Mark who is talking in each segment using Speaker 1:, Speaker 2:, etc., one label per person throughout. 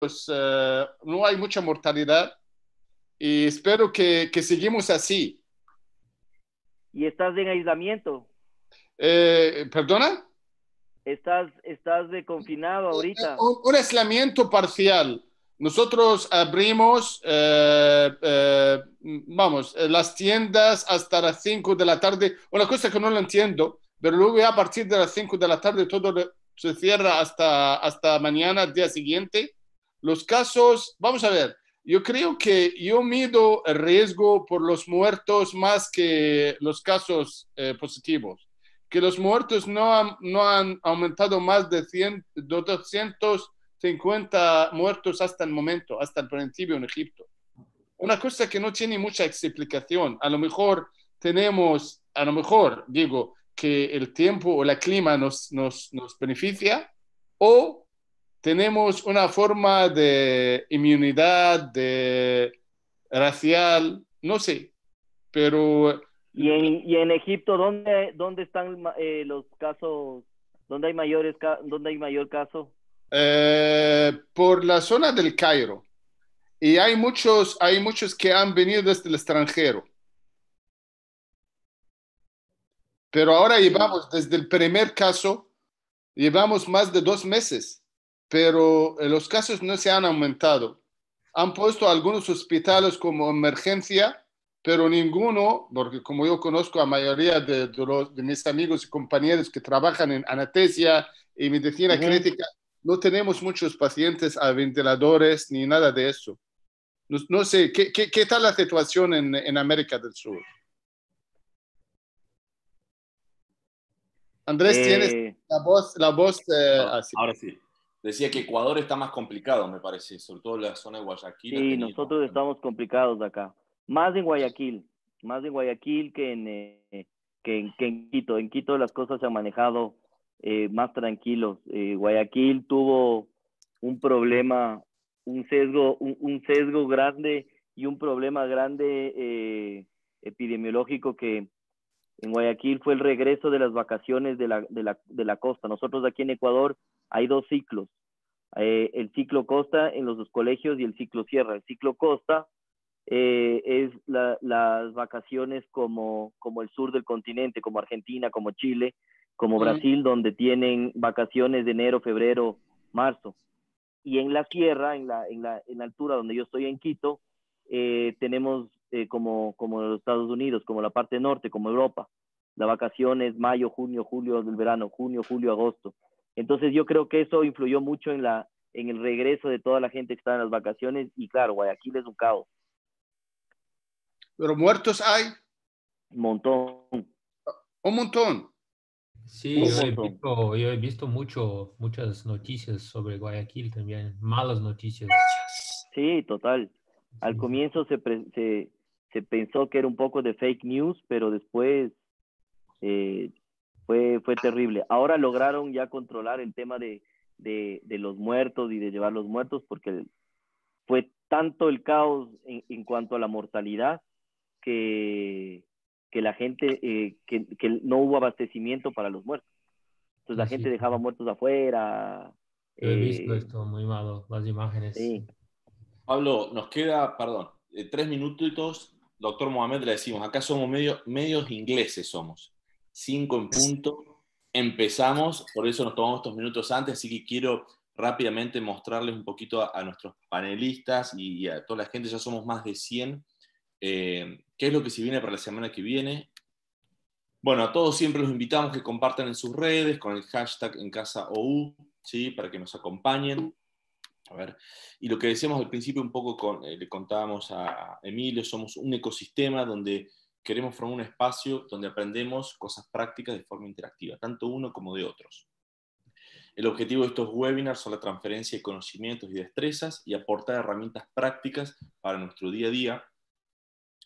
Speaker 1: eh, no hay mucha mortalidad y espero que, que seguimos así.
Speaker 2: ¿Y estás en aislamiento?
Speaker 1: Eh, ¿Perdona?
Speaker 2: ¿Estás, estás de confinado ahorita?
Speaker 1: Un, un aislamiento parcial. Nosotros abrimos, eh, eh, vamos, las tiendas hasta las 5 de la tarde. Una cosa que no lo entiendo, pero luego ya a partir de las 5 de la tarde todo se cierra hasta, hasta mañana, día siguiente. Los casos, vamos a ver, yo creo que yo mido el riesgo por los muertos más que los casos eh, positivos. Que los muertos no han, no han aumentado más de 100, 250 muertos hasta el momento, hasta el principio en Egipto. Una cosa que no tiene mucha explicación. A lo mejor tenemos, a lo mejor, digo, que el tiempo o el clima nos, nos, nos beneficia o tenemos una forma de inmunidad, de racial, no sé, pero...
Speaker 2: ¿Y en, y en Egipto dónde, dónde están eh, los casos, dónde hay, mayores, dónde hay mayor caso?
Speaker 1: Eh, por la zona del Cairo. Y hay muchos, hay muchos que han venido desde el extranjero. Pero ahora llevamos, desde el primer caso, llevamos más de dos meses, pero eh, los casos no se han aumentado. Han puesto algunos hospitales como emergencia, pero ninguno, porque como yo conozco a mayoría de, de, los, de mis amigos y compañeros que trabajan en anestesia y medicina uh -huh. crítica, no tenemos muchos pacientes a ventiladores ni nada de eso. No, no sé, ¿qué, ¿qué, qué, tal la situación en, en América del Sur? Andrés,
Speaker 3: Eh,
Speaker 1: tienes la voz, la voz eh,
Speaker 3: ahora,
Speaker 1: así.
Speaker 3: ahora sí. Decía que Ecuador está más complicado, me parece, sobre todo la zona de Guayaquil.
Speaker 2: Sí, nosotros estamos complicados acá. Más en Guayaquil, más en Guayaquil que en, eh, que en, que en Quito. En Quito las cosas se han manejado eh, más tranquilos. Eh, Guayaquil tuvo un problema, un sesgo, un, un sesgo grande y un problema grande eh, epidemiológico que en Guayaquil fue el regreso de las vacaciones de la, de la, de la costa. Nosotros aquí en Ecuador hay dos ciclos. Eh, el ciclo costa en los dos colegios y el ciclo sierra. El ciclo costa eh, es la, las vacaciones como, como el sur del continente, como Argentina, como Chile, como
Speaker 1: Ujú.
Speaker 2: Brasil, donde tienen vacaciones de enero, febrero, marzo. Y en la sierra, en la, en la, en la altura donde yo estoy en Quito, eh, tenemos eh, como, como los Estados Unidos, como la parte norte, como Europa. La vacación es mayo, junio, julio del verano, junio, julio, agosto. Entonces yo creo que eso influyó mucho en, la, en el regreso de toda la gente que está en las vacaciones y claro, Guayaquil es un caos,
Speaker 1: Pero muertos hay
Speaker 2: un montón.
Speaker 1: un montón.
Speaker 4: Sí, yo he, visto, yo he visto mucho, muchas noticias sobre Guayaquil también, malas noticias.
Speaker 2: Sí, total. Al
Speaker 4: Sí.
Speaker 2: comienzo se, pre- se, se pensó que era un poco de fake news, pero después eh, fue, fue terrible. Ahora lograron ya controlar el tema de, de, de los muertos y de llevar los muertos porque fue tanto el caos en, en cuanto a la mortalidad que, que la gente, eh, que, que no hubo abastecimiento para los muertos. Entonces la
Speaker 4: Sí,
Speaker 2: gente
Speaker 4: sí.
Speaker 2: dejaba muertos afuera.
Speaker 4: Yo he visto
Speaker 2: eh,
Speaker 4: esto muy malo, las imágenes.
Speaker 2: sí.
Speaker 3: Pablo, nos queda, perdón, eh, tres minutitos. Doctor Mohamed, le decimos, acá somos medio, medios ingleses, somos. Cinco en punto. Empezamos, por eso nos tomamos estos minutos antes, así que quiero rápidamente mostrarles un poquito a, nuestros panelistas y, y a toda la gente, ya somos más de 100, eh, qué es lo que se viene para la semana que viene. Bueno, a todos siempre los invitamos que compartan en sus redes con el hashtag en casa OU, ¿sí? para que nos acompañen. Y lo que decíamos al principio un poco, eh, le contábamos a Emilio, somos un ecosistema donde queremos formar un espacio donde aprendemos cosas prácticas de forma interactiva, tanto uno como de otros. El objetivo de estos webinars son la transferencia de conocimientos y destrezas y aportar herramientas prácticas para nuestro día a día.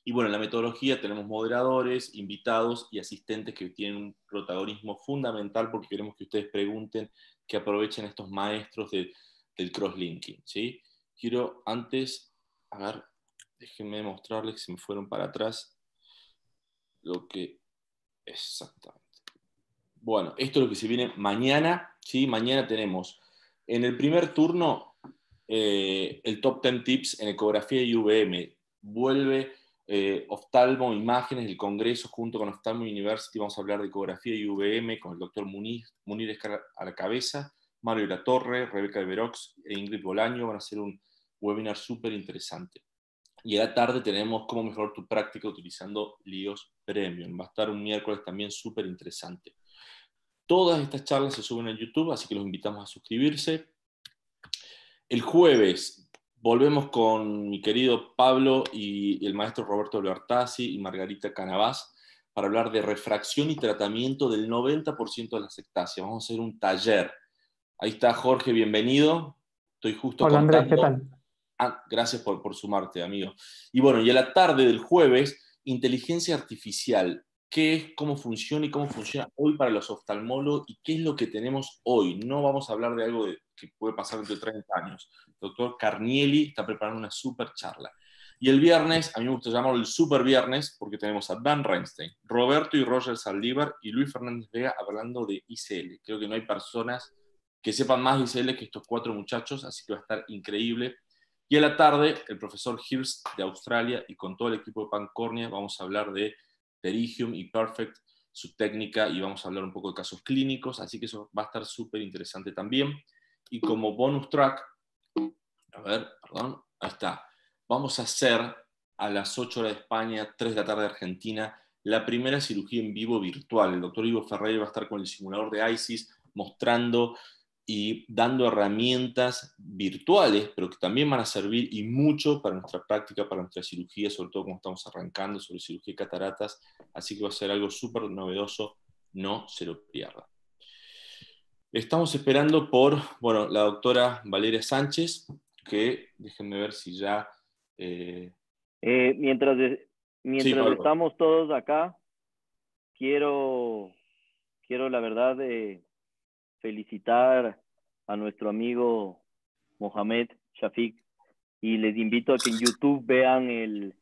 Speaker 3: Y bueno, en la metodología tenemos moderadores, invitados y asistentes que tienen un protagonismo fundamental porque queremos que ustedes pregunten, que aprovechen estos maestros de, del crosslinking. ¿sí? Quiero antes, a ver, déjenme mostrarles que se me fueron para atrás lo que exactamente. Bueno, esto es lo que se viene mañana. ¿sí? Mañana tenemos en el primer turno eh, el top 10 tips en ecografía y UVM. Vuelve eh, Oftalmo Imágenes, el Congreso, junto con Oftalmo University. Vamos a hablar de ecografía y UVM con el doctor Munir, Munir a la cabeza, Mario La Torre, Rebeca de Verox e Ingrid Bolaño. Van a hacer un webinar súper interesante. Y a la tarde tenemos cómo mejorar tu práctica utilizando LIOS Premium. Va a estar un miércoles también súper interesante. Todas estas charlas se suben a YouTube, así que los invitamos a suscribirse. El jueves volvemos con mi querido Pablo y el maestro Roberto Leartasi y Margarita Canavás para hablar de refracción y tratamiento del 90% de las sectáceas. Vamos a hacer un taller. Ahí está Jorge, bienvenido. Estoy justo
Speaker 5: Hola Andrés, ¿qué tal?
Speaker 3: Ah, gracias por, por sumarte, amigo. Y bueno, y a la tarde del jueves, inteligencia artificial. ¿Qué es, cómo funciona y cómo funciona hoy para los oftalmólogos y qué es lo que tenemos hoy? No vamos a hablar de algo que puede pasar dentro de 30 años. El doctor Carnielli está preparando una super charla. Y el viernes, a mí me gusta llamarlo el super viernes, porque tenemos a Dan Reinstein, Roberto y Roger Saldívar y Luis Fernández Vega hablando de ICL. Creo que no hay personas que sepan más ICL que estos cuatro muchachos, así que va a estar increíble. Y a la tarde, el profesor Hirst de Australia y con todo el equipo de Pancornia vamos a hablar de Perigium y Perfect, su técnica, y vamos a hablar un poco de casos clínicos, así que eso va a estar súper interesante también. Y como bonus track, a ver, perdón, ahí está, vamos a hacer a las 8 horas de España, 3 de la tarde de Argentina, la primera cirugía en vivo virtual. El doctor Ivo Ferreira va a estar con el simulador de ISIS mostrando y dando herramientas virtuales, pero que también van a servir y mucho para nuestra práctica, para nuestra cirugía, sobre todo como estamos arrancando sobre cirugía de cataratas. Así que va a ser algo súper novedoso, no se lo pierda. Estamos esperando por, bueno, la doctora Valeria Sánchez, que déjenme ver si ya...
Speaker 2: Eh, eh, mientras mientras estamos todos acá, quiero, quiero la verdad... Eh, felicitar a nuestro amigo Mohamed Shafiq y les invito a que en YouTube vean el,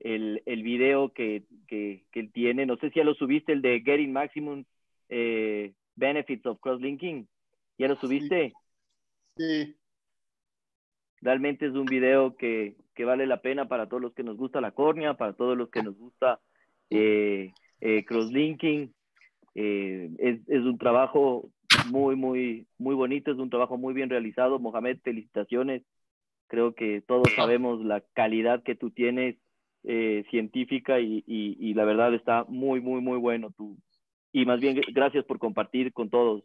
Speaker 2: el, el video que, que, que, él tiene. No sé si ya lo subiste, el de Getting Maximum eh, Benefits of Crosslinking. ¿Ya lo subiste?
Speaker 1: Sí.
Speaker 2: Realmente es un video que, que, vale la pena para todos los que nos gusta la córnea, para todos los que nos gusta eh, eh, crosslinking. Eh, es, es, un trabajo muy, muy, muy bonito, es un trabajo muy bien realizado. Mohamed, felicitaciones. Creo que todos sabemos la calidad que tú tienes eh, científica y, y, y, la verdad está muy, muy, muy bueno tú. Y más bien, gracias por compartir con todos.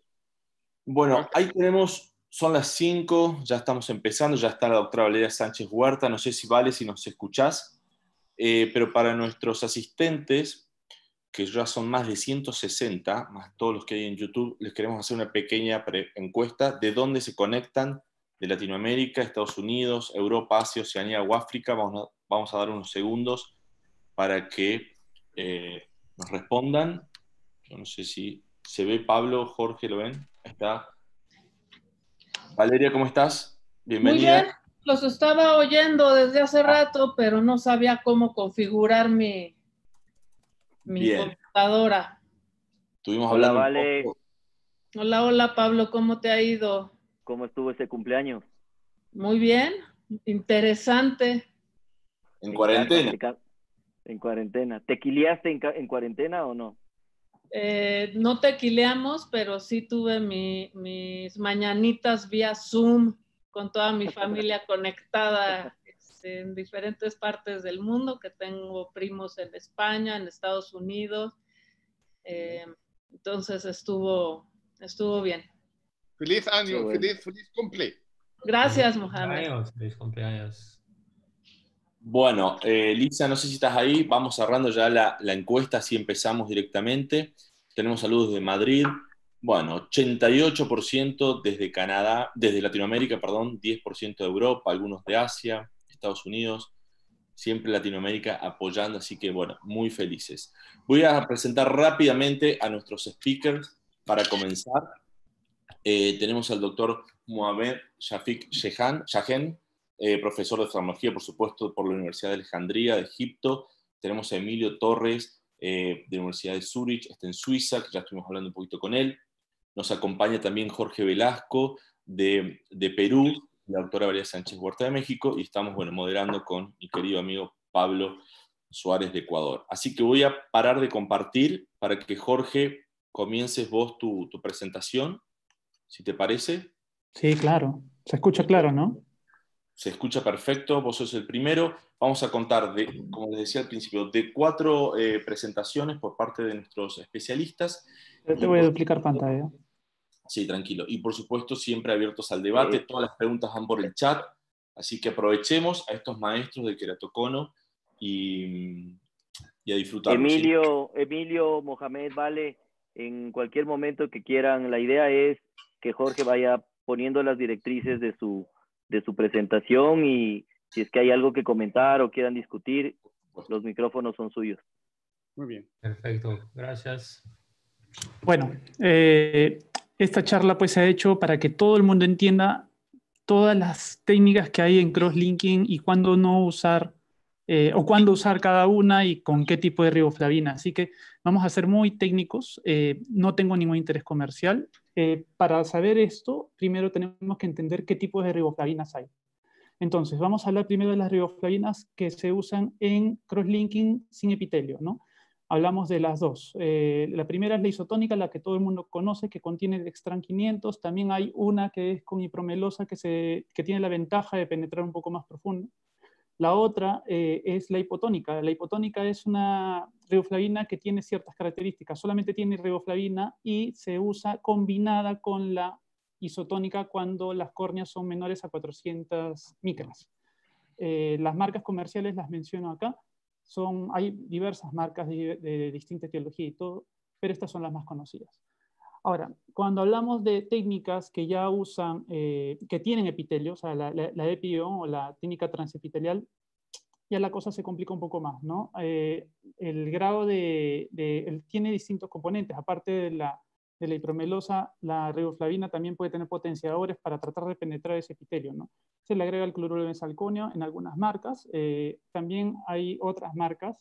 Speaker 3: Bueno, ahí tenemos, son las 5, ya estamos empezando, ya está la doctora Valeria Sánchez Huerta, no sé si vale, si nos escuchás, eh, pero para nuestros asistentes, que ya son más de 160, más todos los que hay en YouTube, les queremos hacer una pequeña encuesta de dónde se conectan de Latinoamérica, Estados Unidos, Europa, Asia, Oceanía o África. Vamos a, vamos a dar unos segundos para que eh, nos respondan. Yo no sé si se ve Pablo, Jorge, ¿lo ven? está. Valeria, ¿cómo estás?
Speaker 6: Bienvenida. Muy bien, los estaba oyendo desde hace rato, pero no sabía cómo configurar mi, mi computadora.
Speaker 3: Estuvimos hablando.
Speaker 2: Hola, vale.
Speaker 6: Hola, hola Pablo, ¿cómo te ha ido?
Speaker 2: ¿Cómo estuvo ese cumpleaños?
Speaker 6: Muy bien, interesante.
Speaker 3: ¿En cuarentena?
Speaker 2: En cuarentena. ¿Tequileaste en, en cuarentena o no?
Speaker 6: Eh, no tequileamos, pero sí tuve mi, mis mañanitas vía Zoom con toda mi familia conectada en diferentes partes del mundo, que tengo primos en España, en Estados Unidos. Eh, entonces estuvo, estuvo bien.
Speaker 1: Feliz año, feliz, feliz cumple.
Speaker 6: Gracias, Mohamed.
Speaker 4: Feliz cumpleaños.
Speaker 3: Bueno, eh, Lisa, no sé si estás ahí. Vamos cerrando ya la, la encuesta, así empezamos directamente. Tenemos saludos de Madrid. Bueno, 88% desde Canadá, desde Latinoamérica, perdón, 10% de Europa, algunos de Asia, Estados Unidos, siempre Latinoamérica apoyando, así que bueno, muy felices. Voy a presentar rápidamente a nuestros speakers para comenzar. Eh, tenemos al doctor Mohamed Shafik Shahen, eh, profesor de oftalmología, por supuesto, por la Universidad de Alejandría de Egipto. Tenemos a Emilio Torres, eh, de la Universidad de Zurich, está en Suiza, que ya estuvimos hablando un poquito con él. Nos acompaña también Jorge Velasco, de Perú, la doctora María Sánchez Huerta de México y estamos bueno, moderando con mi querido amigo Pablo Suárez de Ecuador. Así que voy a parar de compartir para que Jorge comiences vos tu, tu presentación, si te parece.
Speaker 5: Sí, claro. Se escucha claro, ¿no?
Speaker 3: Se escucha perfecto, vos sos el primero. Vamos a contar, de, como les decía al principio, de cuatro eh, presentaciones por parte de nuestros especialistas.
Speaker 5: Yo te voy a duplicar pantalla.
Speaker 3: Sí, tranquilo. Y por supuesto, siempre abiertos al debate. Todas las preguntas van por el chat. Así que aprovechemos a estos maestros de queratocono y, y a disfrutar.
Speaker 2: Emilio, Emilio, Mohamed, vale, en cualquier momento que quieran. La idea es que Jorge vaya poniendo las directrices de su, de su presentación y si es que hay algo que comentar o quieran discutir, los micrófonos son suyos.
Speaker 1: Muy bien.
Speaker 4: Perfecto, gracias.
Speaker 5: Bueno, eh, esta charla pues se ha hecho para que todo el mundo entienda todas las técnicas que hay en crosslinking y cuándo no usar eh, o cuándo usar cada una y con qué tipo de riboflavina. Así que vamos a ser muy técnicos, eh, no tengo ningún interés comercial. Eh, para saber esto, primero tenemos que entender qué tipos de riboflavinas hay. Entonces, vamos a hablar primero de las riboflavinas que se usan en crosslinking sin epitelio, ¿no? Hablamos de las dos. la primera es la isotónica, la que todo el mundo conoce, que contiene Dextran 500. También hay una que es con hipromelosa, que, se, que tiene la ventaja de penetrar un poco más profundo. La otra eh, es la hipotónica. La hipotónica es una riboflavina que tiene ciertas características. Solamente tiene riboflavina y se usa combinada con la isotónica cuando las córneas son menores a 400 micras. Eh, las marcas comerciales las menciono acá. Son, hay diversas marcas de, distinta etiología y todo, pero estas son las más conocidas. Ahora, cuando hablamos de técnicas que ya usan, eh, que tienen epitelio, o sea, la, la, o la técnica transepitelial, ya la cosa se complica un poco más, ¿no? Eh, el grado de, tiene distintos componentes, aparte de la, de la hipromelosa, la riboflavina también puede tener potenciadores para tratar de penetrar ese epitelio, ¿no? Se le agrega el cloruro de benzalconio en algunas marcas, eh, también hay otras marcas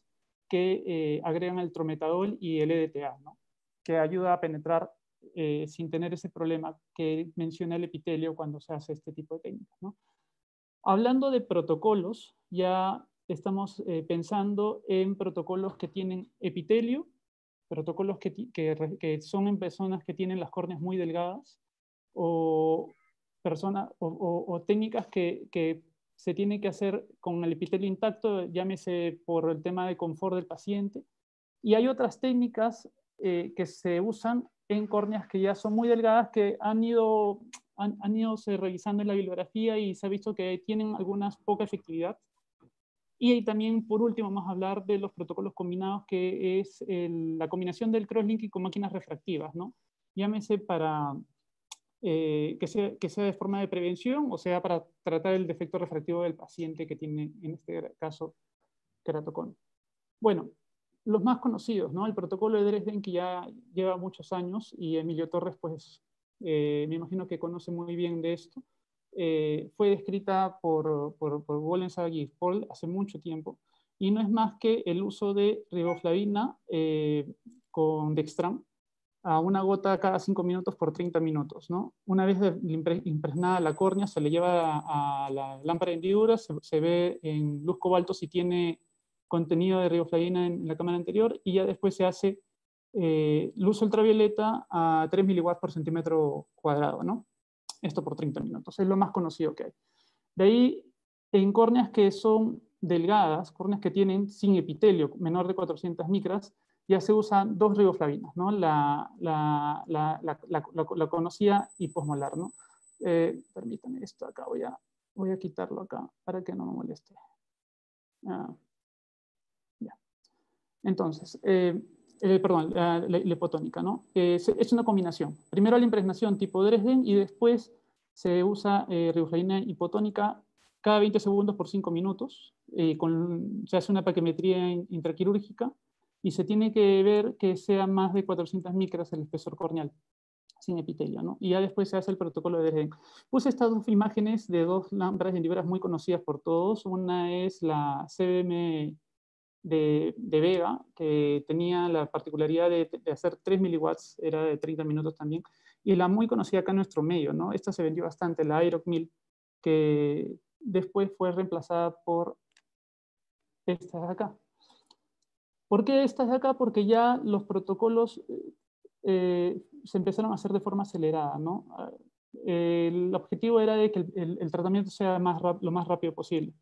Speaker 5: que agregan el trometadol y el EDTA, ¿no? Que ayuda a penetrar eh, sin tener ese problema que menciona el epitelio cuando se hace este tipo de técnicas. Hablando de protocolos, ya estamos eh, pensando en protocolos que tienen epitelio, protocolos que, que, son en personas que tienen las córneas muy delgadas o, personas, o, técnicas que, que, se tienen que hacer con el epitelio intacto, llámese por el tema de confort del paciente. Y hay otras técnicas eh, que se usan en córneas que ya son muy delgadas, que han ido, han, han ido revisando en la bibliografía y se ha visto que tienen algunas poca efectividad. Y también, por último, vamos a hablar de los protocolos combinados, que es la combinación del crosslinking con máquinas refractivas, ¿no? Llámese para eh, que, sea, que sea de forma de prevención o sea para tratar el defecto refractivo del paciente que tiene, en este caso, queratocono. Bueno, los más conocidos, ¿no? El protocolo de Dresden, que ya lleva muchos años, y Emilio Torres, pues, eh, me imagino que conoce muy bien de esto, eh, fue descrita por, por, por y Paul hace mucho tiempo, y no es más que el uso de riboflavina eh, con Dextran a una gota cada 5 minutos por 30 minutos. ¿no? Una vez impregnada la córnea, se le lleva a, la lámpara de hendidura, se, se, ve en luz cobalto si tiene contenido de riboflavina en la cámara anterior y ya después se hace eh, luz ultravioleta a 3 miliwatts por centímetro cuadrado, ¿no? Esto por 30 minutos, es lo más conocido que hay. De ahí, en córneas que son delgadas, córneas que tienen sin epitelio, menor de 400 micras, ya se usan dos riboflavinas, ¿no? La, la, la, la conocida hiposmolar, ¿no? Eh, permítanme esto acá, voy a, voy a quitarlo acá para que no me moleste. Ah. Entonces, eh, eh, perdón, la, hipotónica, ¿no? es una combinación. Primero la impregnación tipo Dresden y después se usa eh, hipotónica cada 20 segundos por 5 minutos. Eh, se hace una paquimetría intraquirúrgica y se tiene que ver que sea más de 400 micras el espesor corneal sin epitelio, ¿no? Y ya después se hace el protocolo de Dresden. Puse estas dos imágenes de dos lámparas hendidura muy conocidas por todos. Una es la CBM de, Vega, que tenía la particularidad de, hacer 3 miliwatts, era de 30 minutos también, y la muy conocida acá en nuestro medio, ¿no? Esta se vendió bastante, la Aeroc 1000, que después fue reemplazada por esta de acá. ¿Por qué esta de acá? Porque ya los protocolos eh, se empezaron a hacer de forma acelerada. ¿no? El objetivo era de que el, tratamiento sea más lo más rápido posible.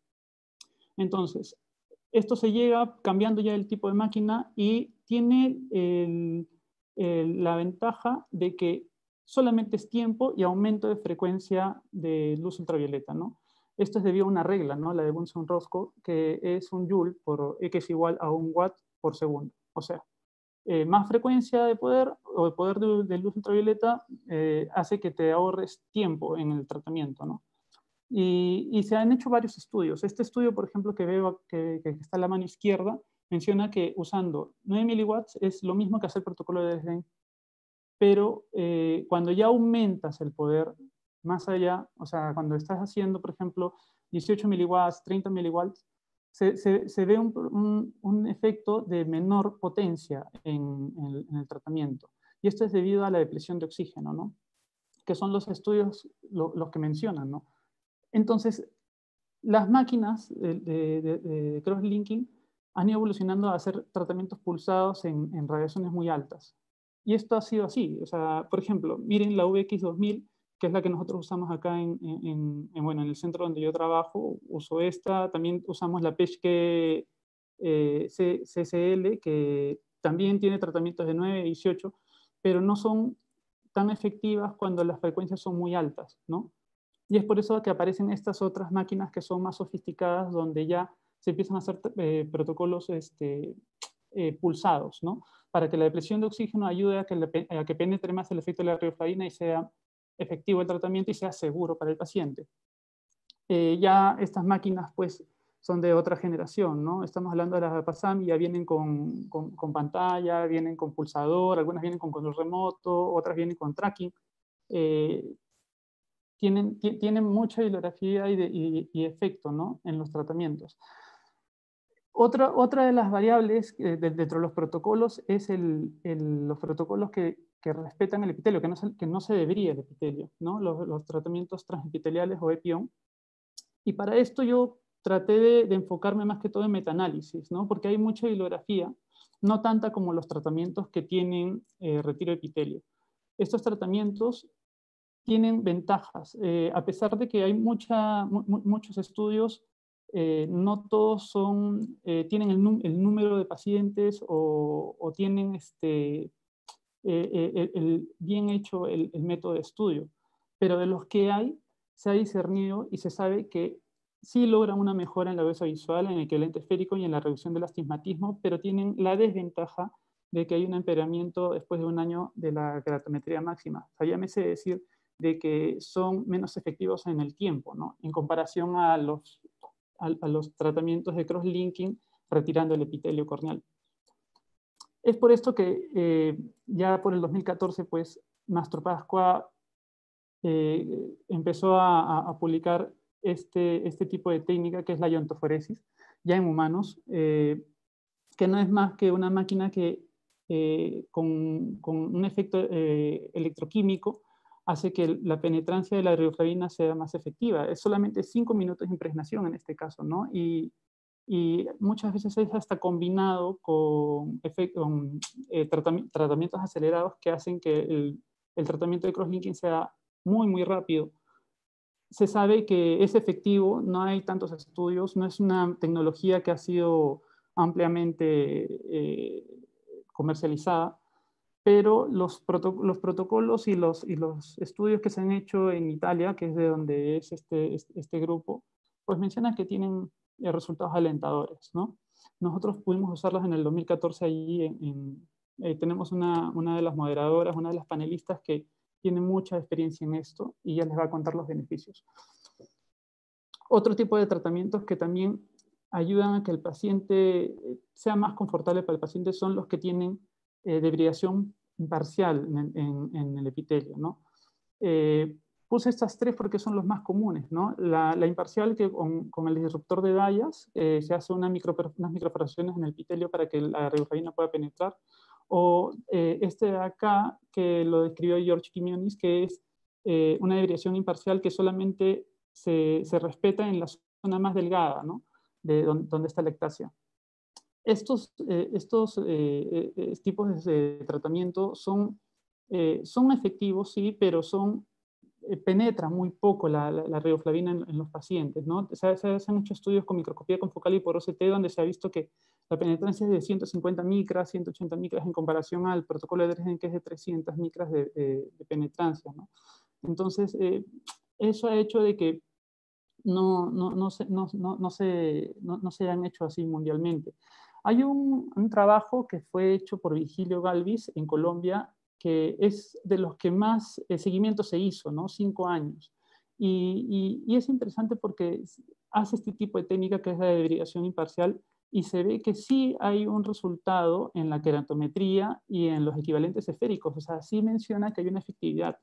Speaker 5: Entonces, esto se llega cambiando ya el tipo de máquina y tiene la ventaja de que solamente es tiempo y aumento de frecuencia de luz ultravioleta. ¿no? Esto es debido a una regla, ¿no? la de Bunsen-Roscoe, que es un joule por X igual a un watt por segundo. O sea, eh, más frecuencia de poder o de poder de, luz ultravioleta eh, hace que te ahorres tiempo en el tratamiento. ¿no? Y, se han hecho varios estudios. Este estudio, por ejemplo, que veo que, está a la mano izquierda, menciona que usando 9 miliwatts es lo mismo que hacer el protocolo de Desdén, pero eh, cuando ya aumentas el poder más allá, o sea, cuando estás haciendo, por ejemplo, 18 miliwatts, 30 miliwatts, se, se, ve un, un, efecto de menor potencia en, en, el tratamiento. Y esto es debido a la depresión de oxígeno, ¿no? Que son los estudios los que mencionan, ¿no? Entonces, las máquinas de, de, crosslinking han ido evolucionando a hacer tratamientos pulsados en, en, radiaciones muy altas. Y esto ha sido así. O sea, por ejemplo, miren la VX2000, que es la que nosotros usamos acá en, en, bueno, en el centro donde yo trabajo. Uso esta. También usamos la Peshke eh, CCL, que también tiene tratamientos de 9 y 18, pero no son tan efectivas cuando las frecuencias son muy altas, ¿no? Y es por eso que aparecen estas otras máquinas que son más sofisticadas, donde ya se empiezan a hacer eh, protocolos este, eh, pulsados, ¿no? Para que la depresión de oxígeno ayude a que, a que penetre más el efecto de la rioflavina y sea efectivo el tratamiento y sea seguro para el paciente. Eh, ya estas máquinas, pues, son de otra generación, ¿no? Estamos hablando de las PASAM ya vienen con, con, pantalla, vienen con pulsador, algunas vienen con control remoto, otras vienen con tracking tienen, tienen mucha bibliografía y, y, efecto ¿no? en los tratamientos. Otra, otra de las variables eh, dentro de los protocolos es el, los protocolos que, que, respetan el epitelio, que no, se, que no se debería el epitelio, ¿no? los, los tratamientos transepiteliales o EPION. Y para esto yo traté de, de, enfocarme más que todo en metaanálisis, ¿no? porque hay mucha bibliografía, no tanta como los tratamientos que tienen eh, retiro de epitelio. Estos tratamientos tienen ventajas. Eh, a pesar de que hay mucha, muchos estudios, eh, no todos son, eh, tienen el, número de pacientes o, tienen este, el, bien hecho el, método de estudio. Pero de los que hay, se ha discernido y se sabe que sí logran una mejora en la besa visual, en el equivalente esférico y en la reducción del astigmatismo, pero tienen la desventaja de que hay un empeoramiento después de un año de la gratometría máxima. O sea, llámese decir de que son menos efectivos en el tiempo, ¿no? En comparación a los, a, los tratamientos de cross-linking retirando el epitelio corneal. Es por esto que eh, ya por el 2014, pues, Mastro Pascua eh, empezó a, publicar este, este tipo de técnica que es la iontoforesis, ya en humanos, eh, que no es más que una máquina que con, con, un efecto electroquímico hace que la penetrancia de la riboflavina sea más efectiva. Es solamente cinco minutos de impregnación en este caso, ¿no? Y, y muchas veces es hasta combinado con, eh, tratamientos acelerados que hacen que el, el tratamiento de crosslinking sea muy, muy rápido. Se sabe que es efectivo, no hay tantos estudios, no es una tecnología que ha sido ampliamente eh, comercializada, pero los, los protocolos y los, y los estudios que se han hecho en Italia, que es de donde es este, este grupo, pues mencionan que tienen eh, resultados alentadores, ¿no? Nosotros pudimos usarlos en el 2014 allí, en, eh, tenemos una, una, de las moderadoras, una de las panelistas que tiene mucha experiencia en esto y ya les va a contar los beneficios. Otro tipo de tratamientos que también ayudan a que el paciente eh, sea más confortable para el paciente son los que tienen eh, debridación parcial en, el epitelio. ¿no? Eh, puse estas tres porque son los más comunes. ¿no? La, imparcial, que con, el disruptor de Dayas eh, se hace una micro, unas microperaciones en el epitelio para que la riboflavina pueda penetrar. O eh, este de acá, que lo describió George Quimionis, que es una debridación imparcial que solamente se, se respeta en la zona más delgada, ¿no? De donde, donde está la ectasia. Estos, eh, estos eh, eh, tipos de tratamiento son, son efectivos, sí, pero son, penetran muy poco la, la, riboflavina en, los pacientes. ¿no? Se, se, han hecho estudios con microscopía confocal y por OCT donde se ha visto que la penetrancia es de 150 micras, 180 micras en comparación al protocolo de Dresden que es de 300 micras de, de, penetrancia. ¿no? Entonces, eso ha hecho de que no, no, no, se, no, no, se, no, se han hecho así mundialmente. Hay un, trabajo que fue hecho por Vigilio Galvis en Colombia, que es de los que más eh, seguimiento se hizo, ¿no? Cinco años. Y, es interesante porque hace este tipo de técnica que es la derivación imparcial y se ve que sí hay un resultado en la queratometría y en los equivalentes esféricos. O sea, sí menciona que hay una efectividad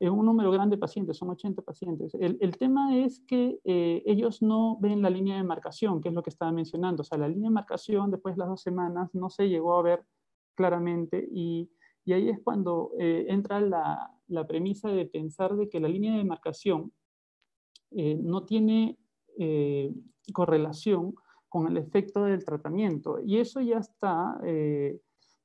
Speaker 5: en un número grande de pacientes, son 80 pacientes. El, el tema es que eh, ellos no ven la línea de marcación, que es lo que estaba mencionando. O sea, la línea de marcación después de las dos semanas no se llegó a ver claramente y, y ahí es cuando eh, entra la, la, premisa de pensar de que la línea de marcación eh, no tiene correlación con el efecto del tratamiento. Y eso ya está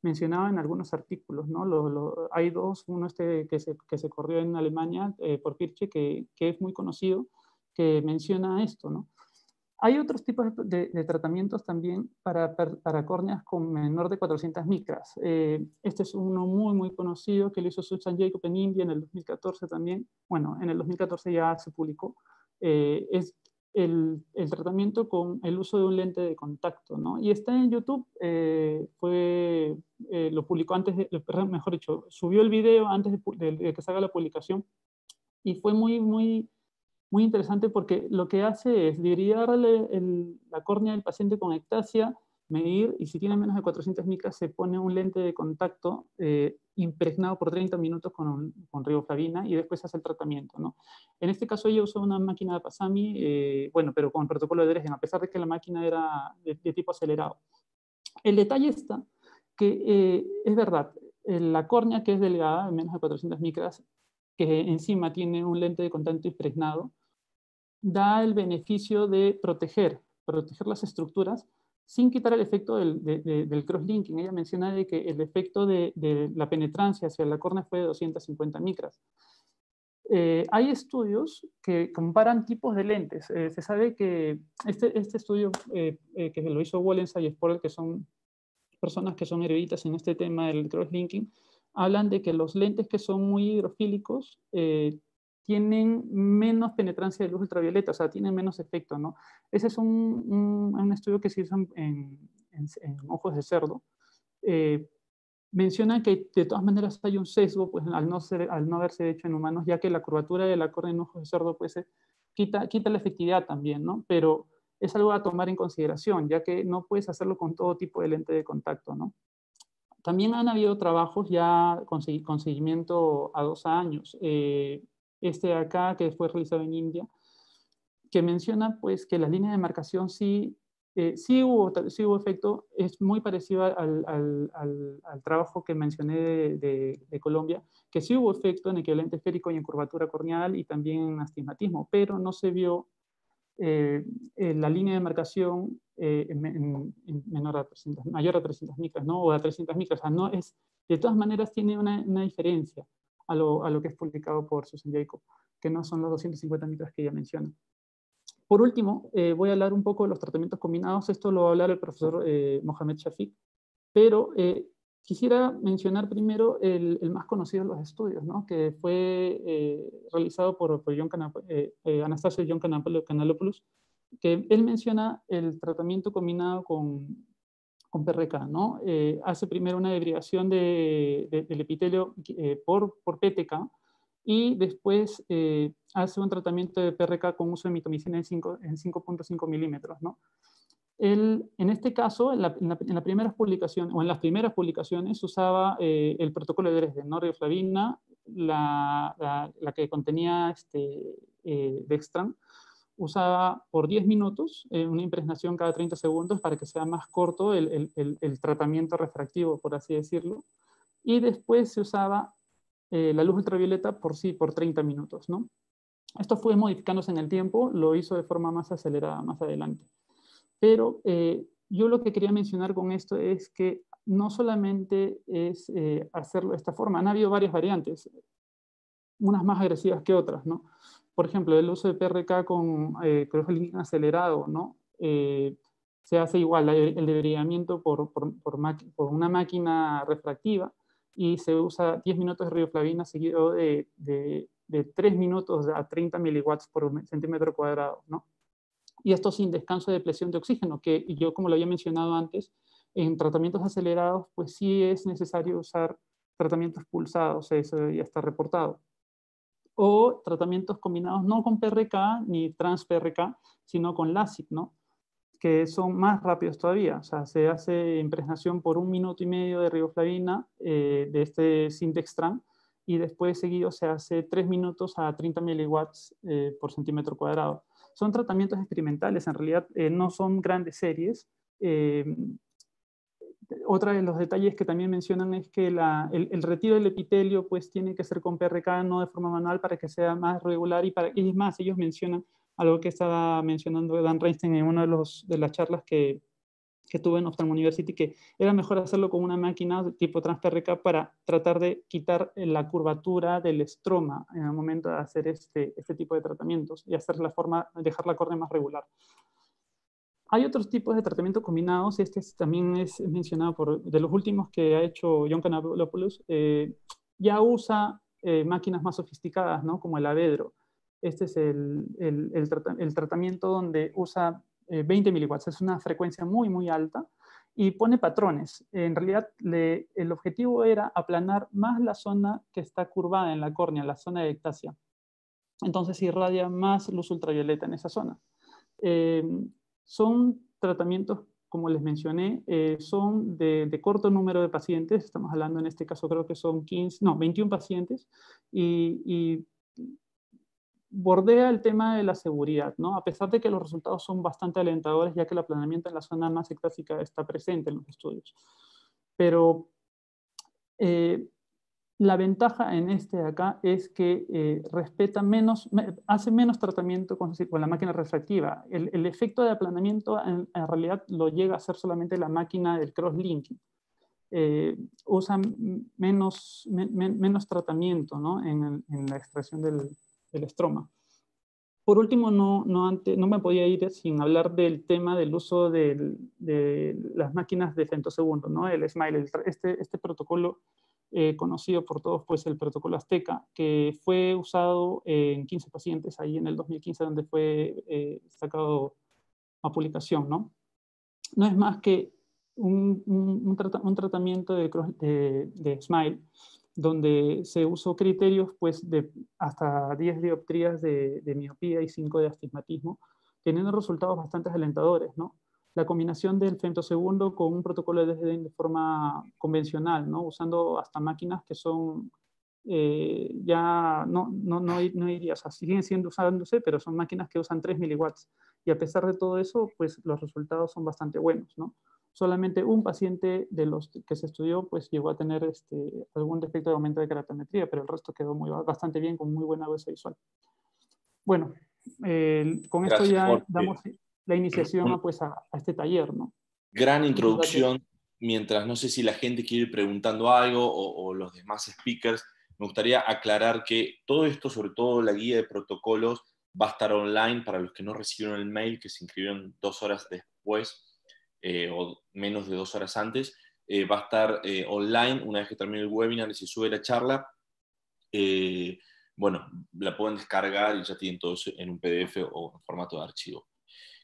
Speaker 5: mencionaba en algunos artículos, ¿no? Lo, hay dos, uno este que se, que se corrió en Alemania eh, por Pirche, que, que, es muy conocido, que menciona esto, ¿no? Hay otros tipos de, de tratamientos también para, para, córneas con menor de 400 micras. Eh, este es uno muy, muy conocido que lo hizo Susan Jacob en India en el 2014 también. Bueno, en el 2014 ya se publicó. Eh, es el, tratamiento con el uso de un lente de contacto, ¿no? Y está en YouTube, eh, fue, eh, lo publicó antes, de, mejor dicho, subió el video antes de, que se haga la publicación y fue muy, muy, muy interesante porque lo que hace es dividirle la córnea del paciente con ectasia, medir y si tiene menos de 400 micras se pone un lente de contacto eh, impregnado por 30 minutos con, con riboflavina y después hace el tratamiento. ¿no? En este caso ella usó una máquina de Pasami, eh, bueno, pero con protocolo de Dresden, a pesar de que la máquina era de, tipo acelerado. El detalle está que eh, es verdad, la córnea que es delgada, de menos de 400 micras, que encima tiene un lente de contacto impregnado, da el beneficio de proteger, proteger las estructuras, sin quitar el efecto del, del cross-linking. Ella menciona de que el efecto de, la penetrancia hacia la córnea fue de 250 micras. Eh, hay estudios que comparan tipos de lentes. Eh, se sabe que este, este estudio eh, que lo hizo Wallens y Sporer, que son personas que son eruditas en este tema del cross-linking, hablan de que los lentes que son muy hidrofílicos tienen menos penetrancia de luz ultravioleta, o sea, tienen menos efecto, ¿no? Ese es un, un, estudio que se hizo en, en, ojos de cerdo. Eh, menciona que de todas maneras hay un sesgo, pues al no, ser, al no haberse hecho en humanos, ya que la curvatura de la córnea en ojos de cerdo, pues eh, quita, quita la efectividad también, ¿no? Pero es algo a tomar en consideración, ya que no puedes hacerlo con todo tipo de lente de contacto, ¿no? También han habido trabajos ya con, con seguimiento a dos años. Eh, este de acá, que fue realizado en India, que menciona pues que la línea de marcación sí, eh, sí, hubo, sí hubo efecto, es muy parecido al, al, trabajo que mencioné de, Colombia, que sí hubo efecto en equivalente esférico y en curvatura corneal y también en astigmatismo, pero no se vio eh, la línea de marcación eh, en, menor a 300, mayor a 300 micras, ¿no? o a 300 micras, o no es, de todas maneras tiene una diferencia a lo, a lo que es publicado por Susan Jacob, que no son los 250 micras que ella menciona. Por último, eh, voy a hablar un poco de los tratamientos combinados. Esto lo va a hablar el profesor eh, Mohamed Shafiq, pero eh, quisiera mencionar primero el, más conocido de los estudios, ¿no? que fue realizado por, por John Anastasio John Canalopoulos, que él menciona el tratamiento combinado con, con PRK, ¿no? Eh, hace primero una debridación de, del epitelio eh, por, por PTK y después eh, hace un tratamiento de PRK con uso de mitomicina en 5.5 milímetros, ¿no? en este caso, en, la, en, primeras publicaciones, o en las primeras publicaciones, usaba el protocolo de Dresden, ¿no? Rioflavina, la, la, la, que contenía este, Dextran, usaba por 10 minutos eh, una impregnación cada 30 segundos para que sea más corto el, el, el, tratamiento refractivo, por así decirlo. Y después se usaba eh, la luz ultravioleta por sí por 30 minutos. ¿no? Esto fue modificándose en el tiempo, lo hizo de forma más acelerada más adelante. Pero eh, yo lo que quería mencionar con esto es que no solamente es eh, hacerlo de esta forma, han habido varias variantes, unas más agresivas que otras, ¿no? Por ejemplo, el uso de PRK con eh, acelerado, ¿no? Eh, se hace igual el debridamiento por, por, por, por, una máquina refractiva y se usa 10 minutos de riboflavina seguido de, de, de 3 minutos a 30 miliwatts por centímetro cuadrado, ¿no? Y esto sin descanso de presión de oxígeno, que yo, como lo había mencionado antes, en tratamientos acelerados, pues sí es necesario usar tratamientos pulsados, eso ya está reportado. O tratamientos combinados no con PRK ni trans-PRK, sino con LASIK, ¿no? que son más rápidos todavía. O sea, se hace impregnación por un minuto y medio de riboflavina eh, de este Sintextran y después seguido se hace tres minutos a 30 miliwatts eh, por centímetro cuadrado. Son tratamientos experimentales, en realidad eh, no son grandes series. Otra de los detalles que también mencionan es que el, retiro del epitelio pues tiene que ser con PRK, no de forma manual, para que sea más regular y, para, y es más, ellos mencionan algo que estaba mencionando Dan Reinstein en una de, las charlas que, que tuve en Ophthalmo University, que era mejor hacerlo con una máquina tipo TransPRK para tratar de quitar la curvatura del estroma en el momento de hacer este, este tipo de tratamientos y hacer la forma, dejar la córnea más regular. Hay otros tipos de tratamientos combinados, este también es mencionado por, de los últimos que ha hecho John Canalopoulos, eh, ya usa eh, máquinas más sofisticadas, ¿no? como el Avedro este es el, el, tratamiento donde usa 20 eh, miliwatts. Es una frecuencia muy, muy alta y pone patrones. En realidad, el objetivo era aplanar más la zona que está curvada en la córnea, la zona de ectasia. Entonces irradia más luz ultravioleta en esa zona. Son tratamientos, como les mencioné, eh, son de, de, corto número de pacientes. Estamos hablando en este caso, creo que son 15, no, 21 pacientes. Y, y bordea el tema de la seguridad, ¿no? A pesar de que los resultados son bastante alentadores, ya que el aplanamiento en la zona más ectásica está presente en los estudios. Pero eh, la ventaja en este de acá es que eh, respeta menos, hace menos tratamiento con, la máquina refractiva. El, efecto de aplanamiento en, realidad lo llega a hacer solamente la máquina del cross-linking. Eh, usa menos, menos tratamiento ¿no? en, en la extracción del, el estroma. Por último, no, no, antes, no me podía ir sin hablar del tema del uso de las máquinas de femtosegundo, ¿no? el SMILE, este, este protocolo eh, conocido por todos, pues el protocolo Azteca, que fue usado en 15 pacientes ahí en el 2015, donde fue eh, sacado a publicación. ¿no? no es más que un, un, tratamiento de, de, de SMILE donde se usó criterios pues, de hasta 10 dioptrías de, miopía y 5 de astigmatismo, teniendo resultados bastante alentadores. ¿no? La combinación del femtosegundo con un protocolo de de forma convencional, ¿no? usando hasta máquinas que son eh, ya no, no, no, no iría, o sea, siguen siendo usándose, pero son máquinas que usan 3 miliwatts. Y a pesar de todo eso, pues los resultados son bastante buenos, ¿no? solamente un paciente de los que se estudió pues llegó a tener este, algún defecto de aumento de keratometría, pero el resto quedó muy, bastante bien con muy buena huesa visual. Bueno, con esto ya damos la iniciación a, pues, a, este taller. ¿no?
Speaker 3: Gran introducción. Mientras no sé si la gente quiere ir preguntando algo o, o los demás speakers, me gustaría aclarar que todo esto, sobre todo la guía de protocolos, va a estar online para los que no recibieron el mail, que se inscribieron dos horas después eh, o menos de dos horas antes. Eh, va a estar eh, online una vez que termine el webinar y se sube la charla. bueno, la pueden descargar y ya tienen todo eso en un PDF o en formato de archivo.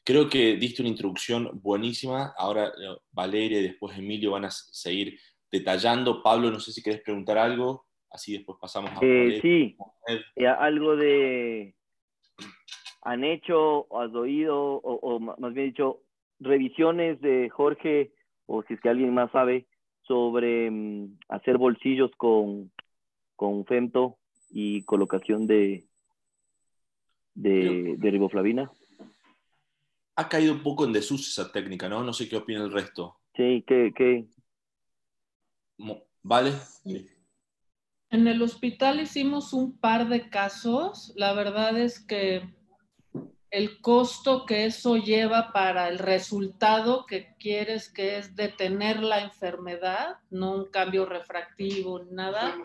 Speaker 3: Creo que diste una introducción buenísima. Ahora Valeria y después Emilio van a seguir detallando. Pablo, no sé si quieres preguntar algo, así después pasamos a...
Speaker 2: sí, algo de... ¿Han hecho, has oído, o, o, más bien dicho, revisiones de Jorge, o si es que alguien más sabe, sobre mm, hacer bolsillos con, con femto y colocación de, de, riboflavina?
Speaker 3: Ha caído un poco en desuso esa técnica, ¿no? No sé qué opina el resto.
Speaker 2: Sí, ¿qué? qué?
Speaker 3: ¿Vale?
Speaker 6: En el hospital hicimos un par de casos. La verdad es que el costo que eso lleva para el resultado que quieres, que es detener la enfermedad, no un cambio refractivo, nada,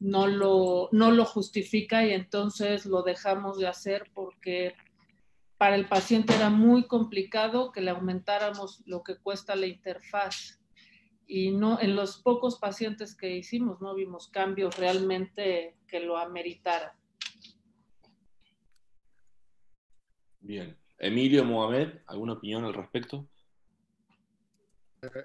Speaker 6: no lo, no lo justifica y entonces lo dejamos de hacer porque para el paciente era muy complicado que le aumentáramos lo que cuesta la interfaz. Y no, en los pocos pacientes que hicimos no vimos cambios realmente que lo ameritaran.
Speaker 3: Bien. Emilio Mohamed, ¿alguna opinión al respecto?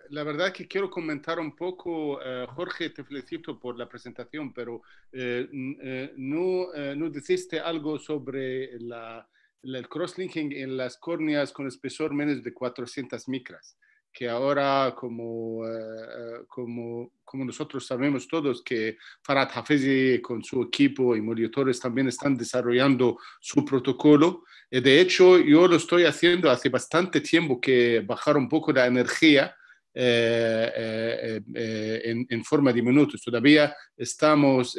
Speaker 1: La verdad que quiero comentar un poco, eh, Jorge, te felicito por la presentación, pero eh, eh, no, no dijiste algo sobre la, el crosslinking en las córneas con espesor menos de 400 micras que ahora, como, eh, como, como nosotros sabemos todos, que Farad Hafezi con su equipo y monitores también están desarrollando su protocolo. Eh, de hecho, yo lo estoy haciendo hace bastante tiempo que bajar un poco la energía eh, en, en, forma de minutos. Todavía estamos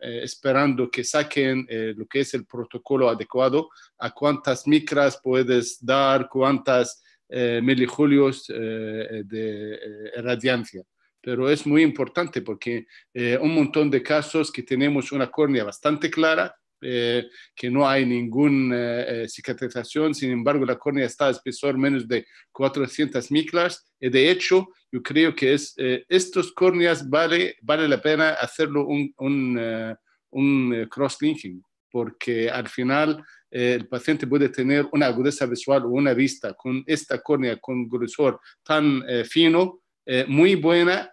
Speaker 1: esperando que saquen lo que es el protocolo adecuado, a cuántas micras puedes dar, cuántas eh, milijulios eh, de eh, radiancia. Pero es muy importante porque eh, un montón de casos que tenemos una córnea bastante clara, que no hay ninguna cicatrización, sin embargo la córnea está a espesor menos de 400 micras. Y de hecho, yo creo que es, estos córneas vale, vale la pena hacerlo un, un, un cross-linking, porque al final eh, el paciente puede tener una agudeza visual o una vista con esta córnea con grosor tan eh, fino, eh, muy buena,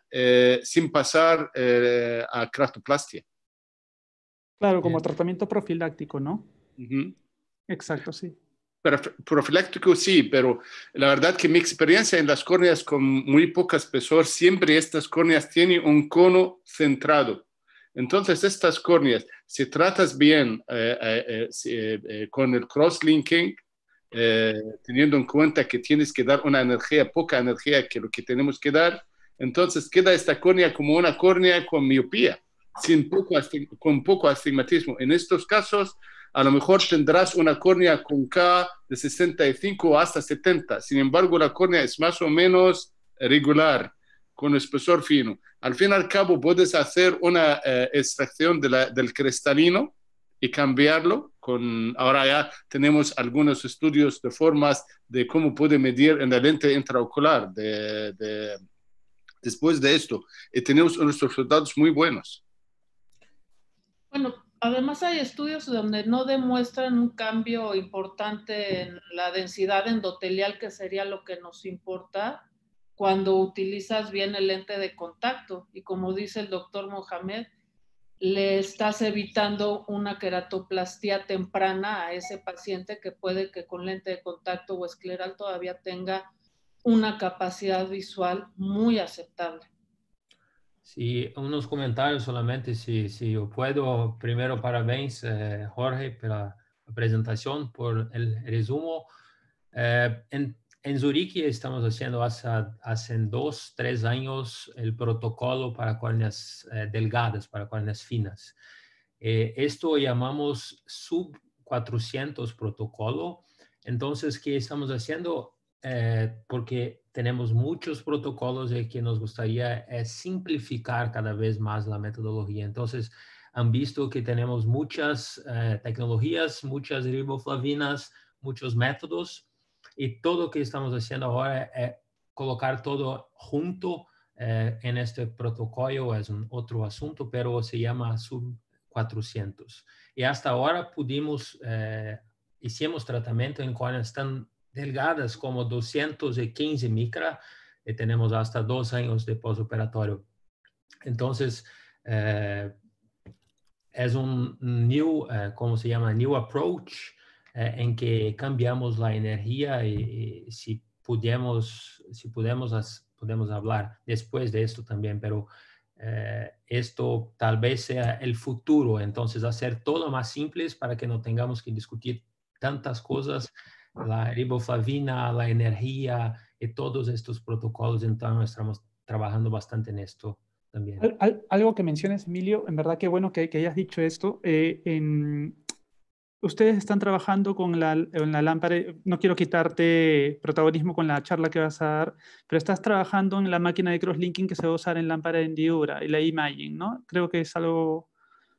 Speaker 1: sin pasar a craftoplastia.
Speaker 5: Claro, como tratamiento profiláctico, ¿no? Exacto, sí.
Speaker 1: Pero, profiláctico sí, pero la verdad que mi experiencia en las córneas con muy poca espesor, siempre estas córneas tienen un cono centrado. Entonces, estas córneas, si tratas bien eh, eh, eh, con el cross-linking, teniendo en cuenta que tienes que dar una energía, poca energía que lo que tenemos que dar, entonces queda esta córnea como una córnea con miopía, sin poco, con poco astigmatismo. En estos casos, a lo mejor tendrás una córnea con K de 65 hasta 70. Sin embargo, la córnea es más o menos regular con espesor fino. Al fin y al cabo, puedes hacer una eh, extracción del cristalino y cambiarlo. Con, ahora ya tenemos algunos estudios de formas de cómo puede medir en la lente intraocular de, después de esto. Y tenemos unos resultados muy buenos.
Speaker 6: Bueno, además hay estudios donde no demuestran un cambio importante en la densidad endotelial, que sería lo que nos importa cuando utilizas bien el lente de contacto. Y como dice el doctor Mohamed, le estás evitando una queratoplastia temprana a ese paciente que puede que con lente de contacto o escleral todavía tenga una capacidad visual muy aceptable.
Speaker 4: Sí, unos comentarios solamente, si, si yo puedo. Primero, parabéns, eh, Jorge, por la presentación, por el resumo. Eh, en, en Zurique estamos haciendo hace, hace dos, tres años el protocolo para córneas eh, delgadas, para córneas finas. Eh, esto llamamos sub 400 protocolo. Entonces, ¿qué estamos haciendo? Eh, porque tenemos muchos protocolos y que nos gustaría simplificar cada vez más la metodología. Entonces, han visto que tenemos muchas tecnologías, muchas riboflavinas, muchos métodos y todo lo que estamos haciendo ahora es colocar todo junto eh, en este protocolo, es un otro asunto, pero se llama sub 400. Y hasta ahora pudimos, eh, hicimos tratamiento en córneas tan delgadas como 215 micra y tenemos hasta dos años de postoperatorio. Entonces, eh, es un new, ¿cómo se llama? New approach eh, en que cambiamos la energía y, si podemos, si podemos, podemos hablar después de esto también, pero eh, esto tal vez sea el futuro, entonces hacer todo más simple para que no tengamos que discutir tantas cosas, la riboflavina, la energía y todos estos protocolos, entonces estamos trabajando bastante en esto también.
Speaker 5: algo que menciones, Emilio, en verdad qué bueno que, que hayas dicho esto. Eh, en, ustedes están trabajando con la, la, lámpara, no quiero quitarte protagonismo con la charla que vas a dar, pero estás trabajando en la máquina de crosslinking que se va a usar en lámpara de hendidura y la Imaging, ¿no? Creo que es algo...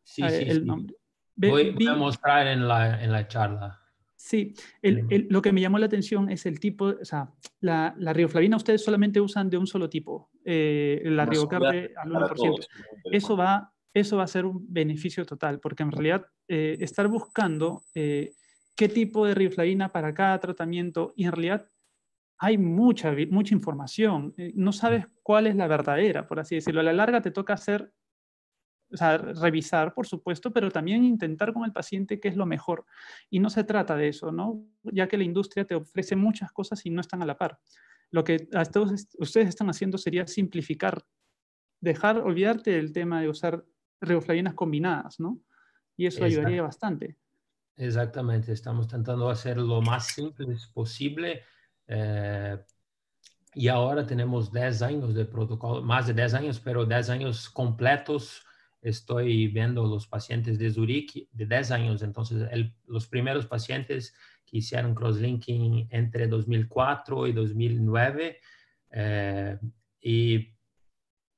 Speaker 4: Sí, eh, el nombre. voy, a mostrar en la, en la charla.
Speaker 5: Sí, el, lo que me llamó la atención es el tipo, o sea, la, la rioflavina ustedes solamente usan de un solo tipo, eh, la riocarbe al 1%. Eso va, eso va a ser un beneficio total, porque en realidad eh, estar buscando eh, qué tipo de rioflavina para cada tratamiento, y en realidad hay mucha, mucha información, no sabes cuál es la verdadera, por así decirlo. A la larga te toca hacer o sea, revisar, por supuesto, pero también intentar con el paciente qué es lo mejor. Y no se trata de eso, ¿no? Ya que la industria te ofrece muchas cosas y no están a la par. Lo que ustedes están haciendo sería simplificar, dejar, olvidarte del tema de usar reoflavinas combinadas, ¿no? Y eso ayudaría bastante.
Speaker 4: Exactamente, estamos tratando hacer lo más simple posible. Eh, y ahora tenemos 10 años de protocolo, más de 10 años, pero 10 años completos estoy viendo los pacientes de Zurich de 10 años, entonces los primeros pacientes que hicieron crosslinking entre 2004 y 2009 eh, y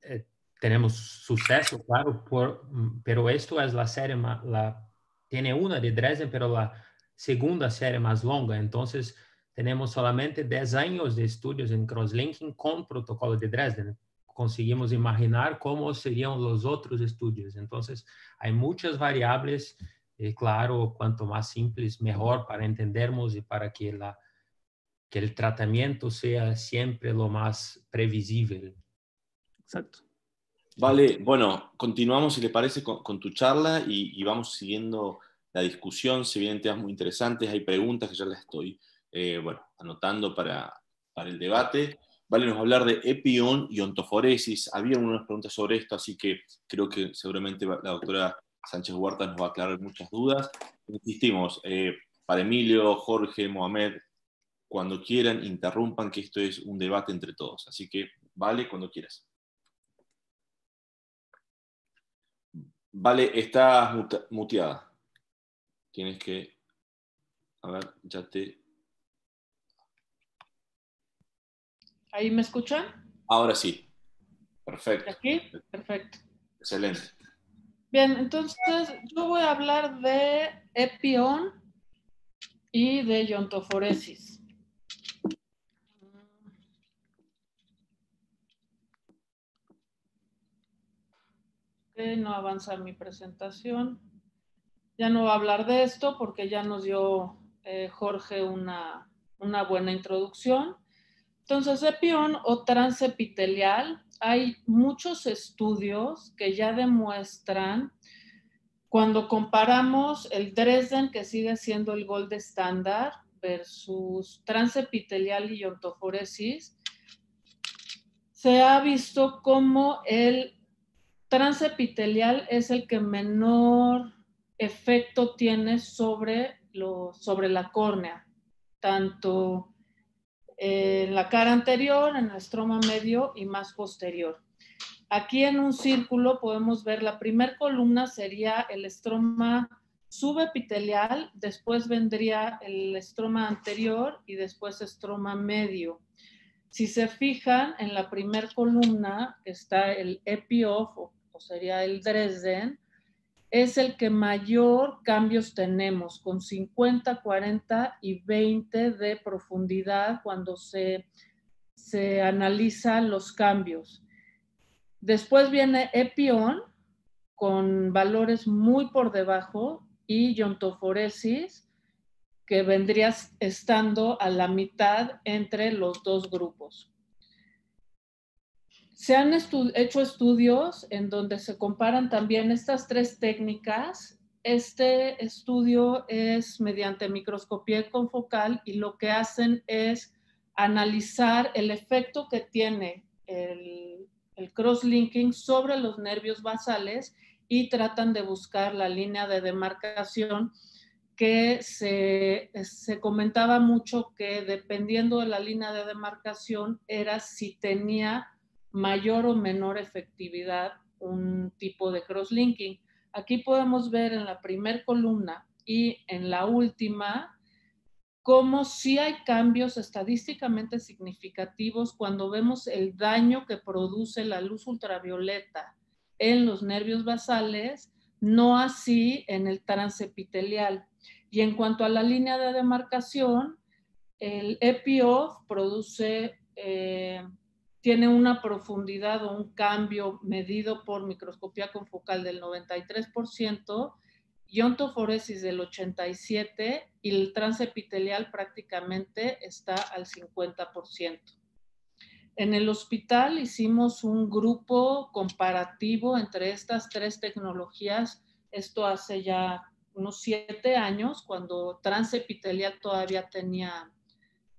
Speaker 4: eh, tenemos suceso, claro, por, pero esto es la serie, la, tiene una de Dresden, pero la segunda serie más longa, entonces tenemos solamente 10 años de estudios en crosslinking con protocolo de Dresden conseguimos imaginar cómo serían los otros estudios. Entonces, hay muchas variables, eh, claro, cuanto más simples, mejor para entendernos y para que, la, que el tratamiento sea siempre lo más previsible.
Speaker 5: Exacto.
Speaker 3: Vale, bueno, continuamos, si le parece, con, tu charla y, vamos siguiendo la discusión. Se vienen temas muy interesantes, hay preguntas que ya las estoy, eh, bueno, anotando para, para el debate. Vale, nos hablar de epión y ontoforesis. Había unas preguntas sobre esto, así que creo que seguramente la doctora Sánchez Huerta nos va a aclarar muchas dudas. Insistimos, eh, para Emilio, Jorge, Mohamed, cuando quieran, interrumpan que esto es un debate entre todos. Así que, vale, cuando quieras. Vale, estás muteada. Tienes que... A ver, ya te...
Speaker 6: ¿Ahí me escuchan?
Speaker 3: Ahora sí. Perfecto.
Speaker 6: ¿Aquí? Perfecto.
Speaker 3: Excelente.
Speaker 6: Bien, entonces yo voy a hablar de epión y de yontoforesis. no avanza mi presentación. Ya no voy a hablar de esto porque ya nos dio eh, Jorge una, una buena introducción. Entonces, epión o transepitelial, hay muchos estudios que ya demuestran cuando comparamos el Dresden, que sigue siendo el gold estándar, versus transepitelial y ontoforesis, se ha visto como el transepitelial es el que menor efecto tiene sobre, sobre la córnea, tanto en la cara anterior, en el estroma medio y más posterior. Aquí en un círculo podemos ver la primera columna sería el estroma subepitelial, después vendría el estroma anterior y después estroma medio. Si se fijan, en la primera columna está el epiof, o, sería el Dresden, es el que mayor cambios tenemos, con 50, 40 y 20 de profundidad cuando se, se analizan los cambios. Después viene Epion, con valores muy por debajo, y Yontoforesis, que vendría estando a la mitad entre los dos grupos. Se han hecho estudios en donde se comparan también estas tres técnicas. Este estudio es mediante microscopía confocal y lo que hacen es analizar el efecto que tiene el, el crosslinking sobre los nervios basales y tratan de buscar la línea de demarcación que se, se, comentaba mucho que dependiendo de la línea de demarcación era si tenía mayor o menor efectividad un tipo de crosslinking. Aquí podemos ver en la primera columna y en la última cómo sí hay cambios estadísticamente significativos cuando vemos el daño que produce la luz ultravioleta en los nervios basales, no así en el transepitelial. Y en cuanto a la línea de demarcación, el EPIOF produce eh, tiene una profundidad o un cambio medido por microscopía confocal del 93%, iontoforesis del 87% y el transepitelial prácticamente está al 50%. En el hospital hicimos un grupo comparativo entre estas tres tecnologías. Esto hace ya unos siete años, cuando transepitelial todavía tenía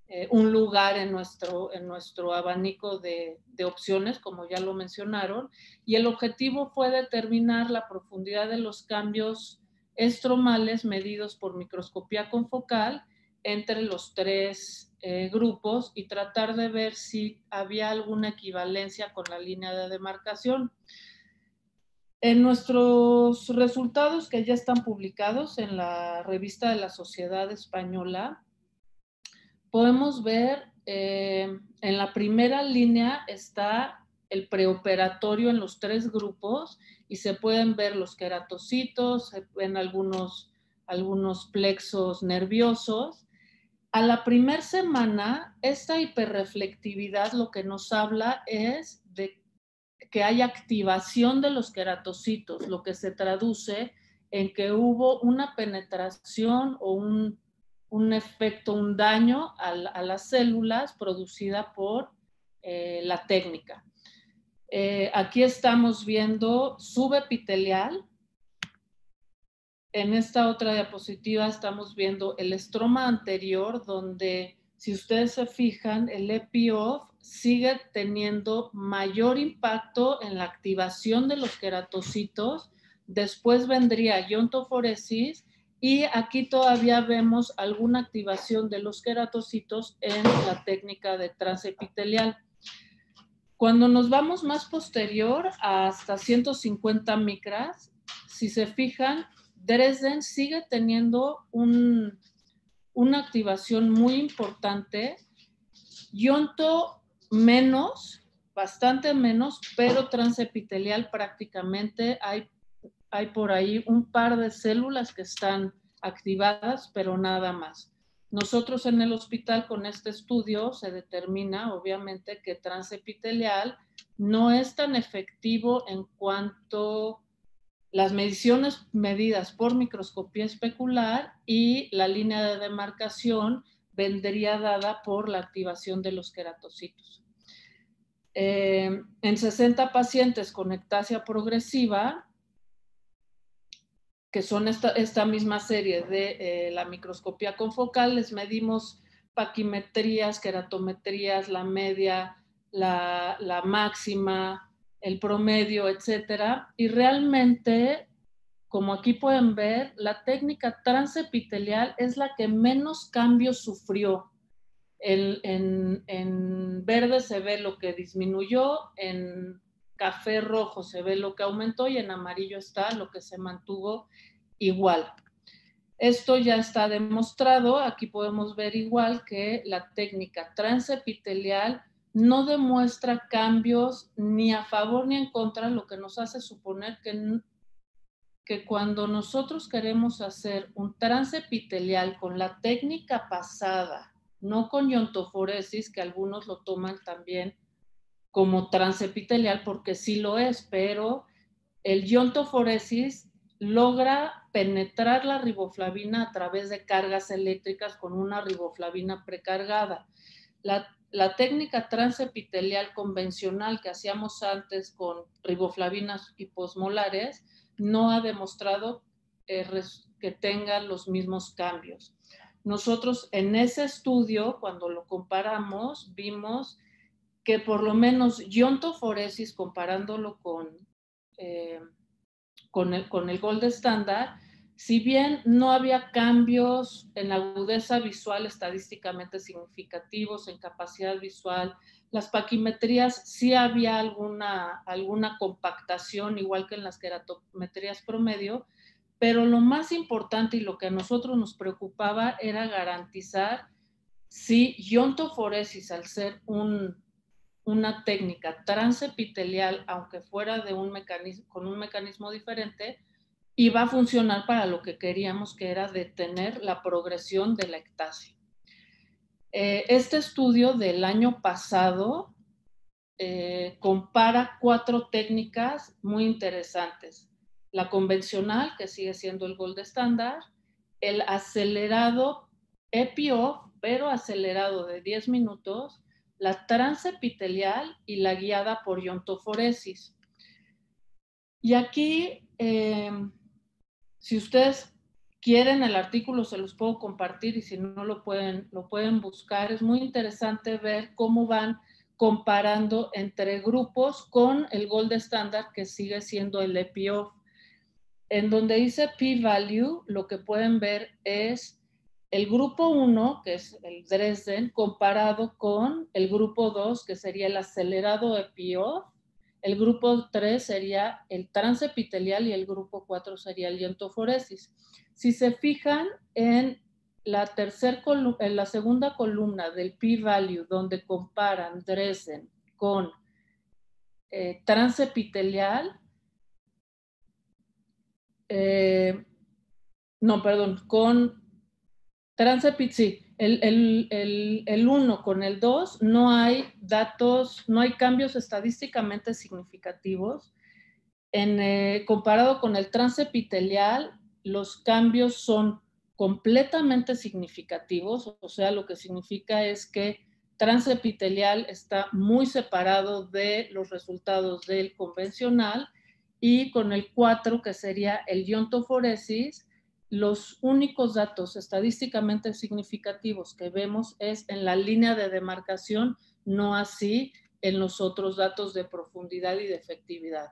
Speaker 6: eh, un lugar en nuestro, en nuestro abanico de, opciones, como ya lo mencionaron, y el objetivo fue determinar la profundidad de los cambios estromales medidos por microscopía confocal entre los tres eh, grupos y tratar de ver si había alguna equivalencia con la línea de demarcación. En nuestros resultados que ya están publicados en la revista de la Sociedad Española, podemos ver eh, en la primera línea está el preoperatorio en los tres grupos y se pueden ver los queratocitos, se ven algunos, algunos plexos nerviosos. A la primera semana, esta hiperreflectividad lo que nos habla es de que hay activación de los queratocitos, lo que se traduce en que hubo una penetración o un un efecto, un daño a, las células producida por eh, la técnica. Eh, aquí estamos viendo subepitelial. En esta otra diapositiva estamos viendo el estroma anterior, donde si ustedes se fijan, el EPIOF sigue teniendo mayor impacto en la activación de los queratocitos. Después vendría iontoforesis y aquí todavía vemos alguna activación de los queratocitos en la técnica de transepitelial. Cuando nos vamos más posterior, hasta 150 micras, si se fijan, Dresden sigue teniendo una activación muy importante. Yonto menos, bastante menos, pero transepitelial prácticamente hay hay por ahí un par de células que están activadas, pero nada más. Nosotros en el hospital con este estudio se determina obviamente que transepitelial no es tan efectivo en cuanto las mediciones medidas por microscopía especular y la línea de demarcación vendría dada por la activación de los queratocitos. Eh, en 60 pacientes con ectasia progresiva, que son esta, misma serie de eh, la microscopía confocal, les medimos paquimetrías, queratometrías, la media, la, la máxima, el promedio, etcétera, y realmente, como aquí pueden ver, la técnica transepitelial es la que menos cambios sufrió. En, en, verde se ve lo que disminuyó, en café rojo se ve lo que aumentó y en amarillo está lo que se mantuvo igual. Esto ya está demostrado, aquí podemos ver igual que la técnica transepitelial no demuestra cambios ni a favor ni en contra, lo que nos hace suponer que, que cuando nosotros queremos hacer un transepitelial con la técnica pasada, no con iontoforesis, que algunos lo toman también como transepitelial porque sí lo es, pero el iontoforesis logra penetrar la riboflavina a través de cargas eléctricas con una riboflavina precargada. La, técnica transepitelial convencional que hacíamos antes con riboflavinas hiposmolares no ha demostrado eh, que tengan los mismos cambios. Nosotros en ese estudio, cuando lo comparamos, vimos que por lo menos iontoforesis, comparándolo con, eh, con, el, con el gold estándar, Si bien no había cambios en la agudeza visual estadísticamente significativos, en capacidad visual, las paquimetrías sí había alguna, alguna compactación, igual que en las queratometrías promedio, pero lo más importante y lo que a nosotros nos preocupaba era garantizar si iontoforesis, al ser un, una técnica transepitelial, aunque fuera de un mecanismo, con un mecanismo diferente, iba a funcionar para lo que queríamos, que era detener la progresión de la ectasia. Eh, este estudio del año pasado eh, compara cuatro técnicas muy interesantes. La convencional, que sigue siendo el gold estándar, el acelerado EPIO, pero acelerado de 10 minutos, la transepitelial y la guiada por iontoforesis. Y aquí eh, si ustedes quieren el artículo, se los puedo compartir y si no lo pueden, lo pueden buscar. Es muy interesante ver cómo van comparando entre grupos con el gold estándar que sigue siendo el EPO. En donde dice p-value, lo que pueden ver es el grupo 1, que es el Dresden, comparado con el grupo 2, que sería el acelerado EPO, el grupo 3 sería el transepitelial y el grupo 4 sería el iontoforesis. Si se fijan en la, en la segunda columna del p-value, donde comparan Dresden con eh, transepitelial, eh, no, perdón, con transepitelial, el, 1 con el 2 no hay datos, no hay cambios estadísticamente significativos. En, eh, comparado con el transepitelial, los cambios son completamente significativos, o sea, lo que significa es que transepitelial está muy separado de los resultados del convencional y con el 4, que sería el iontoforesis, los únicos datos estadísticamente significativos que vemos es en la línea de demarcación, no así en los otros datos de profundidad y de efectividad.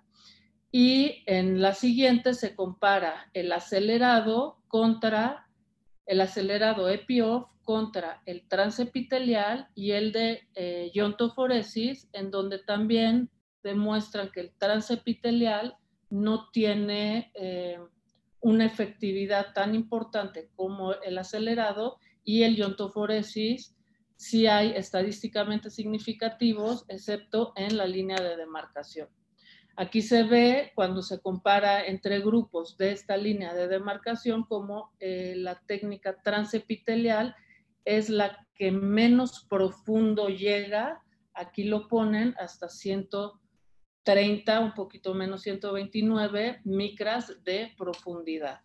Speaker 6: Y en la siguiente se compara el acelerado contra el acelerado EPIOF contra el transepitelial y el de eh, iontoforesis, en donde también demuestran que el transepitelial no tiene eh, una efectividad tan importante como el acelerado y el iontoforesis si hay estadísticamente significativos, excepto en la línea de demarcación. Aquí se ve cuando se compara entre grupos de esta línea de demarcación como eh, la técnica transepitelial es la que menos profundo llega, aquí lo ponen hasta 100 30, un poquito menos 129 micras de profundidad.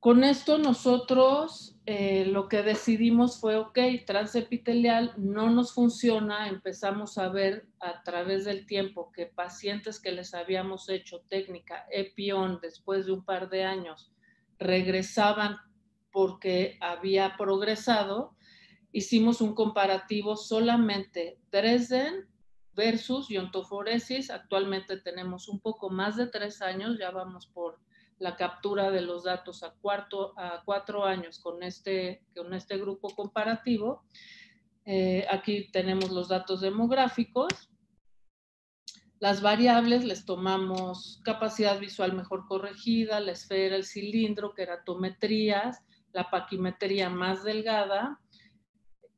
Speaker 6: Con esto nosotros eh, lo que decidimos fue, ok, transepitelial no nos funciona, empezamos a ver a través del tiempo que pacientes que les habíamos hecho técnica EPION después de un par de años regresaban porque había progresado, hicimos un comparativo solamente Dresden versus iontoforesis. Actualmente tenemos un poco más de tres años, ya vamos por la captura de los datos a, cuatro años con este, con este grupo comparativo. Eh, aquí tenemos los datos demográficos. Las variables les tomamos capacidad visual mejor corregida, la esfera, el cilindro, queratometrías, la paquimetría más delgada,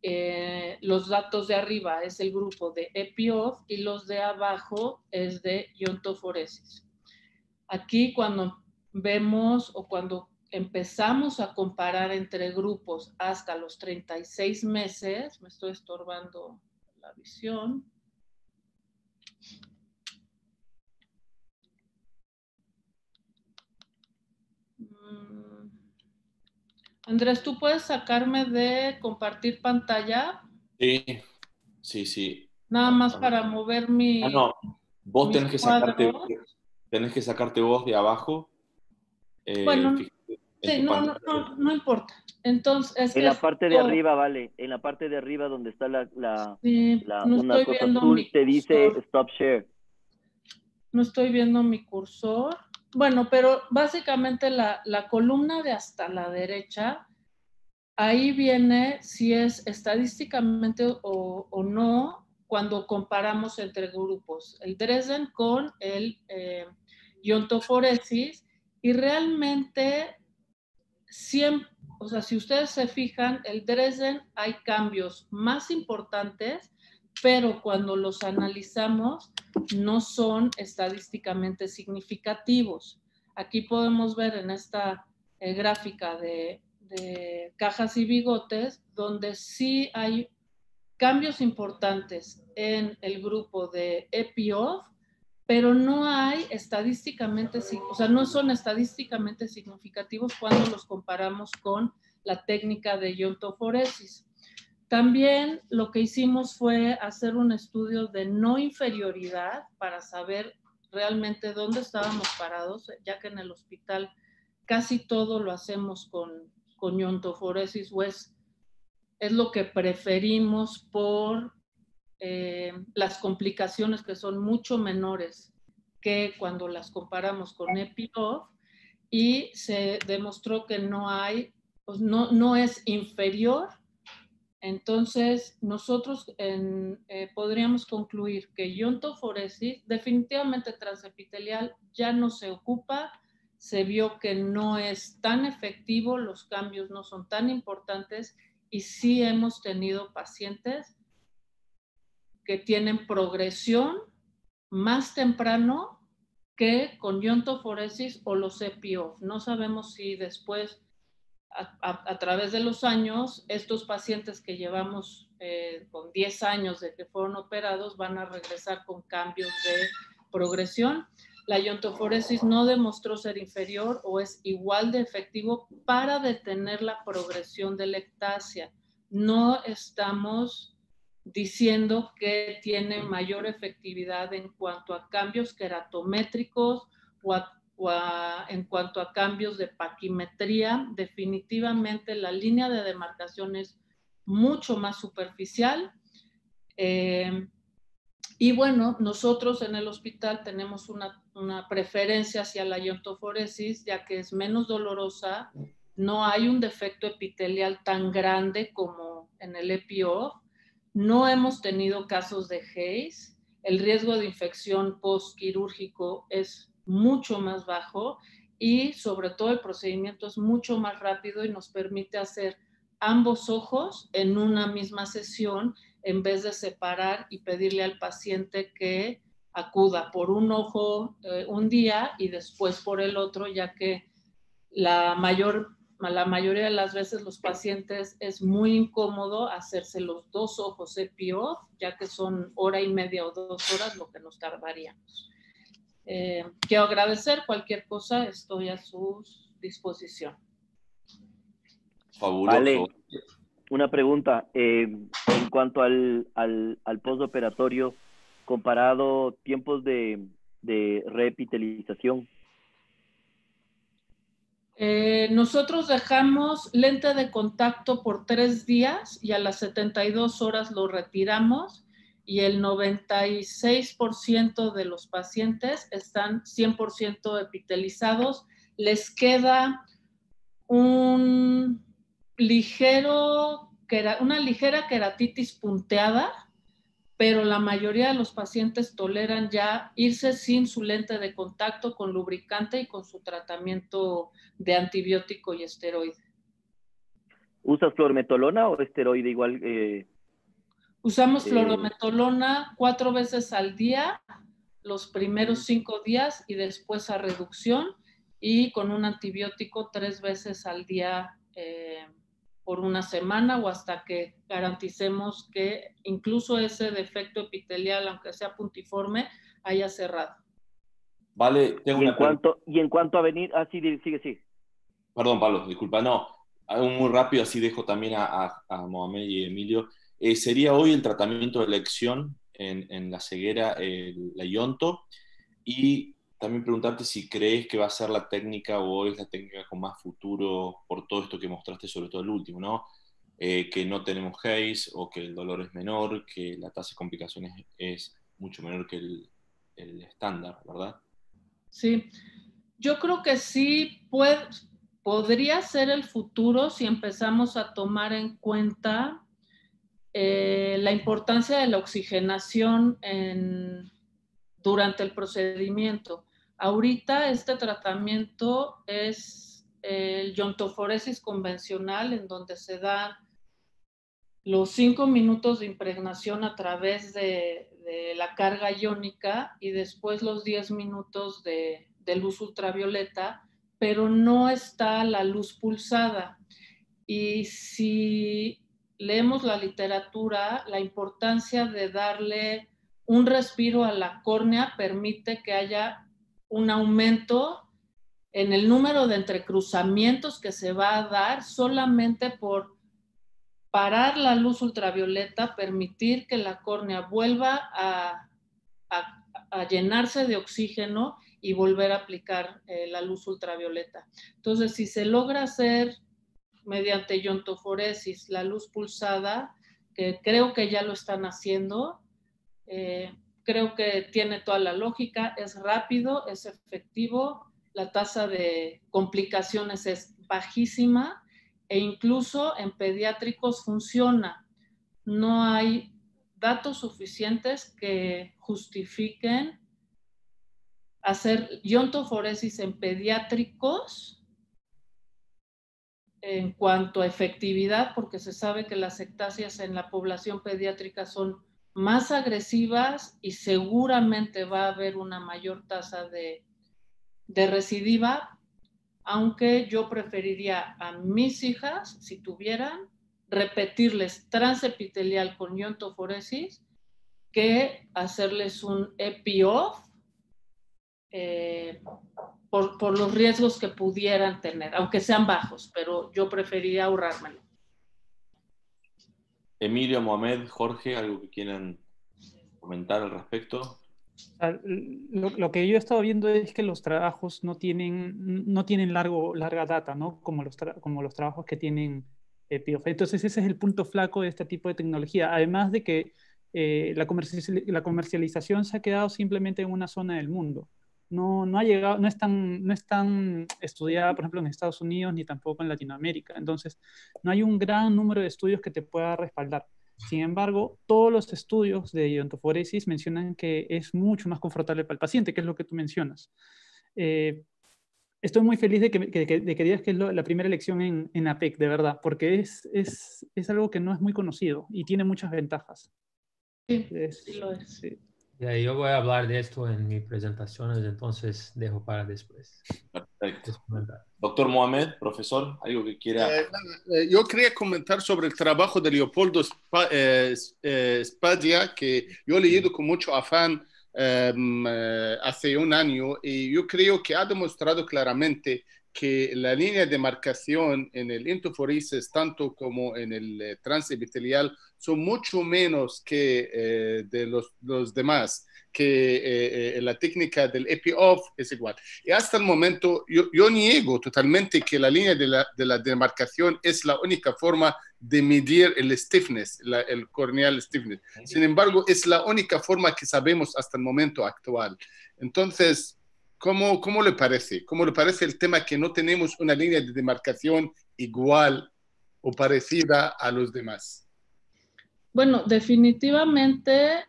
Speaker 6: eh, los datos de arriba es el grupo de EPIOF y los de abajo es de iontoforesis. Aquí cuando vemos o cuando empezamos a comparar entre grupos hasta los 36 meses, me estoy estorbando la visión. Andrés, ¿tú puedes sacarme de compartir pantalla?
Speaker 3: Sí, sí, sí.
Speaker 6: Nada más para mover mi.
Speaker 3: Ah, no. Vos tenés que, sacarte, tenés que sacarte vos de abajo.
Speaker 6: Eh, bueno, sí, no, no, no, importa. Entonces,
Speaker 2: en la parte de arriba, vale. En la parte de arriba donde está la, la,
Speaker 6: sí, no una cosa azul,
Speaker 2: te dice stop share.
Speaker 6: No estoy viendo mi cursor. Bueno, pero básicamente la, columna de hasta la derecha, ahí viene si es estadísticamente o, no cuando comparamos entre grupos, el Dresden con el eh, iontoforesis, y realmente siempre, o sea, si ustedes se fijan, el Dresden hay cambios más importantes, pero cuando los analizamos no son estadísticamente significativos. Aquí podemos ver en esta eh, gráfica de, cajas y bigotes, donde sí hay cambios importantes en el grupo de EPIOF, pero no hay estadísticamente, o sea, no son estadísticamente significativos cuando los comparamos con la técnica de iontoforesis. También lo que hicimos fue hacer un estudio de no inferioridad para saber realmente dónde estábamos parados, ya que en el hospital casi todo lo hacemos con, con iontoforesis o es, es lo que preferimos por eh, las complicaciones que son mucho menores que cuando las comparamos con EpiOff y se demostró que no hay, pues no, no es inferior. Entonces, nosotros eh, podríamos concluir que iontoforesis definitivamente transepitelial ya no se ocupa, se vio que no es tan efectivo, los cambios no son tan importantes y sí hemos tenido pacientes que tienen progresión más temprano que con iontoforesis o los EPIOF. No sabemos si después, a, través de los años, estos pacientes que llevamos eh, con 10 años de que fueron operados van a regresar con cambios de progresión. La iontoforesis no demostró ser inferior o es igual de efectivo para detener la progresión de la ectasia. No estamos diciendo que tiene mayor efectividad en cuanto a cambios queratométricos o, en cuanto a cambios de paquimetría. Definitivamente la línea de demarcación es mucho más superficial. Eh, y bueno, nosotros en el hospital tenemos una, preferencia hacia la iontoforesis, ya que es menos dolorosa, no hay un defecto epitelial tan grande como en el EPO, no hemos tenido casos de Hayes. El riesgo de infección postquirúrgico es mucho más bajo y sobre todo el procedimiento es mucho más rápido y nos permite hacer ambos ojos en una misma sesión en vez de separar y pedirle al paciente que acuda por un ojo eh, un día y después por el otro, ya que la mayor la mayoría de las veces los pacientes es muy incómodo hacerse los dos ojos EPIO, ya que son hora y media o dos horas lo que nos tardaríamos. Eh, quiero agradecer cualquier cosa, estoy a su disposición.
Speaker 2: Fabuloso. Vale. Una pregunta, eh, en cuanto al, al, al postoperatorio, comparado tiempos de, de reepitelización,
Speaker 6: eh, nosotros dejamos lente de contacto por tres días y a las 72 horas lo retiramos y el 96% de los pacientes están 100% epitelizados. Les queda un ligero, una ligera queratitis punteada pero la mayoría de los pacientes toleran ya irse sin su lente de contacto con lubricante y con su tratamiento de antibiótico y esteroide.
Speaker 2: ¿Usas fluorometolona o esteroide igual? Eh,
Speaker 6: Usamos fluorometolona cuatro veces al día, los primeros cinco días y después a reducción y con un antibiótico tres veces al día eh, por una semana o hasta que garanticemos que incluso ese defecto epitelial, aunque sea puntiforme, haya cerrado.
Speaker 3: Vale, tengo
Speaker 2: ¿Y una en cuanto Y en cuanto a venir, ah, sí, sigue, sigue.
Speaker 3: Perdón, Pablo, disculpa, no. Muy rápido, así dejo también a, a, Mohamed y Emilio. Eh, ¿Sería hoy el tratamiento de elección en, la ceguera, el, la ionto? Y también preguntarte si crees que va a ser la técnica o es la técnica con más futuro por todo esto que mostraste, sobre todo el último, ¿no? Eh, que no tenemos haze o que el dolor es menor, que la tasa de complicaciones es mucho menor que el, el estándar, ¿verdad?
Speaker 6: Sí. yo creo que sí puede, podría ser el futuro si empezamos a tomar en cuenta eh, la importancia de la oxigenación durante el procedimiento. Ahorita este tratamiento es el yontoforesis convencional, en donde se da los cinco minutos de impregnación a través de, la carga iónica y después los diez minutos de, de luz ultravioleta, pero no está la luz pulsada. Y si leemos la literatura, la importancia de darle un respiro a la córnea permite que haya un aumento en el número de entrecruzamientos que se va a dar solamente por parar la luz ultravioleta, permitir que la córnea vuelva a, llenarse de oxígeno y volver a aplicar eh, la luz ultravioleta. Entonces, si se logra hacer mediante iontoforesis la luz pulsada, que creo que ya lo están haciendo, eh, creo que tiene toda la lógica, es rápido, es efectivo, la tasa de complicaciones es bajísima e incluso en pediátricos funciona. No hay datos suficientes que justifiquen hacer iontoforesis en pediátricos en cuanto a efectividad, porque se sabe que las sectáceas en la población pediátrica son más agresivas y seguramente va a haber una mayor tasa de, recidiva, aunque yo preferiría a mis hijas, si tuvieran, repetirles transepitelial con iontoforesis que hacerles un EPI-OFF eh, por, por, los riesgos que pudieran tener, aunque sean bajos, pero yo preferiría ahorrármelo.
Speaker 3: Emilio, Mohamed, Jorge, ¿algo que quieran comentar al respecto?
Speaker 5: Lo, que yo he estado viendo es que los trabajos no tienen, no tienen largo, larga data, ¿no? Como los, como los trabajos que tienen eh, Entonces ese es el punto flaco de este tipo de tecnología. Además de que eh, la, la, comercialización se ha quedado simplemente en una zona del mundo. No, no, ha llegado, no, es tan, no es tan estudiada, por ejemplo, en Estados Unidos ni tampoco en Latinoamérica. Entonces, no hay un gran número de estudios que te pueda respaldar. Sin embargo, todos los estudios de iontoforesis mencionan que es mucho más confortable para el paciente, que es lo que tú mencionas. Eh, estoy muy feliz de que, de que digas que es la primera elección en, en, APEC, de verdad, porque es, es, es, algo que no es muy conocido y tiene muchas ventajas.
Speaker 6: Sí, sí lo es. Sí.
Speaker 4: Yo voy a hablar de esto en mis presentaciones, entonces dejo para después.
Speaker 3: Perfecto. Doctor Mohamed, profesor, algo que quiera.
Speaker 1: Eh, eh, yo quería comentar sobre el trabajo de Leopoldo eh, Spadia, que yo he leído con mucho afán em, hace un año y yo creo que ha demostrado claramente que la línea de marcación en el intoforesis, tanto como en el transepitelial, son mucho menos que de los, los demás que eh, eh, la técnica del EPI-OFF es igual. Y hasta el momento yo, yo niego totalmente que la línea de la, de la, demarcación es la única forma de medir el stiffness, el corneal stiffness. Sin embargo, es la única forma que sabemos hasta el momento actual. Entonces, ¿cómo, cómo le parece? ¿Cómo le parece el tema que no tenemos una línea de demarcación igual o parecida a los demás?
Speaker 6: Bueno, definitivamente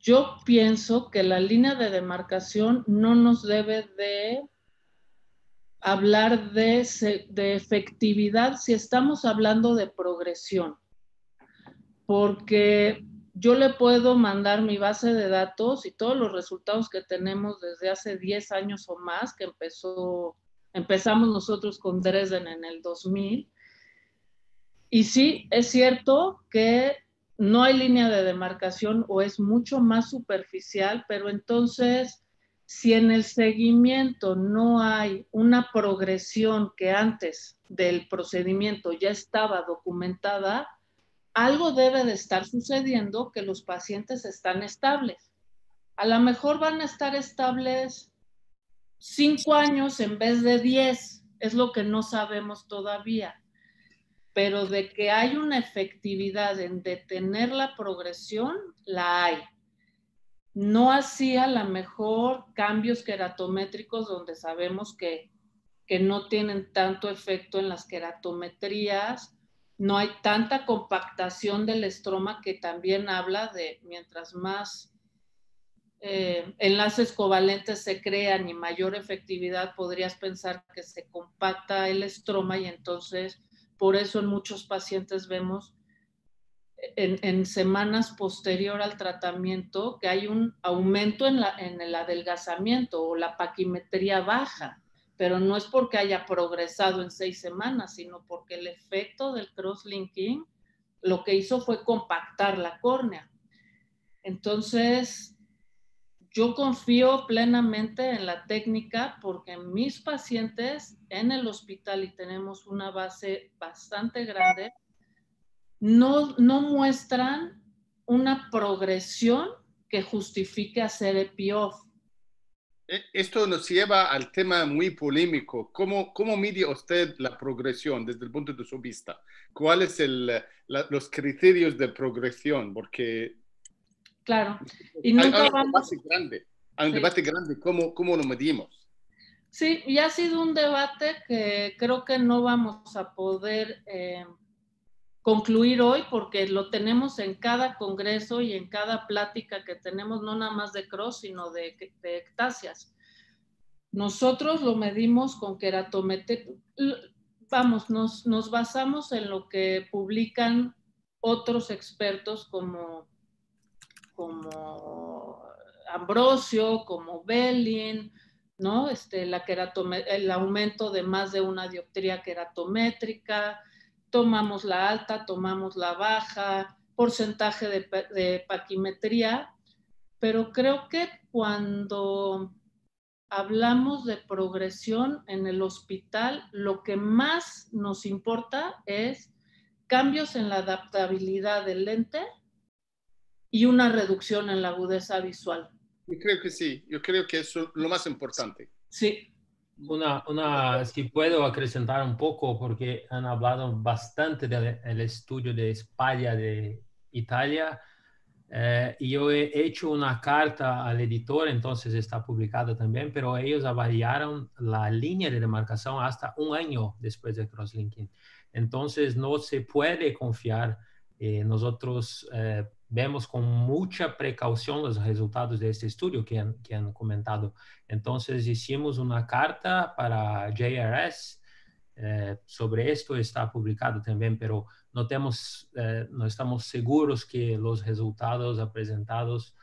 Speaker 6: yo pienso que la línea de demarcación no nos debe de hablar de, efectividad si estamos hablando de progresión, porque yo le puedo mandar mi base de datos y todos los resultados que tenemos desde hace 10 años o más, que empezó, empezamos nosotros con Dresden en el 2000. Y sí, es cierto que no hay línea de demarcación o es mucho más superficial, pero entonces, si en el seguimiento no hay una progresión que antes del procedimiento ya estaba documentada, algo debe de estar sucediendo que los pacientes están estables. A lo mejor van a estar estables cinco años en vez de diez, es lo que no sabemos todavía pero de que hay una efectividad en detener la progresión, la hay. no hacía la mejor cambios queratométricos donde sabemos que, que no tienen tanto efecto en las queratometrías, no hay tanta compactación del estroma que también habla de mientras más eh, enlaces covalentes se crean y mayor efectividad, podrías pensar que se compacta el estroma y entonces por eso en muchos pacientes vemos en, semanas posterior al tratamiento que hay un aumento en, la, en el adelgazamiento o la paquimetría baja, pero no es porque haya progresado en seis semanas, sino porque el efecto del cross-linking lo que hizo fue compactar la córnea. Entonces, yo confío plenamente en la técnica porque mis pacientes en el hospital y tenemos una base bastante grande, no, no muestran una progresión que justifique hacer EPIOF.
Speaker 1: E, esto nos lleva al tema muy polémico. ¿Cómo, cómo mide usted la progresión desde el punto de su vista? ¿Cuáles son los criterios de progresión? Porque...
Speaker 6: Claro.
Speaker 1: Y nunca hay, un debate grande. Hay un debate grande. ¿Cómo, ¿Cómo lo medimos?
Speaker 6: Sí, y ha sido un debate que creo que no vamos a poder... Eh, concluir hoy porque lo tenemos en cada congreso y en cada plática que tenemos, no nada más de cross, sino de, de. Nosotros lo medimos con queratometría, vamos, nos, nos basamos en lo que publican otros expertos como, como Ambrosio, como Bellin, ¿no? Este, la el aumento de más de una dioptría queratométrica, tomamos la alta, tomamos la baja, porcentaje de, paquimetría, pero creo que cuando hablamos de progresión en el hospital, lo que más nos importa es cambios en la adaptabilidad del lente y una reducción en la agudeza visual.
Speaker 1: Yo creo que sí, yo creo que eso es lo más importante.
Speaker 6: Sí,
Speaker 4: una, una, si puedo acrescentar un poco, porque han hablado bastante del estudio de España de Italia. Eh, y yo he hecho una carta al editor, entonces está publicada también, pero ellos variaron la línea de demarcación hasta un año después de crosslinking. Entonces no se puede confiar. Eh, nosotros eh, vemos con mucha precaución los resultados de este estudio que han, que han comentado. Entonces hicimos una carta para JRS eh, sobre esto, está publicado también, pero no, tenemos, eh, no estamos seguros que los resultados presentados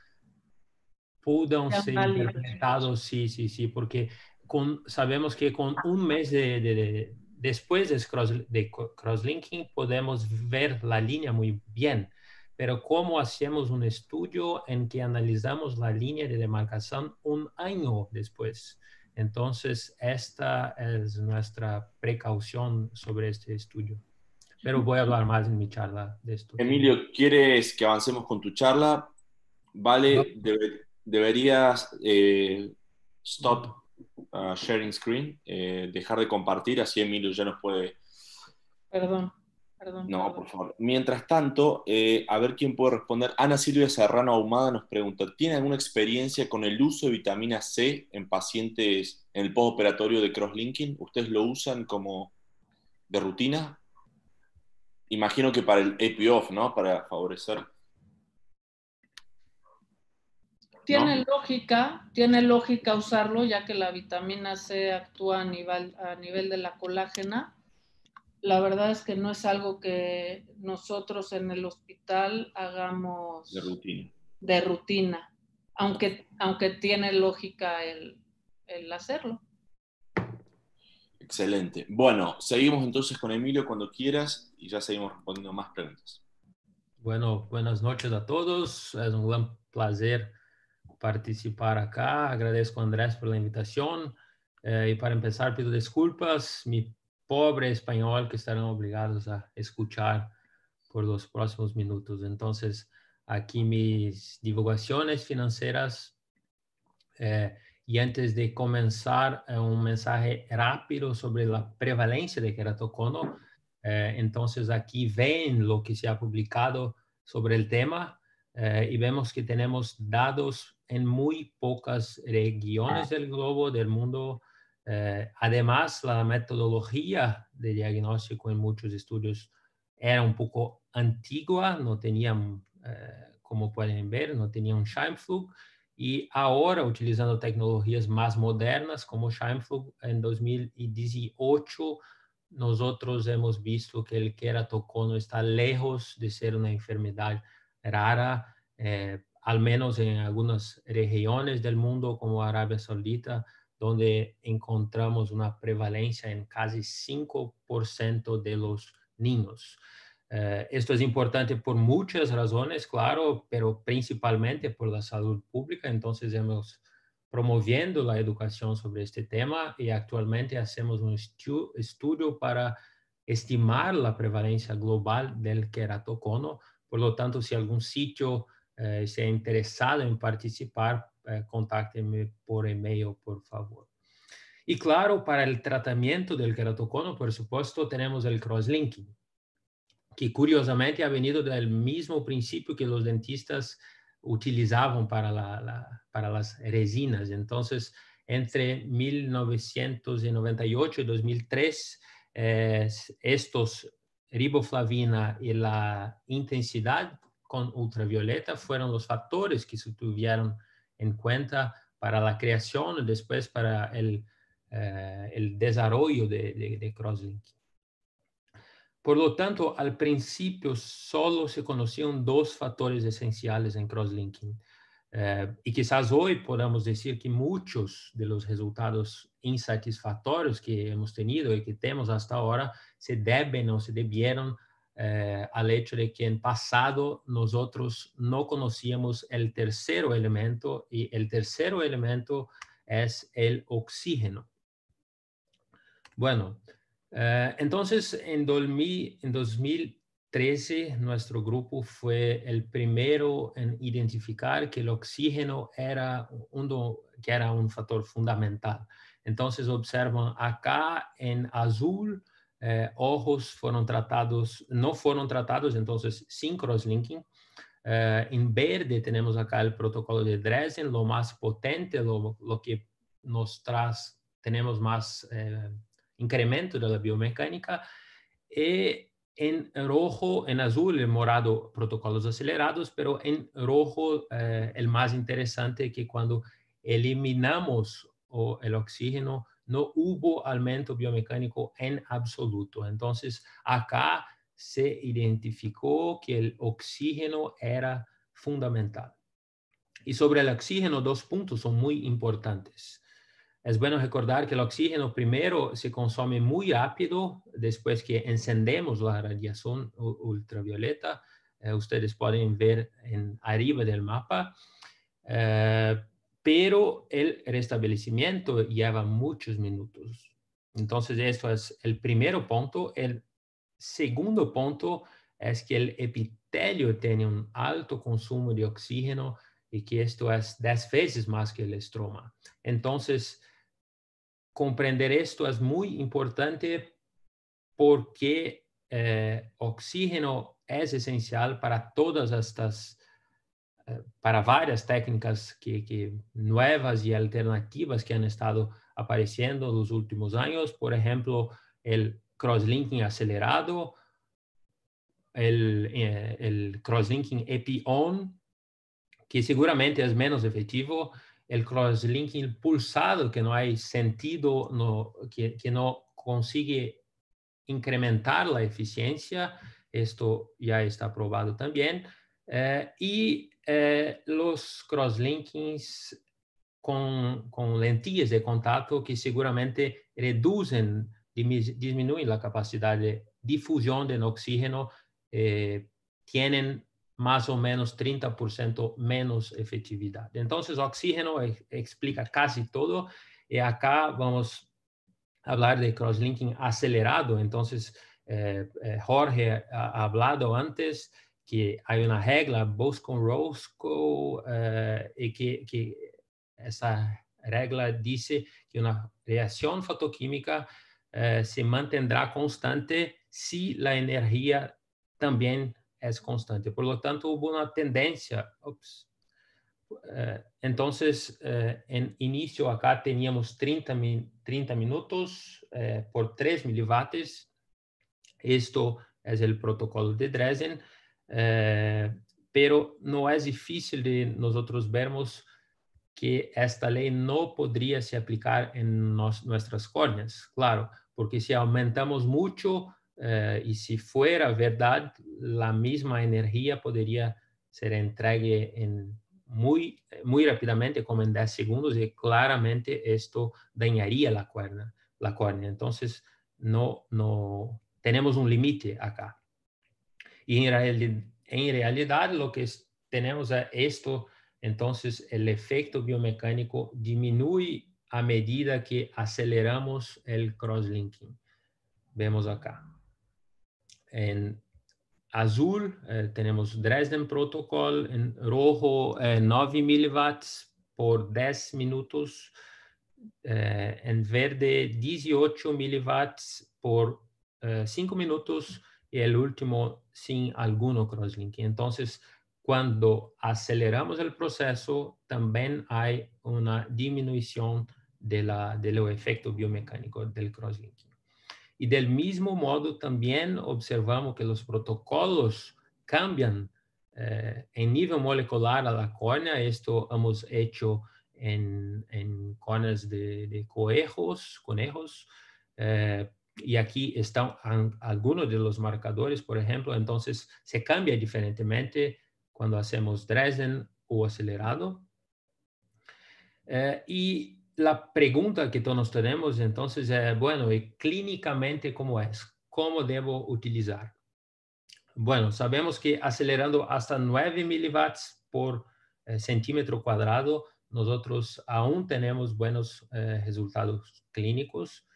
Speaker 4: puedan ser interpretados, sí, sí, sí, porque con, sabemos que con un mes de, de, después de, cross, de crosslinking podemos ver la línea muy bien pero cómo hacemos un estudio en que analizamos la línea de demarcación un año después. Entonces, esta es nuestra precaución sobre este estudio. Pero voy a hablar más en mi charla de esto.
Speaker 3: Emilio, ¿quieres que avancemos con tu charla? Vale, deberías eh, stop uh, sharing screen, eh, dejar de compartir, así Emilio ya nos puede...
Speaker 6: Perdón
Speaker 3: no, por favor. Mientras tanto, eh, a ver quién puede responder. Ana Silvia Serrano Ahumada nos pregunta, ¿tiene alguna experiencia con el uso de vitamina C en pacientes en el postoperatorio de crosslinking? ¿Ustedes lo usan como de rutina? Imagino que para el EPI-OFF, ¿no? Para favorecer.
Speaker 6: Tiene lógica, tiene lógica usarlo, ya que la vitamina C actúa a nivel, a nivel de la colágena la verdad es que no es algo que nosotros en el hospital hagamos
Speaker 3: de rutina.
Speaker 6: De rutina, aunque, aunque tiene lógica el, el hacerlo.
Speaker 3: Excelente. Bueno, seguimos entonces con Emilio cuando quieras y ya seguimos respondiendo más preguntas.
Speaker 4: Bueno, buenas noches a todos. Es un gran placer participar acá. Agradezco a Andrés por la invitación. Eh, y para empezar, pido disculpas. Mi pobre español que estarán obligados a escuchar por los próximos minutos. Entonces, aquí mis divulgaciones financieras. Eh, y antes de comenzar, eh, un mensaje rápido sobre la prevalencia de queratocono. Eh, entonces, aquí ven lo que se ha publicado sobre el tema y vemos que tenemos datos en muy pocas regiones del globo, del mundo. Eh, además, la metodología de diagnóstico en muchos estudios era un poco antigua, no tenían, eh, como pueden ver, no tenía un Scheimpflug. Y ahora, utilizando tecnologías más modernas como Scheimpflug, en 2018 nosotros hemos visto que el queratocono está lejos de ser una enfermedad rara, eh, al menos en algunas regiones del mundo como Arabia Saudita, donde encontramos una prevalencia en casi 5% de los niños. Eh, esto es importante por muchas razones, claro, pero principalmente por la salud pública. Entonces hemos promoviendo la educación sobre este tema y actualmente hacemos un estudio para estimar la prevalencia global del queratocono. Por lo tanto, si algún sitio eh, se ha interesado en participar, eh, contáctenme por email, por favor. Y claro, para el tratamiento del queratocono, por supuesto, tenemos el crosslinking, que curiosamente ha venido del mismo principio que los dentistas utilizaban para, la, para las resinas. Entonces, entre 1998 y 2003, eh, estos riboflavina y la intensidad con ultravioleta fueron los factores que se tuvieron en cuenta para la creación y después para el, eh, el desarrollo de, de, de. Por lo tanto, al principio solo se conocían dos factores esenciales en crosslinking. Eh, y quizás hoy podamos decir que muchos de los resultados insatisfactorios que hemos tenido y que tenemos hasta ahora se deben o se debieron eh, al hecho de que en pasado nosotros no conocíamos el tercer elemento y el tercer elemento es el oxígeno. Bueno, eh, entonces, en, 2013, nuestro grupo fue el primero en identificar que el oxígeno era, que era un factor fundamental. Entonces, observan acá en azul, eh, ojos fueron tratados, no fueron tratados, entonces sin crosslinking. Uh, en verde tenemos acá el protocolo de Dresden, lo más potente, lo, lo que nos trae, tenemos más incremento de la biomecánica. Y en rojo, en azul, en morado, protocolos acelerados, pero en rojo, eh, el más interesante que cuando eliminamos el oxígeno, no hubo aumento biomecánico en absoluto. Entonces, acá se identificó que el oxígeno era fundamental. Y sobre el oxígeno, dos puntos son muy importantes. Es bueno recordar que el oxígeno primero se consume muy rápido después que encendemos la radiación ultravioleta. Eh, ustedes pueden ver en arriba del mapa. Eh, pero el restablecimiento lleva muchos minutos. Entonces, esto es el primer punto. El segundo punto es que el epitelio tiene un alto consumo de oxígeno y que esto es 10 veces más que el estroma. Entonces, comprender esto es muy importante porque eh, oxígeno es esencial para todas estas, para varias técnicas que, que, nuevas y alternativas que han estado apareciendo en los últimos años. Por ejemplo, el crosslinking acelerado, el, eh, el crosslinking EPI-ON, que seguramente es menos efectivo, el crosslinking pulsado, que no hay sentido, no, que, que no consigue incrementar la eficiencia, esto ya está probado también, eh, y eh, los crosslinkings con, con, lentillas de contacto que seguramente reducen, disminuyen la capacidad de difusión del oxígeno, eh, tienen más o menos 30% menos efectividad. Entonces, oxígeno explica casi todo y acá vamos a hablar de crosslinking acelerado. Entonces, eh, eh, Jorge ha hablado antes que hay una regla Bosco-Roscoe eh, y que, que, esa regla dice que una reacción fotoquímica se mantendrá constante si la energía también es constante. Por lo tanto, hubo una tendencia, Eh, entonces, eh, en inicio acá teníamos 30, 30 minutos eh, por 3 milivatts. Esto es el protocolo de Dresden, pero no es difícil de nosotros vermos que esta ley no podría se aplicar en nuestras córneas, claro, porque si aumentamos mucho y si fuera verdad, la misma energía podría ser entregue en muy, muy rápidamente, como en 10 segundos, y claramente esto dañaría la córnea. La córnea. Entonces, no, no tenemos un límite acá. Y en, realidad, lo que tenemos es esto, entonces el efecto biomecánico disminuye a medida que aceleramos el crosslinking. Vemos acá. En azul eh, tenemos Dresden Protocol, en rojo 9 eh, miliwatts por 10 minutos, eh, en verde 18 miliwatts por 5 minutos y el último sin alguno crosslinking. Entonces, cuando aceleramos el proceso, también hay una disminución de la, del efecto biomecánico del crosslinking. Y del mismo modo también observamos que los protocolos cambian eh, en nivel molecular a la córnea. Esto hemos hecho en, córneas de, de conejos. conejos eh, y aquí están algunos de los marcadores, por ejemplo. Entonces se cambia diferentemente cuando hacemos Dresden o acelerado. Eh, y la pregunta que todos tenemos entonces es, bueno, ¿y clínicamente cómo es? ¿Cómo debo utilizar? Bueno, sabemos que acelerando hasta 9 miliwatts por eh, centímetro cuadrado, nosotros aún tenemos buenos eh, resultados clínicos.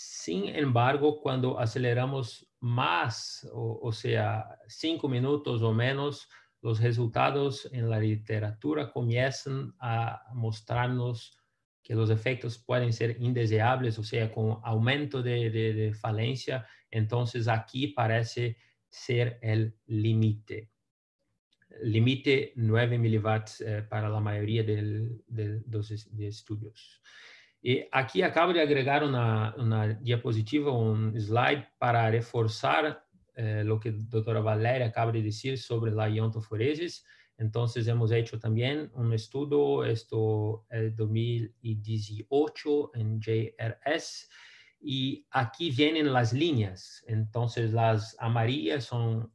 Speaker 4: Sin embargo, cuando aceleramos más, o, sea, 5 minutos o menos, los resultados en la literatura comienzan a mostrarnos que los efectos pueden ser indeseables, o sea, con aumento de, falencia. Entonces aquí parece ser el límite. Límite 9 miliwatts eh, para la mayoría de los estudios. Y aquí acabo de agregar una, una diapositiva, un slide para reforzar eh, lo que la doctora Valeria acaba de decir sobre la iontoforesis. Entonces hemos hecho también un estudio, esto es 2018 en JRS, y aquí vienen las líneas. Entonces las amarillas son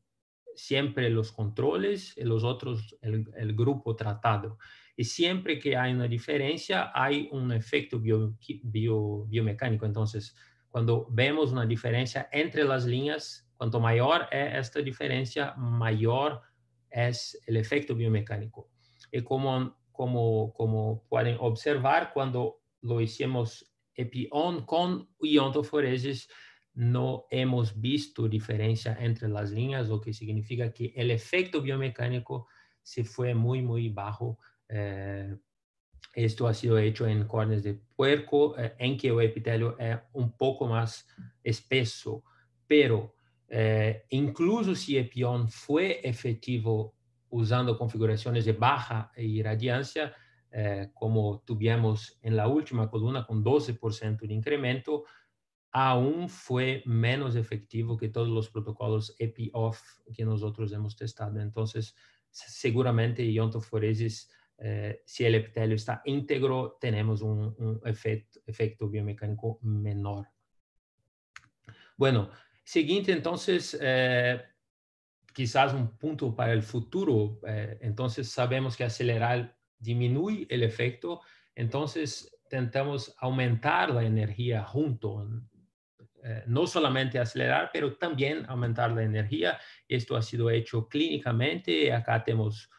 Speaker 4: siempre los controles y los otros el, grupo tratado. Y siempre que hay una diferencia, hay un efecto bio, biomecánico. Entonces, cuando vemos una diferencia entre las líneas, cuanto mayor es esta diferencia, mayor es el efecto biomecánico. Y como, como, como pueden observar, cuando lo hicimos EPION con iontoforesis, no hemos visto diferencia entre las líneas, lo que significa que el efecto biomecánico se fue muy, muy bajo. Eh, esto ha sido hecho en córneas de puerco, eh, en que el epitelio es un poco más espeso, pero eh, incluso si Epion fue efectivo usando configuraciones de baja irradiancia, eh, como tuvimos en la última columna con 12% de incremento, aún fue menos efectivo que todos los protocolos EPI-OFF que nosotros hemos testado. Entonces, seguramente iontoforesis, eh, si el epitelio está íntegro, tenemos un, un efecto, efecto biomecánico menor. Bueno, Siguiente, entonces, eh, quizás un punto para el futuro. Eh, entonces, sabemos que acelerar disminuye el efecto, entonces tentamos aumentar la energía junto, eh, no solamente acelerar, pero también aumentar la energía. Esto ha sido hecho clínicamente, acá tenemos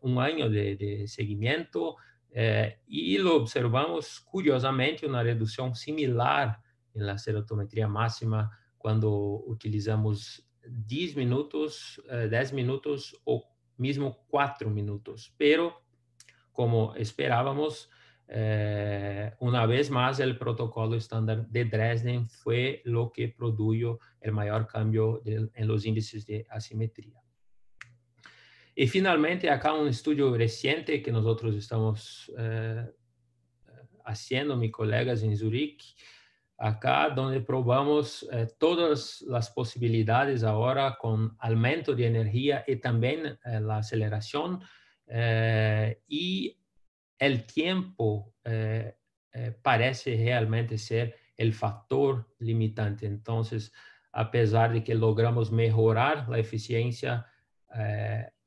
Speaker 4: un año de, de seguimiento y lo observamos curiosamente una reducción similar en la serotometría máxima cuando utilizamos 10 minutos, 10 eh, minutos o mismo 4 minutos. Pero, como esperábamos, eh, una vez más el protocolo estándar de Dresden fue lo que produjo el mayor cambio en los índices de asimetría. Y finalmente, acá un estudio reciente que nosotros estamos eh, haciendo, mis colegas en Zurich, acá donde probamos eh, todas las posibilidades ahora con aumento de energía y también eh, la aceleración y el tiempo parece realmente ser el factor limitante. Entonces, a pesar de que logramos mejorar la eficiencia,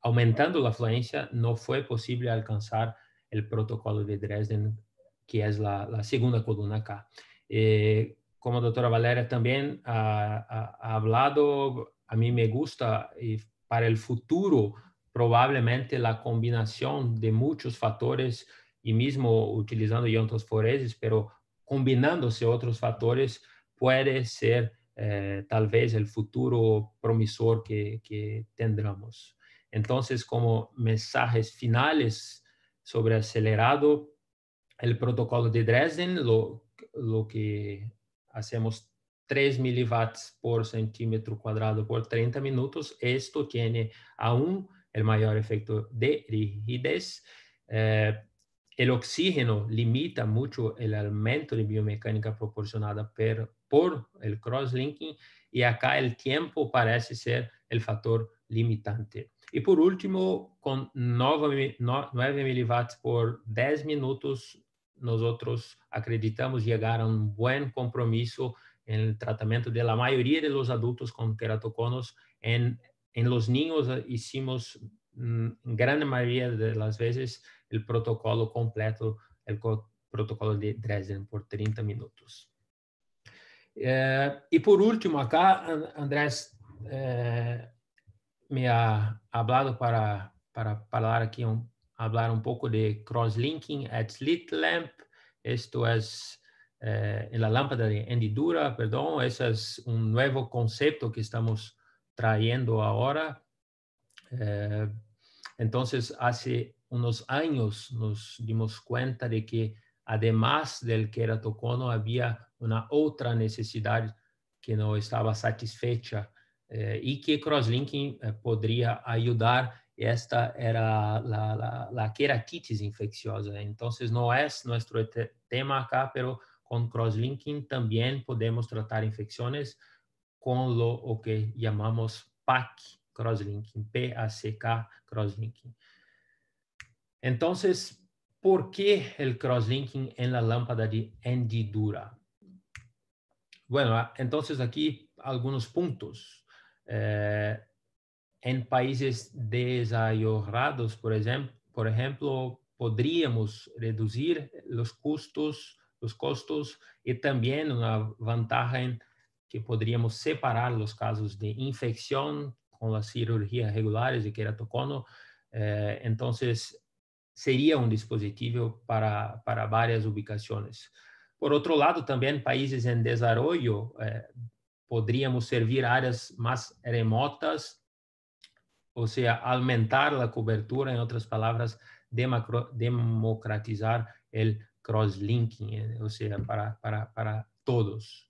Speaker 4: aumentando la fluencia, no fue posible alcanzar el protocolo de Dresden, que es la, segunda columna acá. Eh, como doctora Valeria también ha, hablado, a mí me gusta y para el futuro probablemente la combinación de muchos factores y mismo utilizando iontos foreses, pero combinándose otros factores puede ser eh, tal vez el futuro promisor que, que tendremos. Entonces, como mensajes finales sobre acelerado, el protocolo de Dresden, lo, que hacemos 3 miliwatts por centímetro cuadrado por 30 minutos, esto tiene aún el mayor efecto de rigidez. Eh, el oxígeno limita mucho el aumento de biomecánica proporcionada por el crosslinking y acá el tiempo parece ser el factor limitante. Y por último, con 9, 9 miliwatts por 10 minutos, nosotros acreditamos llegar a un buen compromiso en el tratamiento de la mayoría de los adultos con queratoconos. En, en los niños hicimos, mm, en gran mayoría de las veces, el protocolo completo, el protocolo de Dresden por 30 minutos. Eh, y por último, acá Andrés eh, me ha hablado para, para hablar aquí, hablar un poco de crosslinking at slit lamp. Esto es eh, en la lámpara de hendidura, perdón, ese es un nuevo concepto que estamos trayendo ahora. entonces, hace unos años nos dimos cuenta de que además del queratocono había una otra necesidad que no estaba satisfecha eh, y que crosslinking podría ayudar. Esta era la, la, queratitis infecciosa. Entonces no es nuestro tema acá, pero con crosslinking también podemos tratar infecciones con lo que llamamos PAC crosslinking, P-A-C-K crosslinking. Entonces, ¿por qué el crosslinking en la lámpara de hendidura? Bueno, entonces aquí algunos puntos. Eh, en países desarrollados, por ejemplo, por ejemplo, podríamos reducir los costos, los costos y también una ventaja en que podríamos separar los casos de infección con las cirugías regulares de queratocono. Eh, entonces, sería un dispositivo para, para varias ubicaciones. Por otro lado, también países en desarrollo eh, podríamos servir áreas más remotas, o sea, aumentar la cobertura, en otras palabras, democratizar el crosslinking, eh, o sea, para, para, para todos.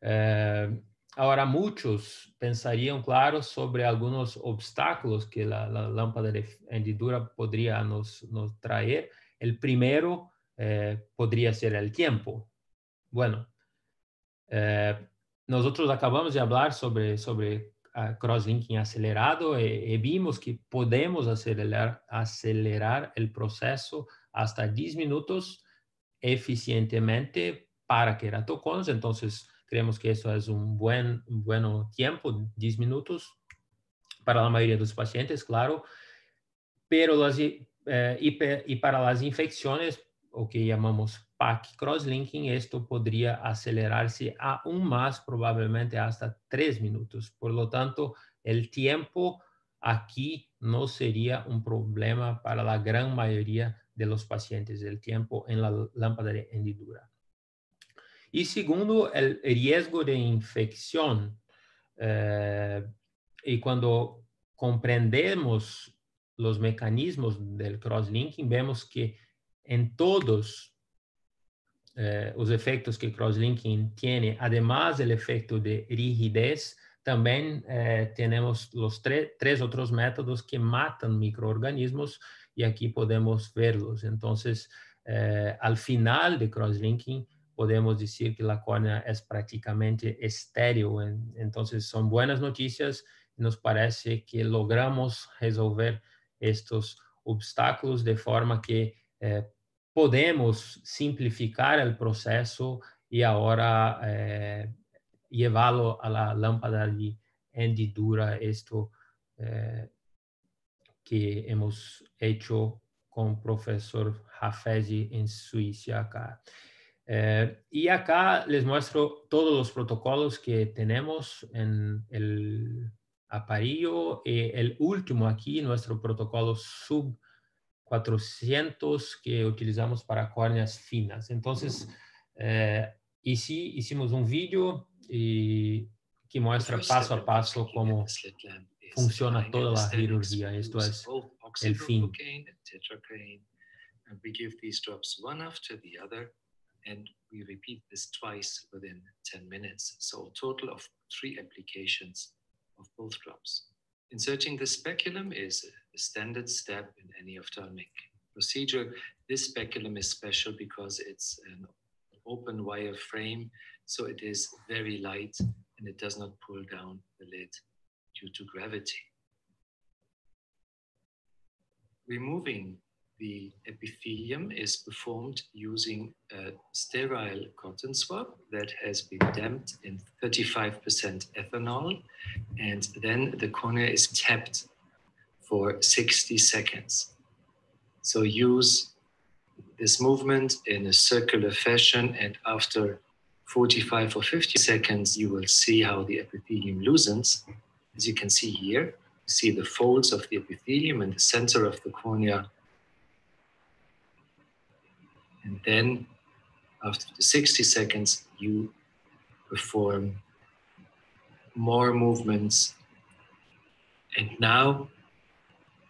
Speaker 4: Eh, Ahora, muchos pensarían, claro, sobre algunos obstáculos que la, lámpara de hendidura podría nos, nos traer. El primero eh, podría ser el tiempo. Bueno, eh, nosotros acabamos de hablar sobre, sobre uh, crosslinking acelerado y, vimos que podemos acelerar, acelerar el proceso hasta 10 minutos eficientemente para queratoconos. Entonces, Creemos que eso es un buen, buen tiempo, 10 minutos, para la mayoría de los pacientes, claro. Pero las, eh, y, para las infecciones, o que llamamos PAC crosslinking, esto podría acelerarse aún más, probablemente hasta 3 minutos. Por lo tanto, el tiempo aquí no sería un problema para la gran mayoría de los pacientes, el tiempo en la lámpara de hendidura. Y segundo, el riesgo de infección. Eh, y cuando comprendemos los mecanismos del crosslinking, vemos que en todos eh, los efectos que crosslinking tiene, además del efecto de rigidez, también eh, tenemos los tres otros métodos que matan microorganismos y aquí podemos verlos. Entonces, eh, al final de crosslinking, podemos decir que la córnea es prácticamente estéril. Entonces, son buenas noticias. Nos parece que logramos resolver estos obstáculos de forma que eh, podemos simplificar el proceso y ahora eh, llevarlo a la lámpara de hendidura, esto eh, que hemos hecho con profesor Hafezi en Suiza acá. Eh, y acá les muestro todos los protocolos que tenemos en el aparillo. y el último aquí, nuestro protocolo sub 400 que utilizamos para córneas finas. Entonces, eh, y sí, hicimos un vídeo y, que muestra paso a paso cómo funciona toda la cirugía. Esto es el fin.
Speaker 7: And we give these drops one after the other, and we repeat this twice within 10 minutes. So, a total of three applications of both drops. Inserting the speculum is a standard step in any ophthalmic procedure. This speculum is special because it's an open wire frame, so it is very light and it does not pull down the lid due to gravity. Removing the epithelium is performed using a sterile cotton swab that has been damped in 35% ethanol, and then the cornea is tapped for 60 seconds. So use this movement in a circular fashion, and after 45 or 50 seconds, you will see how the epithelium loosens. As you can see here, you see the folds of the epithelium in the center of the cornea and then after the 60 seconds, you perform more movements. And now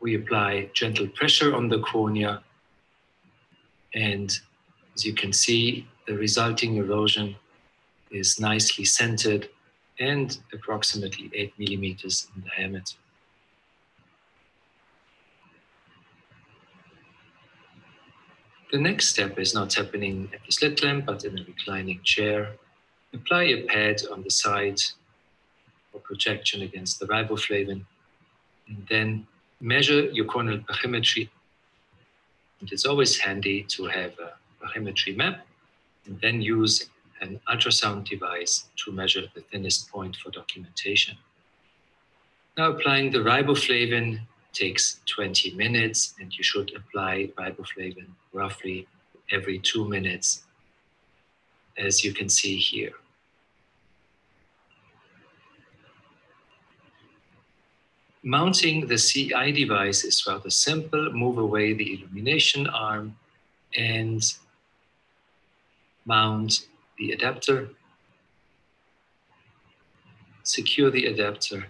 Speaker 7: we apply gentle pressure on the cornea. And as you can see, the resulting erosion is nicely centered and approximately eight millimeters in diameter. The next step is not happening at the slit lamp, but in a reclining chair. Apply a pad on the side for protection against the riboflavin, and then measure your corneal pachymetry. And it's always handy to have a pachymetry map, and then use an ultrasound device to measure the thinnest point for documentation. Now applying the riboflavin takes 20 minutes and you should apply riboflavin roughly every two minutes, as you can see here. Mounting the CI device is rather simple. Move away the illumination arm and mount the adapter. Secure the adapter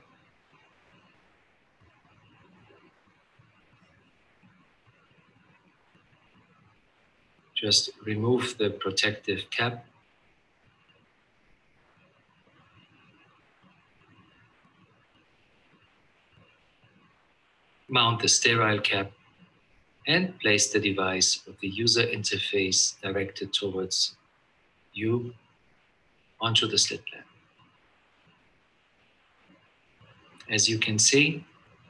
Speaker 7: just remove the protective cap. Mount the sterile cap and place the device with the user interface directed towards you onto the slit lamp. As you can see,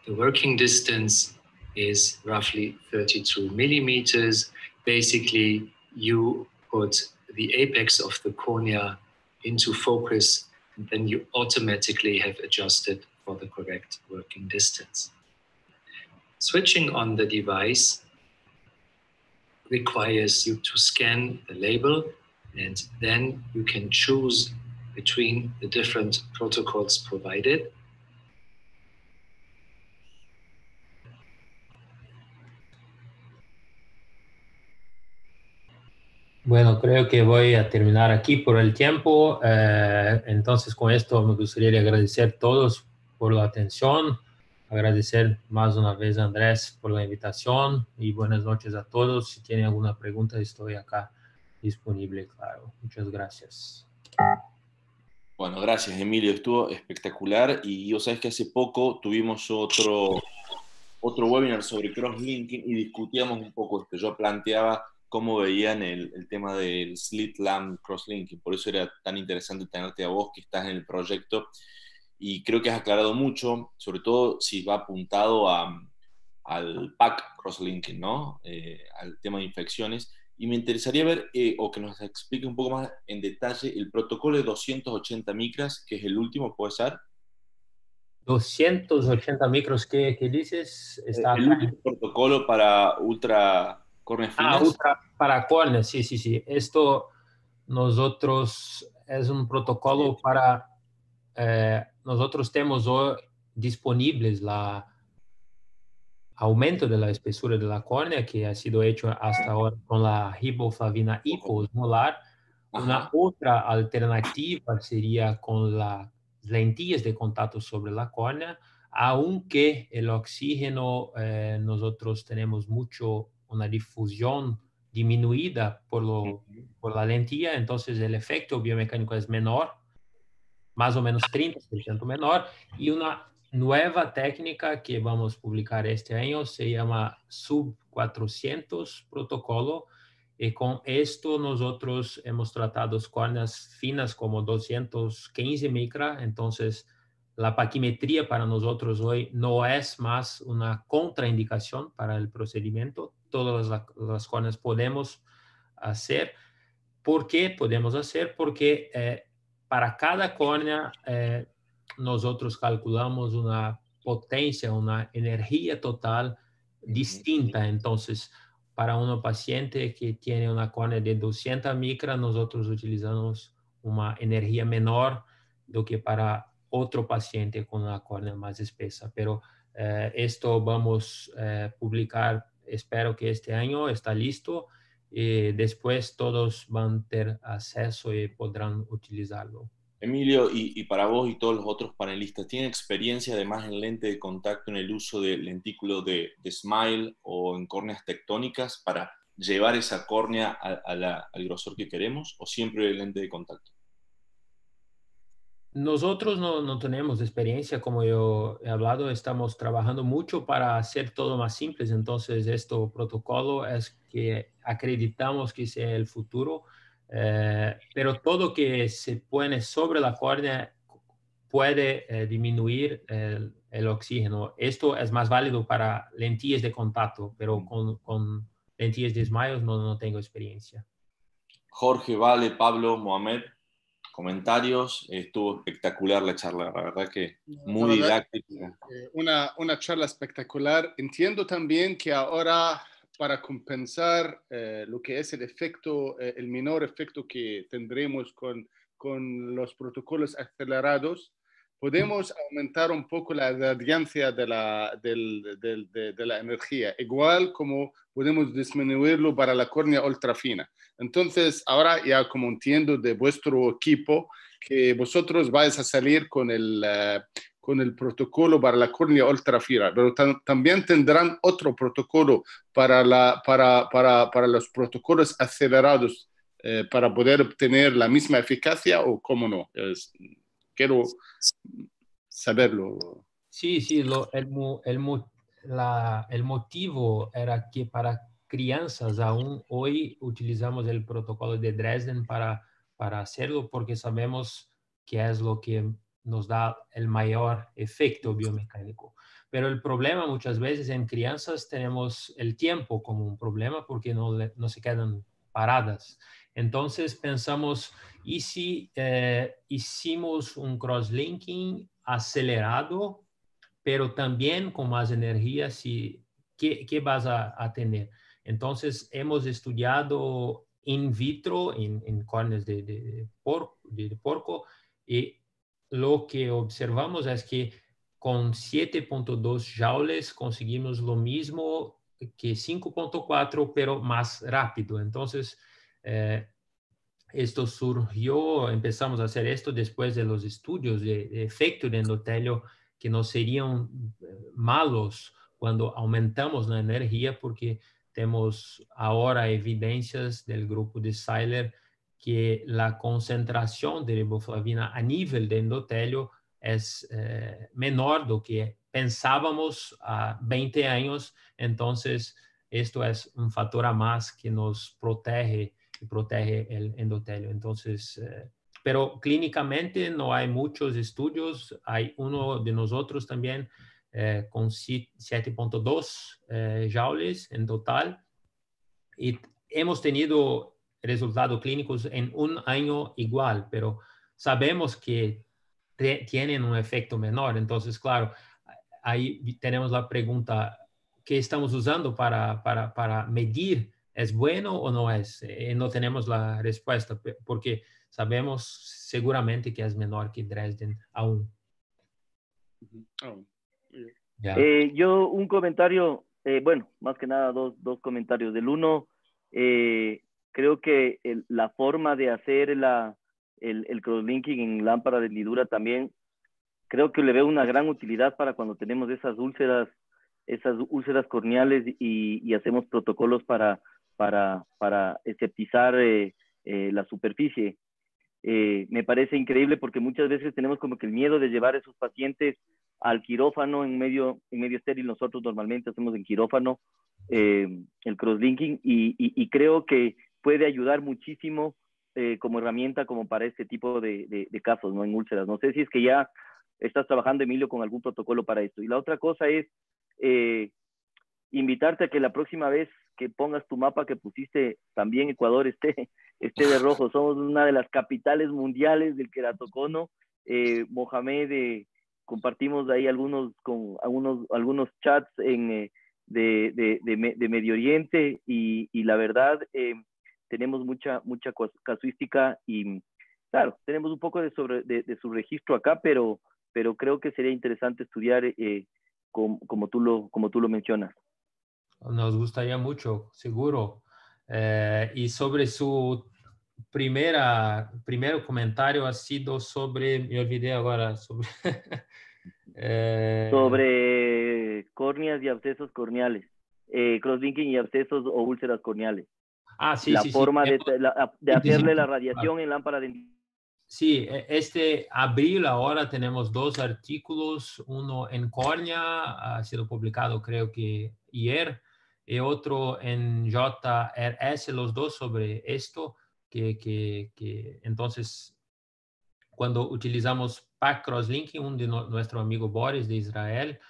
Speaker 7: the working distance is roughly 32 millimeters basically you put the apex of the cornea into focus and then you automatically have adjusted for the correct working distance. Switching on the device requires you to scan the label and then you can choose between the different protocols provided
Speaker 4: Bueno, creo que voy a terminar aquí por el tiempo. Eh, entonces, con esto me gustaría agradecer a todos por la atención, agradecer más una vez a Andrés por la invitación y buenas noches a todos. Si tienen alguna pregunta, estoy acá disponible, claro. Muchas gracias.
Speaker 3: Bueno, gracias Emilio, estuvo espectacular y yo sabes que hace poco tuvimos otro, otro webinar sobre crosslinking y discutíamos un poco esto. Yo planteaba cómo veían el, el tema del slit lamp crosslinking, por eso era tan interesante tenerte a vos que estás en el proyecto y creo que has aclarado mucho, sobre todo si va apuntado a, al pack crosslinking, ¿no? Eh, al tema de infecciones y me interesaría ver, eh, o que nos explique un poco más en detalle, el protocolo de 280 micras, que es el último, ¿puede ser?
Speaker 4: 280 micros, ¿qué, qué dices?
Speaker 3: Está el último protocolo para ultra córneas
Speaker 4: ah, finas. Ultra para córneas, sí, sí, sí. Esto nosotros es un protocolo para, eh, nosotros tenemos hoy disponibles la aumento de la espesura de la córnea que ha sido hecho hasta ahora con la riboflavina hiposmolar. Una otra alternativa sería con las lentillas de contacto sobre la córnea, aunque el oxígeno eh, nosotros tenemos mucho una difusión disminuida por, lo, por la lentilla, entonces el efecto biomecánico es menor, más o menos 30% menor, y una nueva técnica que vamos a publicar este año se llama Sub 400 protocolo. Y con esto nosotros hemos tratado córneas finas como 215 micra. Entonces, la paquimetría para nosotros hoy no es más una contraindicación para el procedimiento. Todas las, las córneas podemos hacer. ¿Por qué podemos hacer? Porque eh, para cada córnea eh, nosotros calculamos una potencia, una energía total distinta. Entonces, para un paciente que tiene una córnea de 200 micras, nosotros utilizamos una energía menor do que para otro paciente con una córnea más espesa. Pero eh, esto vamos a eh, publicar, espero que este año está listo y después todos van a tener acceso y podrán utilizarlo.
Speaker 3: Emilio, y, para vos y todos los otros panelistas, ¿tienen experiencia además en lente de contacto en el uso de lentículo de, smile o en córneas tectónicas para llevar esa córnea al grosor que queremos o siempre lente de contacto?
Speaker 4: Nosotros no, no, tenemos experiencia, como yo he hablado, estamos trabajando mucho para hacer todo más simple, entonces este protocolo es que acreditamos que sea el futuro eh, pero todo que se pone sobre la córnea puede eh, disminuir el, oxígeno. Esto es más válido para lentillas de contacto, pero mm. con, con lentillas de desmayos no, no tengo experiencia.
Speaker 3: Jorge, Vale, Pablo, Mohamed, comentarios. Estuvo espectacular la charla, la verdad que muy didáctica.
Speaker 1: Eh, una, una charla espectacular. Entiendo también que ahora para compensar eh, lo que es el efecto, eh, el menor efecto que tendremos con, con los protocolos acelerados, podemos aumentar un poco la radiancia de la, del, del, de, la energía, igual como podemos disminuirlo para la córnea ultrafina. Entonces, ahora ya como entiendo de vuestro equipo, que vosotros vais a salir con el, eh, con el protocolo para la córnea ultrafina, pero también tendrán otro protocolo para, la, para, para, para los protocolos acelerados eh, para poder obtener la misma eficacia o cómo no. quiero saberlo.
Speaker 4: Sí, sí, lo, el, el, la, el motivo era que para crianças aún hoy utilizamos el protocolo de Dresden para, para hacerlo porque sabemos que es lo que nos da el mayor efecto biomecánico. Pero el problema muchas veces en crianzas tenemos el tiempo como un problema porque no, no se quedan paradas. Entonces pensamos, ¿y si eh, hicimos un crosslinking acelerado, pero también con más energía? Si, ¿qué, qué vas a, a, tener? Entonces hemos estudiado in vitro, en, en carnes de, de, porco, de porco, y lo que observamos es que con 7.2 joules conseguimos lo mismo que 5.4, pero más rápido. Entonces, eh, esto surgió, empezamos a hacer esto después de los estudios de, efecto de endotelio que no serían eh, malos cuando aumentamos la energía, porque tenemos ahora evidencias del grupo de Seiler que la concentración de riboflavina a nivel de endotelio es eh, menor do que pensábamos a 20 años. Entonces, esto es un factor a más que nos protege y protege el endotelio. Entonces, eh, pero clínicamente no hay muchos estudios. Hay uno de nosotros también eh, con 7.2 eh, joules en total. Y hemos tenido resultados clínicos en un año igual, pero sabemos que tienen un efecto menor. Entonces, claro, ahí tenemos la pregunta, ¿qué estamos usando para, para, para medir? ¿Es bueno o no es? Eh, no tenemos la respuesta porque sabemos seguramente que es menor que Dresden aún.
Speaker 2: Eh, yo un comentario, eh, bueno, más que nada dos, dos comentarios. Del uno, creo que la forma de hacer la, el, el crosslinking en lámpara de hendidura también creo que le veo una gran utilidad para cuando tenemos esas úlceras, esas úlceras corneales y, hacemos protocolos para, para, para esceptizar eh, eh, la superficie. Eh, me parece increíble porque muchas veces tenemos como que el miedo de llevar a esos pacientes al quirófano en medio, en medio estéril. Nosotros normalmente hacemos en quirófano el crosslinking y, y, creo que puede ayudar muchísimo como herramienta como para este tipo de, casos, ¿no? En úlceras. No sé si es que ya estás trabajando, Emilio, con algún protocolo para esto. Y la otra cosa es eh, invitarte a que la próxima vez que pongas tu mapa que pusiste, también Ecuador esté, esté de rojo. Somos una de las capitales mundiales del queratocono. Eh, Mohamed, eh, compartimos ahí algunos, con, algunos, algunos chats en, eh, de, de, de, Medio Oriente y, y la verdad tenemos mucha, mucha casuística y claro, tenemos un poco de, sobre, de su registro acá, pero pero creo que sería interesante estudiar eh, como, tú lo, como tú lo mencionas.
Speaker 4: Nos gustaría mucho, seguro. Eh, y sobre su primera, primer comentario ha sido sobre, me olvidé ahora, sobre...
Speaker 2: eh, sobre córneas y abscesos corneales, eh, crosslinking y abscesos o úlceras corneales.
Speaker 4: Ah, sí,
Speaker 2: la
Speaker 4: sí,
Speaker 2: forma
Speaker 4: sí.
Speaker 2: De, la, de hacerle la radiación en lámpara de
Speaker 4: Sí, e, este abril ahora tenemos dos artículos, uno en córnea, ha sido publicado creo que ayer, y otro en JRS, los dos sobre esto, que, que, que entonces cuando utilizamos Pack Crosslinking, un de no, nuestro amigo Boris de Israel,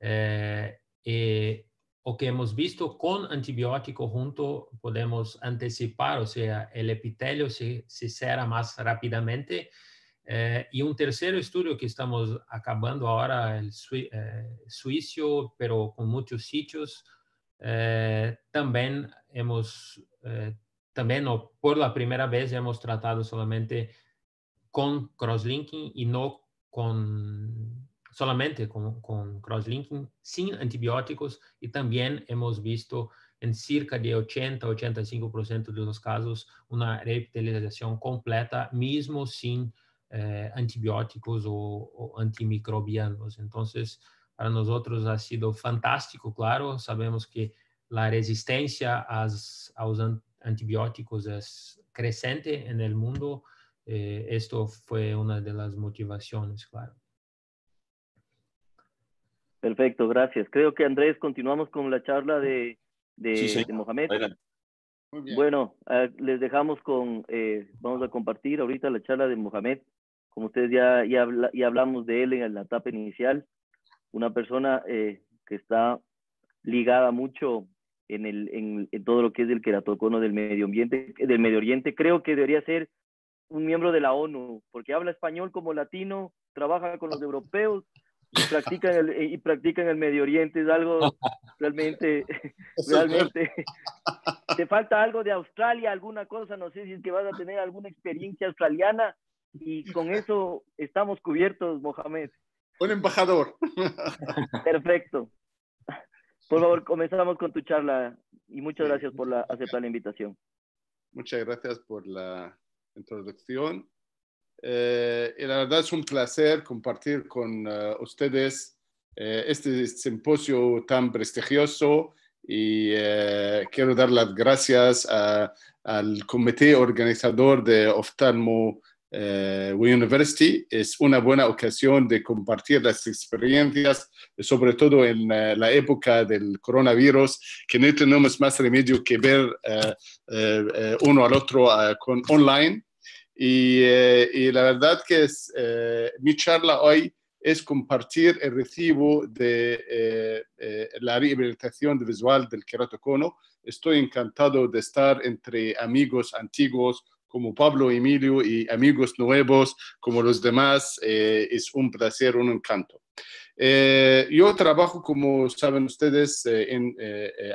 Speaker 4: eh, eh, o que hemos visto con antibiótico junto podemos anticipar, o sea, el epitelio se, se cera más rápidamente. Eh, y un tercer estudio que estamos acabando ahora, el eh, suizo, pero con muchos sitios, eh, también hemos, eh, también no, por la primera vez hemos tratado solamente con crosslinking y no con solamente con crosslinking, sin antibióticos y también hemos visto en cerca de 80-85% de casos una revitalización completa, mismo sin eh, antibióticos o, o, antimicrobianos. Entonces, para nosotros ha sido fantástico, claro, sabemos que la resistencia a los antibióticos es creciente en el mundo. Eh, esto fue una de las motivaciones, claro.
Speaker 2: Perfecto, gracias. Creo que Andrés, continuamos con la charla de, de,
Speaker 3: Sí,
Speaker 2: de Mohamed.
Speaker 3: Adelante.
Speaker 1: Muy bien.
Speaker 2: Bueno, eh, les dejamos con, eh, vamos a compartir ahorita la charla de Mohamed. Como ustedes ya, ya, habla- ya hablamos de él en la etapa inicial, una persona eh, que está ligada mucho en, el, en, en todo lo que es el queratocono del medio ambiente, del Medio Oriente. Creo que debería ser un miembro de la ONU, porque habla español como latino, trabaja con los europeos y practica en el, y practica en el Medio Oriente. Es algo realmente, realmente. Te falta algo de Australia, alguna cosa, no sé si es que vas a tener alguna experiencia australiana y con eso estamos cubiertos, Mohamed.
Speaker 1: Un embajador.
Speaker 2: Perfecto. Por favor, comenzamos con tu charla y muchas gracias por la, aceptar la invitación.
Speaker 1: Muchas gracias por la introducción. Eh, y la verdad es un placer compartir con eh, ustedes eh, este simposio tan prestigioso y eh, quiero dar las gracias a- al comité organizador de Oftalmo eh, University. Es una buena ocasión de compartir las experiencias, sobre todo en eh, la época del coronavirus, que no tenemos más remedio que ver eh, eh, eh, uno al otro eh, con online. Y, y la verdad que es, mi charla hoy es compartir el recibo de la rehabilitación visual del queratocono. Estoy encantado de estar entre amigos antiguos como Pablo Emilio y amigos nuevos como los demás. Eh, es un placer, un encanto. Eh, yo trabajo, como saben ustedes, eh, en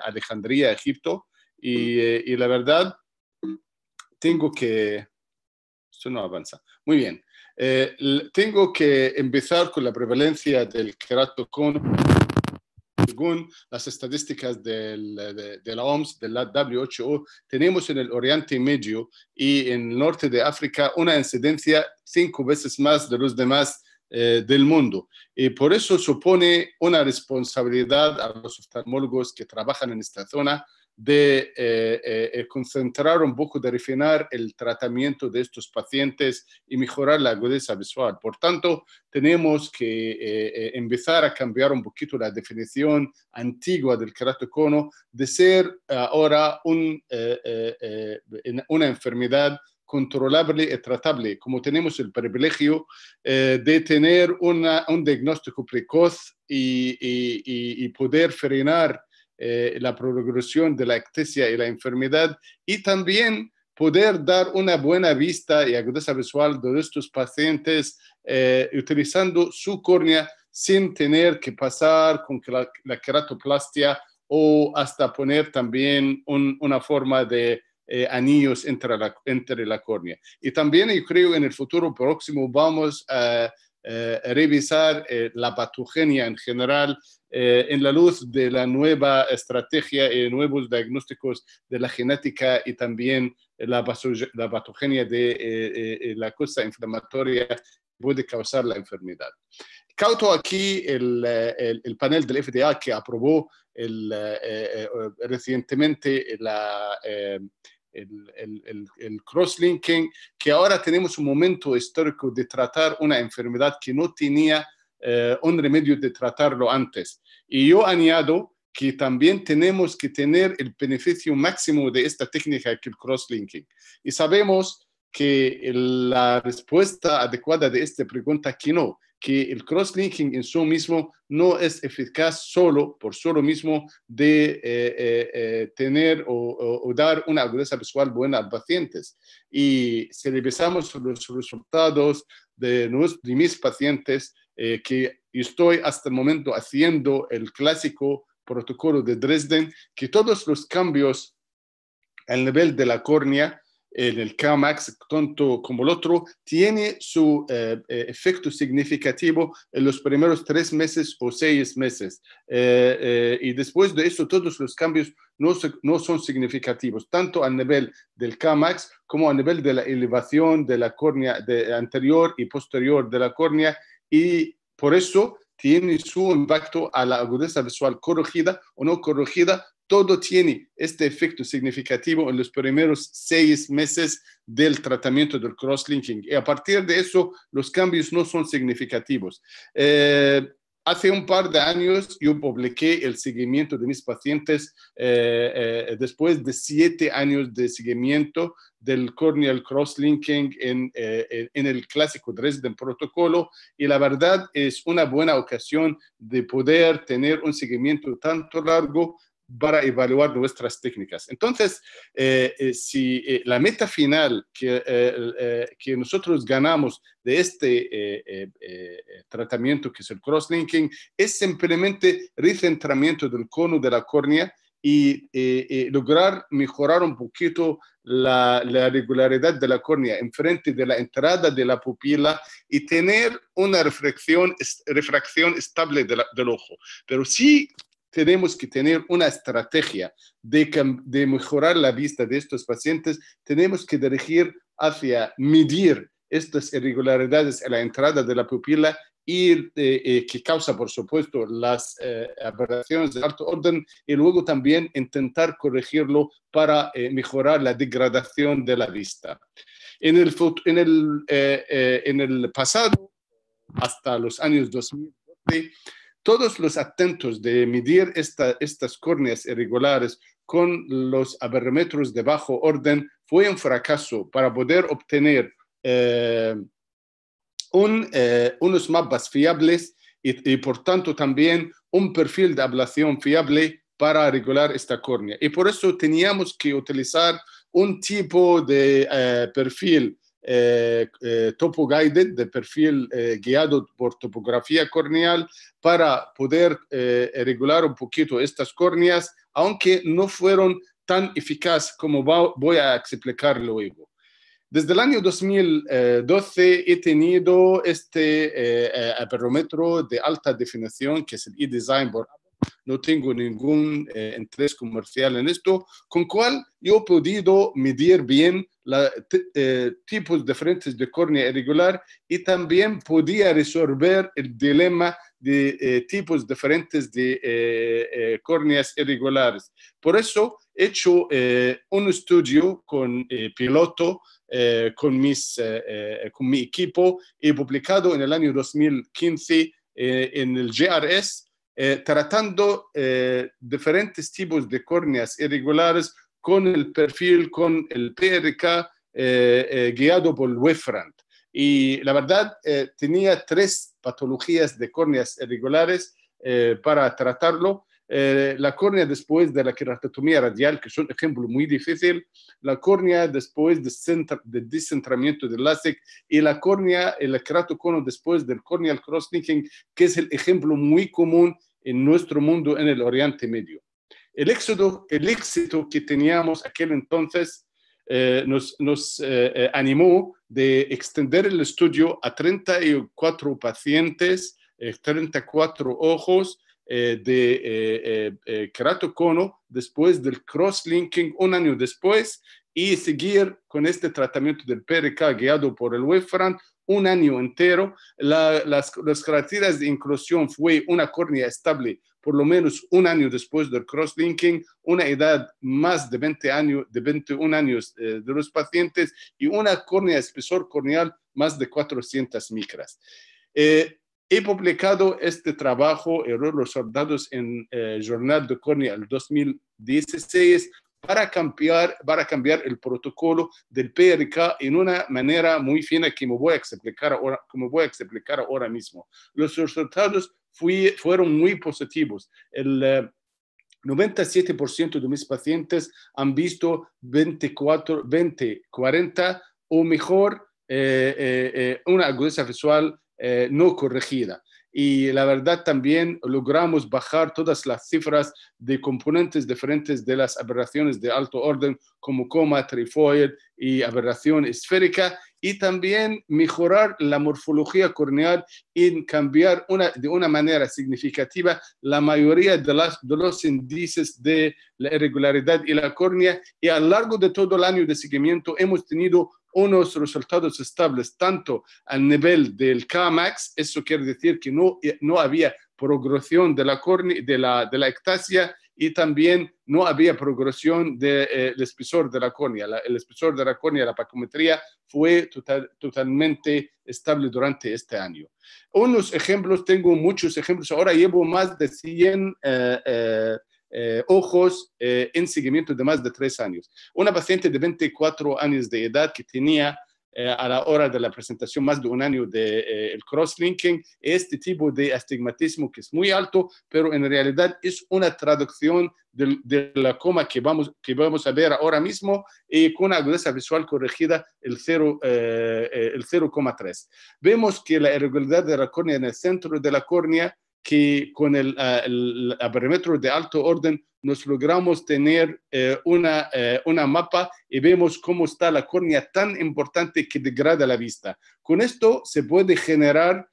Speaker 1: Alejandría, Egipto, y, la verdad tengo que... Esto no avanza. Muy bien. Tengo que empezar con la prevalencia del queratocono. Según las estadísticas de la OMS, de la WHO, tenemos en el Oriente Medio y en el norte de África una incidencia cinco veces más de los demás eh, del mundo. Y por eso supone una responsabilidad a los oftalmólogos que trabajan en esta zona de eh, eh, eh, concentrar un poco, de refinar el tratamiento de estos pacientes y mejorar la agudeza visual. Por tanto, tenemos que empezar a cambiar un poquito la definición antigua del keratocono de ser ahora una enfermedad controlable y tratable, como tenemos el privilegio de tener un diagnóstico precoz y poder frenar eh, la progresión de la ectasia y la enfermedad y también poder dar una buena vista y agudeza visual de estos pacientes eh, utilizando su córnea sin tener que pasar con la, la queratoplastia o hasta poner también un- una forma de eh, anillos entre la, entre la córnea. Y también yo creo en el futuro próximo vamos a, revisar eh, la patogenia en general eh, en la luz de la nueva estrategia y nuevos diagnósticos de la genética y también la, patogenia de eh, eh, la cosa inflamatoria puede causar la enfermedad. Cauto aquí el, eh, el- el panel del FDA que aprobó el, eh, eh, eh, recientemente la, eh, el, el- el- cross-linking, que ahora tenemos un momento histórico de tratar una enfermedad que no tenía eh, un remedio de tratarlo antes. Y yo añado que también tenemos que tener el beneficio máximo de esta técnica que el cross-linking. Y sabemos que la respuesta adecuada de esta pregunta que no, que el cross-linking en sí mismo no es eficaz solo, por solo mismo, de eh, eh, eh, tener o, dar una agudeza visual buena a pacientes. Y si revisamos los resultados de, mis pacientes, que estoy hasta el momento haciendo el clásico protocolo de Dresden, que todos los cambios al nivel de la córnea, en el CAMAX, tanto como el otro, tiene su eh, eh, efecto significativo en los primeros tres meses o seis meses. Eh, eh, y después de eso, todos los cambios no, no son significativos, tanto a nivel del CAMAX como a nivel de la elevación de la córnea de, anterior y posterior de la córnea. Y por eso tiene su impacto a la agudeza visual corregida o no corregida todo tiene este efecto significativo en los primeros seis meses del tratamiento del cross-linking. Y a partir de eso, los cambios no son significativos. Eh, hace un par de años yo publiqué el seguimiento de mis pacientes eh, eh, después de siete años de seguimiento del corneal cross-linking en, en el clásico Dresden protocolo y la verdad es una buena ocasión de poder tener un seguimiento tanto largo para evaluar nuestras técnicas. Entonces, eh, eh, si eh, la meta final que, que nosotros ganamos de este tratamiento, que es el cross-linking, es simplemente recentramiento del cono de la córnea y lograr mejorar un poquito la, la regularidad de la córnea enfrente de la entrada de la pupila y tener una refracción, refracción estable del ojo. Pero sí tenemos que tener una estrategia de, de mejorar la vista de estos pacientes, tenemos que dirigir hacia medir estas irregularidades en la entrada de la pupila y que causa, por supuesto, las aberraciones de alto orden y luego también intentar corregirlo para mejorar la degradación de la vista. En el, en el, en el pasado, hasta los años 2012, todos los atentos de medir estas córneas irregulares con los aberrómetros de bajo orden fue un fracaso para poder obtener eh, eh, unos mapas fiables y, por tanto también un perfil de ablación fiable para regular esta córnea. Y por eso teníamos que utilizar un tipo de eh, perfil eh, eh, topo guided, de perfil eh, guiado por topografía corneal, para poder regular un poquito estas córneas, aunque no fueron tan eficaces como voy a explicar luego. Desde el año 2012 he tenido este aperómetro de alta definición, que es el eDesign por no tengo ningún eh, interés comercial en esto, con cual yo he podido medir bien los eh, tipos diferentes de córnea irregular y también podía resolver el dilema de eh, tipos diferentes de córneas irregulares. Por eso he hecho un estudio con piloto, con, mis, con mi equipo, y publicado en el año 2015 en el GRS eh, tratando eh, diferentes tipos de córneas irregulares con el perfil, con el PRK eh, guiado por Wefrand. Y la verdad, tenía tres patologías de córneas irregulares para tratarlo. la córnea después de la queratotomía radial, que es un ejemplo muy difícil, la córnea después del descentramiento del LASIK y la córnea, el queratocono después del corneal cross-linking, que es el ejemplo muy común en nuestro mundo en el Oriente Medio. El, éxodo, el éxito que teníamos aquel entonces eh, nos, eh, eh, animó de extender el estudio a 34 pacientes, 34 ojos de keratocono después del cross-linking un año después y seguir con este tratamiento del PRK guiado por el Wefran un año entero. las, las, características de inclusión fue una córnea estable por lo menos un año después del cross-linking, una edad más de 20 años, de 21 años eh, de los pacientes y una córnea espesor corneal más de 400 micras. Eh, he publicado este trabajo, Errores Soldados, en el eh, Journal de Córnea el 2016 para cambiar, para cambiar el protocolo del PRK en una manera muy fina que me voy a explicar ahora, como voy a explicar ahora mismo. Los resultados fui, fueron muy positivos. El 97% eh, de mis pacientes han visto 24, 20, 40 o mejor eh, eh, una agudeza visual no corregida y la verdad también logramos bajar todas las cifras de componentes diferentes de las aberraciones de alto orden como coma, trifoid y aberración esférica y también mejorar la morfología corneal y cambiar una, de una manera significativa la mayoría de, de los índices de la irregularidad y la córnea. Y a lo largo de todo el año de seguimiento hemos tenido unos resultados estables tanto al nivel del Kmax, eso quiere decir que no, no había progresión de la, de la, de la ectasia y también no había progresión del de, eh, espesor de la córnea. el espesor de la córnea, la pacometría, fue total, totalmente estable durante este año. Unos ejemplos, tengo muchos ejemplos, ahora llevo más de 100 eh, ojos eh, en seguimiento de más de tres años. Una paciente de 24 años de edad que tenía eh, a la hora de la presentación más de un año del de, el cross-linking, este tipo de astigmatismo que es muy alto, pero en realidad es una traducción de, de la coma que vamos, que vamos a ver ahora mismo y con agudeza visual corregida el 0,3. Vemos que la irregularidad de la córnea en el centro de la córnea que con el, uh, de alto orden nos logramos tener eh, una, eh, una mapa y vemos cómo está la córnea tan importante que degrada la vista. Con esto se puede generar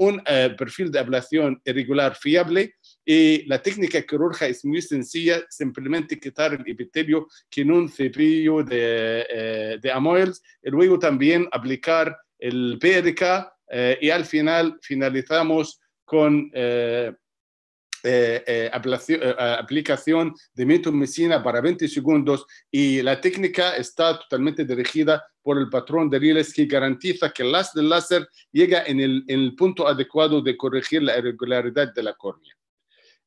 Speaker 1: un perfil de ablación irregular fiable y la técnica quirúrgica es muy sencilla, simplemente quitar el epitelio con un cepillo de, de Amoils y luego también aplicar el PRK eh, y al final finalizamos con eh, eh, eh, ablación- eh, aplicación de mitomicina para 20 segundos y la técnica está totalmente dirigida por el patrón de rieles que garantiza que el láser llega en el punto adecuado de corregir la irregularidad de la córnea.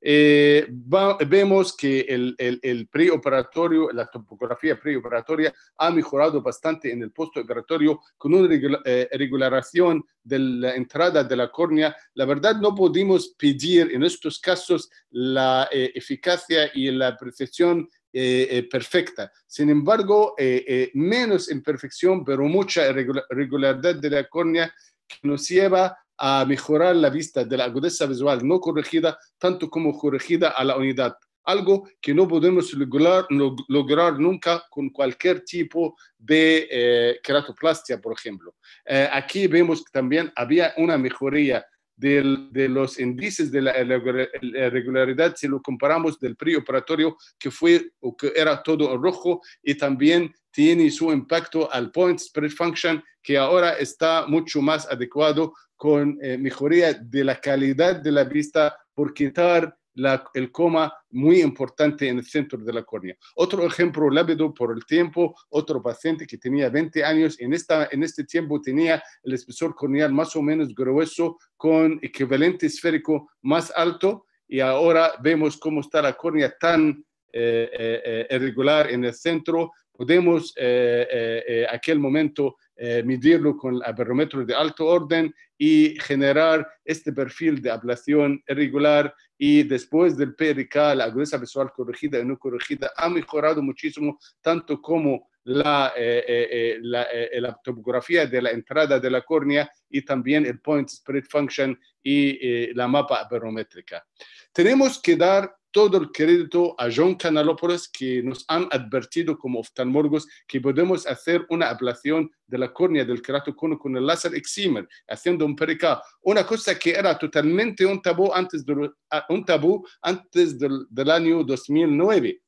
Speaker 1: Eh, va- vemos que el, el, el preoperatorio, la topografía preoperatoria ha mejorado bastante en el postoperatorio con una regula- eh, regularización de la entrada de la córnea. La verdad no pudimos pedir en estos casos la eh, eficacia y la precisión eh, eh, perfecta. Sin embargo, eh, menos imperfección, pero mucha regularidad de la córnea que nos lleva a mejorar la vista de la agudeza visual no corregida, tanto como corregida a la unidad. Algo que no podemos lograr, log- lograr nunca con cualquier tipo de eh, keratoplastia, por ejemplo. Eh, aquí vemos que también había una mejoría de los índices de la irregular- irregularidad si lo comparamos del preoperatorio que fue o que era todo rojo y también tiene su impacto al point spread function que ahora está mucho más adecuado con eh, mejoría de la calidad de la vista por quitar la- el coma muy importante en el centro de la córnea. Otro ejemplo rápido por el tiempo, otro paciente que tenía 20 años, en, esta, en este tiempo tenía el espesor corneal más o menos grueso con equivalente esférico más alto y ahora vemos cómo está la córnea tan eh, eh, eh, irregular en el centro. Podemos eh, eh, eh, aquel momento eh, medirlo con el barómetro de alto orden y generar este perfil de ablación irregular y después del PRK, la agudeza visual corregida y no corregida ha mejorado muchísimo, tanto como la, eh, eh, eh, la, eh, la topografía de la entrada de la córnea y también el point spread function y eh, la mapa barométrica. Tenemos que dar todo el crédito a John Canalopoulos que nos han advertido como oftalmólogos que podemos hacer una ablación de la córnea del keratocono con el láser excimer, haciendo un PRK, una cosa que era totalmente un tabú antes, de, un tabú antes del, del año 2009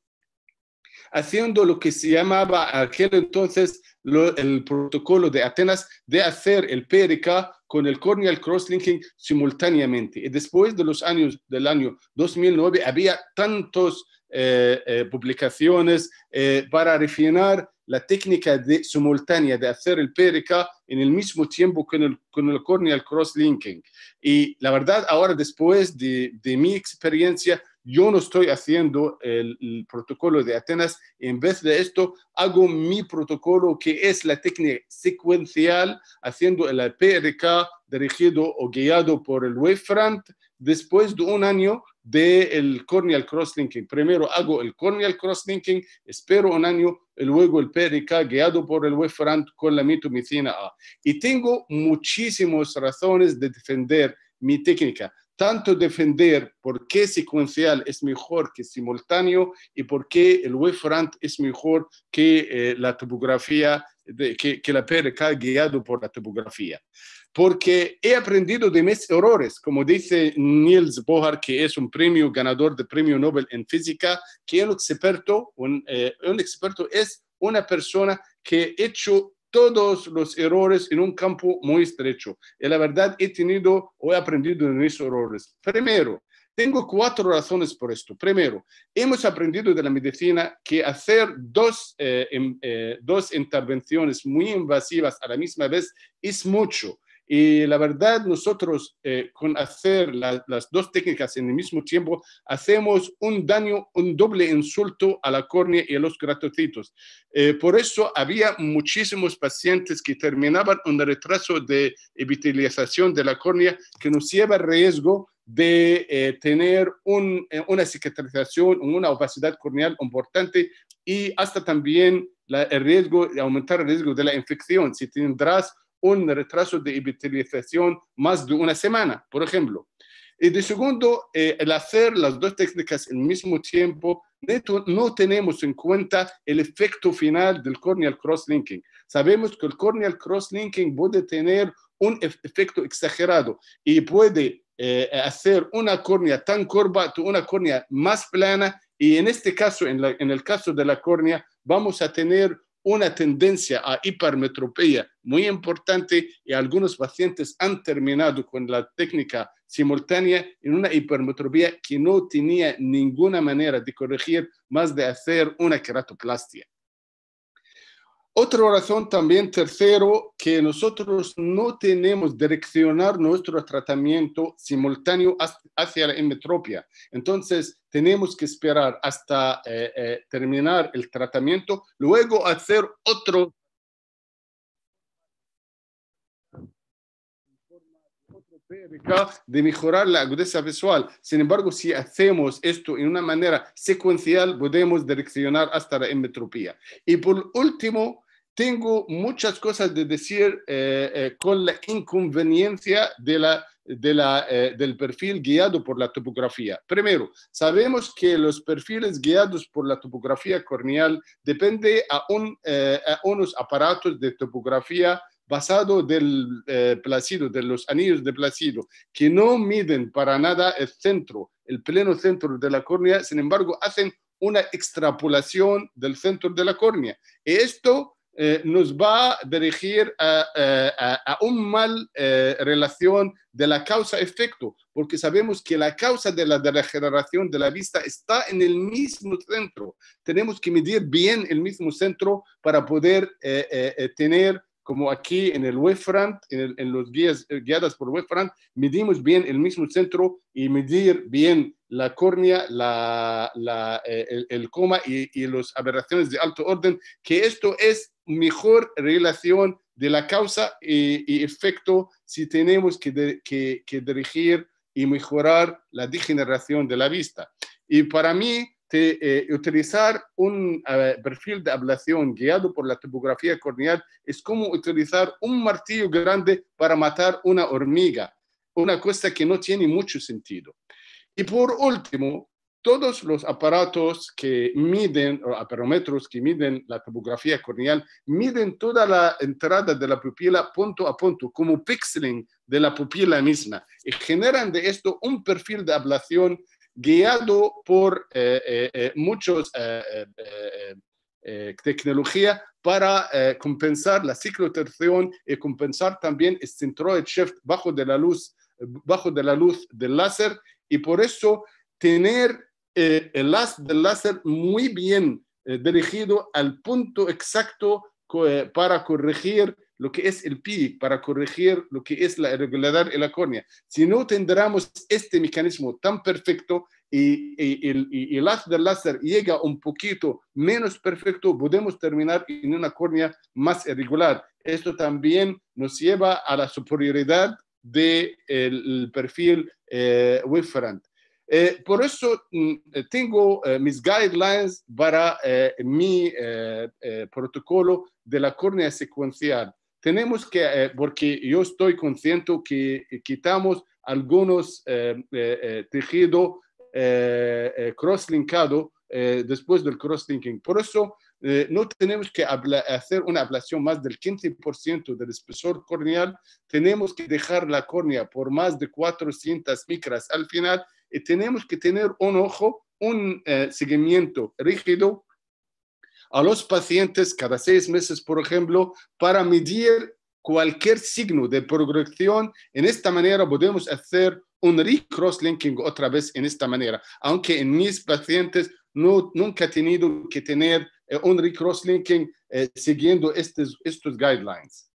Speaker 1: haciendo lo que se llamaba aquel entonces lo, el protocolo de Atenas de hacer el PRK con el corneal crosslinking simultáneamente. Y después de los años del año 2009 había tantas eh, eh, publicaciones eh, para refinar la técnica de, simultánea de hacer el PRK en el mismo tiempo con el, con el corneal crosslinking. Y la verdad, ahora después de, de mi experiencia, yo no estoy haciendo el, protocolo de Atenas, en vez de esto hago mi protocolo que es la técnica secuencial, haciendo el PRK dirigido o guiado por el wavefront después de un año del corneal crosslinking. Primero hago el corneal crosslinking, espero un año, luego el PRK guiado por el wavefront con la mitomicina A. Y tengo muchísimas razones de defender mi técnica tanto defender por qué secuencial es mejor que simultáneo y por qué el wavefront es mejor que eh, la topografía, que, que, la PRK guiado por la topografía. Porque he aprendido de mis errores, como dice Niels Bohr, que es un premio ganador de premio Nobel en física, que un experto, un, eh, un experto es una persona que ha hecho todos los errores en un campo muy estrecho. Y la verdad he tenido o he aprendido de mis errores. Primero, tengo cuatro razones por esto. Primero, hemos aprendido de la medicina que hacer dos, eh, eh, dos intervenciones muy invasivas a la misma vez es mucho. Y la verdad, nosotros eh, con hacer la, las dos técnicas en el mismo tiempo, hacemos un daño, un doble insulto a la córnea y a los keratocitos. Eh, por eso había muchísimos pacientes que terminaban un retraso de epitelización de la córnea que nos lleva a riesgo de eh, tener un, una cicatrización, una opacidad corneal importante y hasta también la, el riesgo aumentar el riesgo de la infección. Si tendrás un retraso de epitelización más de una semana, por ejemplo. Y de segundo, eh, el hacer las dos técnicas al mismo tiempo, no tenemos en cuenta el efecto final del corneal crosslinking. Sabemos que el corneal crosslinking puede tener un efecto exagerado y puede eh, hacer una córnea tan curva, una córnea más plana y en este caso, en, en el caso de la córnea, vamos a tener una tendencia a hipermetropía muy importante y algunos pacientes han terminado con la técnica simultánea en una hipermetropía que no tenía ninguna manera de corregir más de hacer una queratoplastia. Otra razón también, tercero, que nosotros no tenemos direccionar nuestro tratamiento simultáneo hacia la hemetropia. Entonces, tenemos que esperar hasta eh, eh, terminar el tratamiento, luego hacer otro de mejorar la agudeza visual. Sin embargo, si hacemos esto en una manera secuencial, podemos direccionar hasta la hemetropía. Y por último, tengo muchas cosas de decir eh, eh, con la inconveniencia de la, de la, eh, del perfil guiado por la topografía. Primero, sabemos que los perfiles guiados por la topografía corneal dependen a, un, a unos aparatos de topografía basado del placido, de los anillos de placido, que no miden para nada el centro, el pleno centro de la córnea, sin embargo, hacen una extrapolación del centro de la córnea. Esto eh, nos va a dirigir a, un mal eh, relación de la causa-efecto, porque sabemos que la causa de la degeneración de la vista está en el mismo centro. Tenemos que medir bien el mismo centro para poder eh, tener como aquí en el wavefront, en, en los guías guiadas por wavefront, medimos bien el mismo centro y medir bien la córnea, la, la, el, el, coma y, y las aberraciones de alto orden, que esto es mejor relación de la causa y, efecto si tenemos que, que, dirigir y mejorar la degeneración de la vista. Y para mí, eh, utilizar un perfil de ablación guiado por la topografía corneal es como utilizar un martillo grande para matar una hormiga, una cosa que no tiene mucho sentido. Y por último, todos los aparatos que miden, o aperómetros que miden la topografía corneal, miden toda la entrada de la pupila punto a punto, como pixeling de la pupila misma, y generan de esto un perfil de ablación guiado por eh, eh, eh muchos eh, tecnología para compensar la cicloterción y compensar también el centroid shift bajo de la luz, bajo de la luz del láser, y por eso tener eh, el láser del láser muy bien eh, dirigido al punto exacto eh, para corregir lo que es el pi, para corregir lo que es la irregularidad en la córnea. Si no tendremos este mecanismo tan perfecto y, el láser del láser llega un poquito menos perfecto, podemos terminar en una córnea más irregular. Esto también nos lleva a la superioridad del de perfil eh. Eh, por eso mm, eh, tengo eh, mis guidelines para mi protocolo de la córnea secuencial. Tenemos que, porque yo estoy consciente que quitamos algunos tejidos cross-linkado después del cross-linking. Por eso no tenemos que hacer una ablación más del 15% del espesor corneal, tenemos que dejar la córnea por más de 400 micras al final y tenemos que tener un ojo, un eh, seguimiento rígido a los pacientes cada seis meses, por ejemplo, para medir cualquier signo de progresión. En esta manera podemos hacer un recross-linking otra vez en esta manera, aunque en mis pacientes no, nunca he tenido que tener eh, un recross-linking eh, siguiendo estos, estos guidelines.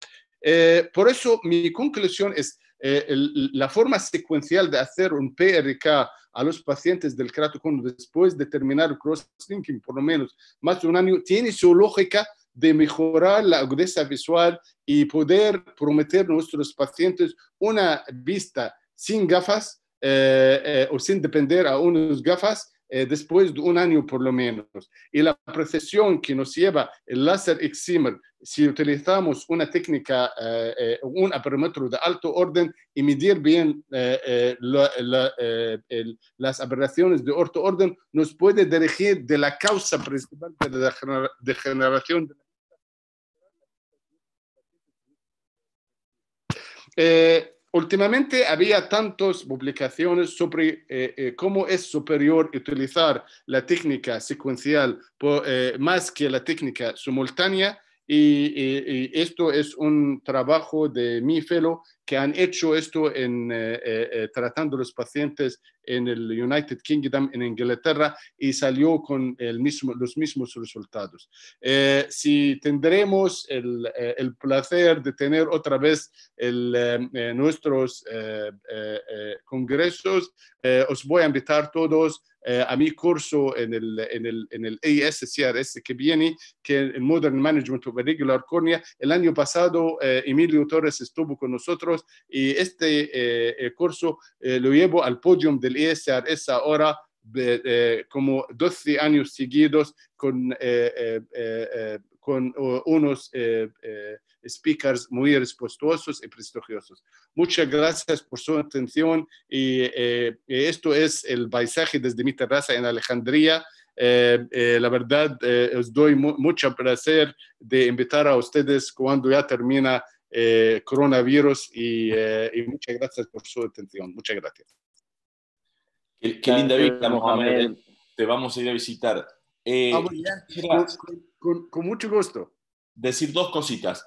Speaker 1: por eso mi conclusión es, eh, la forma secuencial de hacer un PRK a los pacientes del keratocono después de terminar el cross-linking, por lo menos más de un año, tiene su lógica de mejorar la agudeza visual y poder prometer a nuestros pacientes una vista sin gafas eh, eh, o sin depender a unos gafas eh, después de un año por lo menos. Y la precisión que nos lleva el láser excimer, si utilizamos una técnica, eh, eh, un aparómetro de alto orden y medir bien las aberraciones de alto orden, nos puede dirigir de la causa principal de la degeneración de últimamente había tantas publicaciones sobre eh, eh, cómo es superior utilizar la técnica secuencial eh, más que la técnica simultánea y, esto es un trabajo de mi fellow que han hecho esto en eh, eh, eh, tratando los pacientes en el United Kingdom, en Inglaterra, y salió con el mismo, los mismos resultados. si tendremos el, el, placer de tener otra vez el, nuestros congresos, os voy a invitar todos eh, a mi curso en el, en el, en el ASCRS que viene, que el Modern Management of Regular Cornea. El año pasado eh, Emilio Torres estuvo con nosotros y este eh, curso lo llevo al podium del ASCRS ahora como 12 años seguidos con, con unos speakers muy respetuosos y prestigiosos. Muchas gracias por su atención y eh, esto es el paisaje desde mi terraza en Alejandría. Eh, eh, la verdad, os doy mucho placer de invitar a ustedes cuando ya termina coronavirus y, muchas gracias por su atención. Muchas gracias.
Speaker 3: Qué, linda vista, Mohamed. Te vamos a ir a visitar.
Speaker 1: Ah, con, con mucho gusto.
Speaker 3: Decir dos cositas.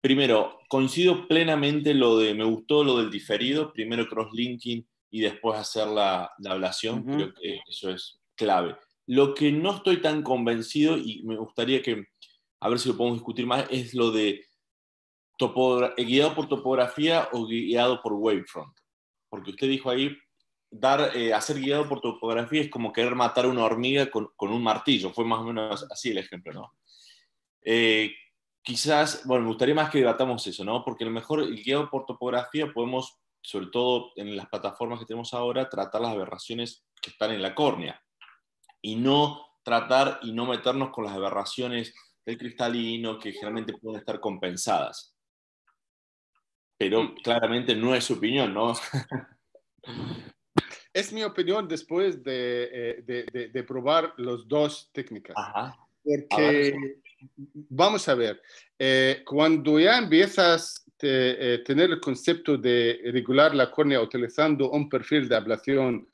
Speaker 3: Primero, coincido plenamente lo de, me gustó lo del diferido, primero cross-linking y después hacer la, ablación, creo que eso es clave. Lo que no estoy tan convencido y me gustaría que, a ver si lo podemos discutir más, es lo de guiado por topografía o guiado por wavefront. Porque usted dijo ahí, dar, eh, hacer guiado por topografía es como querer matar una hormiga con, con, un martillo, fue más o menos así el ejemplo, ¿no? Eh, quizás, bueno, me gustaría más que debatamos eso, ¿no? Porque a lo mejor el guiado por topografía podemos, sobre todo en las plataformas que tenemos ahora, tratar las aberraciones que están en la córnea y no tratar y no meternos con las aberraciones del cristalino que generalmente pueden estar compensadas. Pero mm. claramente no es su opinión, ¿no?
Speaker 1: es mi opinión después de, eh, de, probar las dos técnicas. Ajá. Porque vamos a ver, eh, cuando ya empiezas a eh, tener el concepto de regular la córnea utilizando un perfil de ablación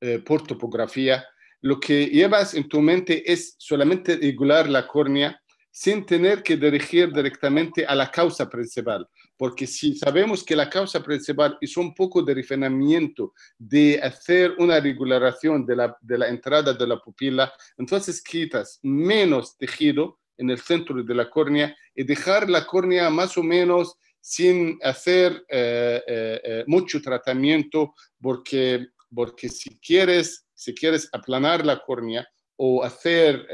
Speaker 1: eh, por topografía, lo que llevas en tu mente es solamente regular la córnea sin tener que dirigir directamente a la causa principal. Porque si sabemos que la causa principal es un poco de refinamiento, de hacer una regulación de la, de la entrada de la pupila, entonces quitas menos tejido en el centro de la córnea y dejar la córnea más o menos sin hacer eh, eh, eh, mucho tratamiento, porque, porque si, quieres, si quieres aplanar la córnea o hacer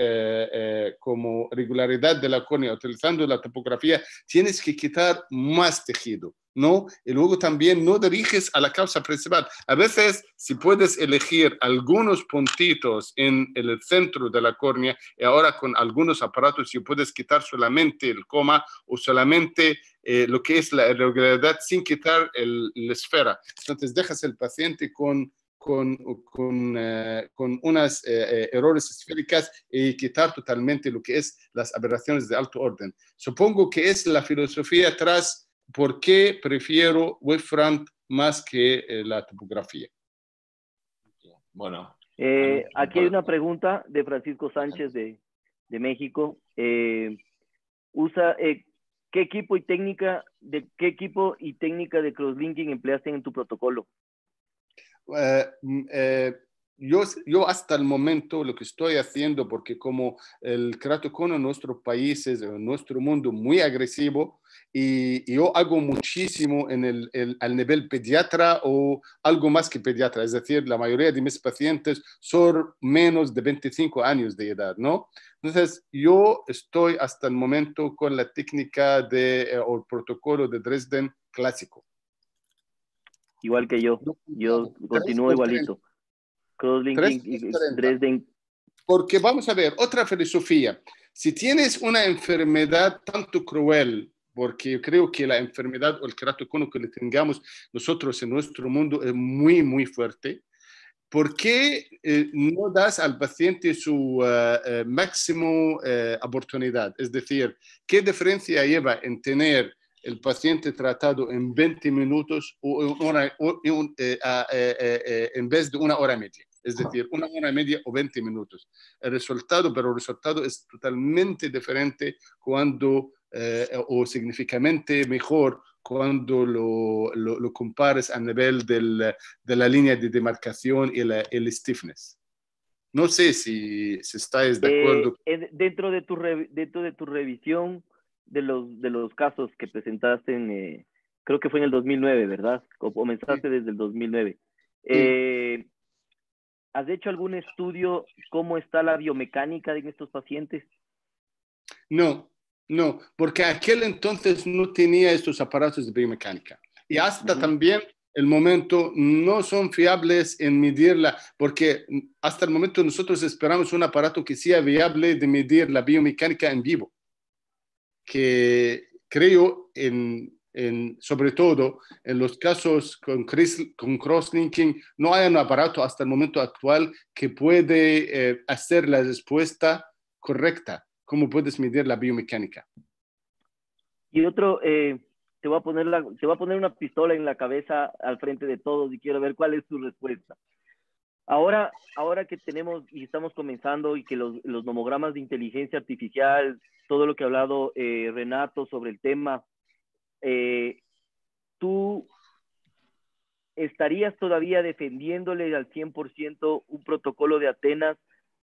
Speaker 1: como regularidad de la córnea utilizando la topografía, tienes que quitar más tejido. ¿No? Y luego también no diriges a la causa principal. A veces, si puedes elegir algunos puntitos en el centro de la córnea, y ahora con algunos aparatos, si puedes quitar solamente el coma o solamente eh, lo que es la irregularidad sin quitar la esfera. Entonces, dejas el paciente con con, con, eh, con unas eh, errores esféricas y quitar totalmente lo que es las aberraciones de alto orden. Supongo que es la filosofía tras ¿Por qué prefiero wavefront más que eh, la topografía?
Speaker 2: Bueno. Eh, aquí hay una pregunta de Francisco Sánchez de, de México. Eh, usa, ¿Qué equipo y técnica de qué equipo y técnica de crosslinking empleaste en tu protocolo?
Speaker 1: Mm, yo, yo hasta el momento lo que estoy haciendo, porque como el cratocono en nuestro país es, en nuestro mundo, muy agresivo, y, yo hago muchísimo en el, el, al nivel pediatra o algo más que pediatra, es decir, la mayoría de mis pacientes son menos de 25 años de edad, ¿no? Entonces, yo estoy hasta el momento con la técnica de, eh, o el protocolo de Dresden clásico.
Speaker 2: Igual que yo, yo continúo igualito. Crosslinking y Dresden.
Speaker 1: Porque vamos a ver, otra filosofía. Si tienes una enfermedad tanto cruel porque yo creo que la enfermedad o el keratocono que le tengamos nosotros en nuestro mundo es muy, muy fuerte. ¿Por qué eh, no das al paciente su eh, eh, máximo oportunidad? Es decir, ¿qué diferencia lleva en tener el paciente tratado en 20 minutos o en vez de una hora media. Es decir, una hora y media o 20 minutos. El resultado, pero el resultado es totalmente diferente cuando, o significativamente mejor cuando lo, lo, lo compares a nivel del, de la línea de demarcación y la, el stiffness. No sé si, si estáis de acuerdo.
Speaker 2: Eh, dentro, de tu dentro de tu revisión de los, de los casos que presentaste en, eh, creo que fue en el 2009, ¿verdad? Comenzaste desde el 2009. Eh, ¿Has hecho algún estudio cómo está la biomecánica de estos pacientes?
Speaker 1: No, no, porque aquel entonces no tenía estos aparatos de biomecánica. Y hasta también el momento no son fiables en medirla, porque hasta el momento nosotros esperamos un aparato que sea viable de medir la biomecánica en vivo, que creo en, en sobre todo en los casos con, con crosslinking, no hay un aparato hasta el momento actual que puede eh, hacer la respuesta correcta. ¿Cómo puedes medir la biomecánica?
Speaker 2: Y otro, eh, te voy a poner la, te voy a poner una pistola en la cabeza al frente de todos y quiero ver cuál es tu respuesta. Ahora, ahora que tenemos y estamos comenzando y que los, los nomogramas de inteligencia artificial, todo lo que ha hablado eh, Renato sobre el tema, eh, tú estarías todavía defendiéndole al 100% un protocolo de Atenas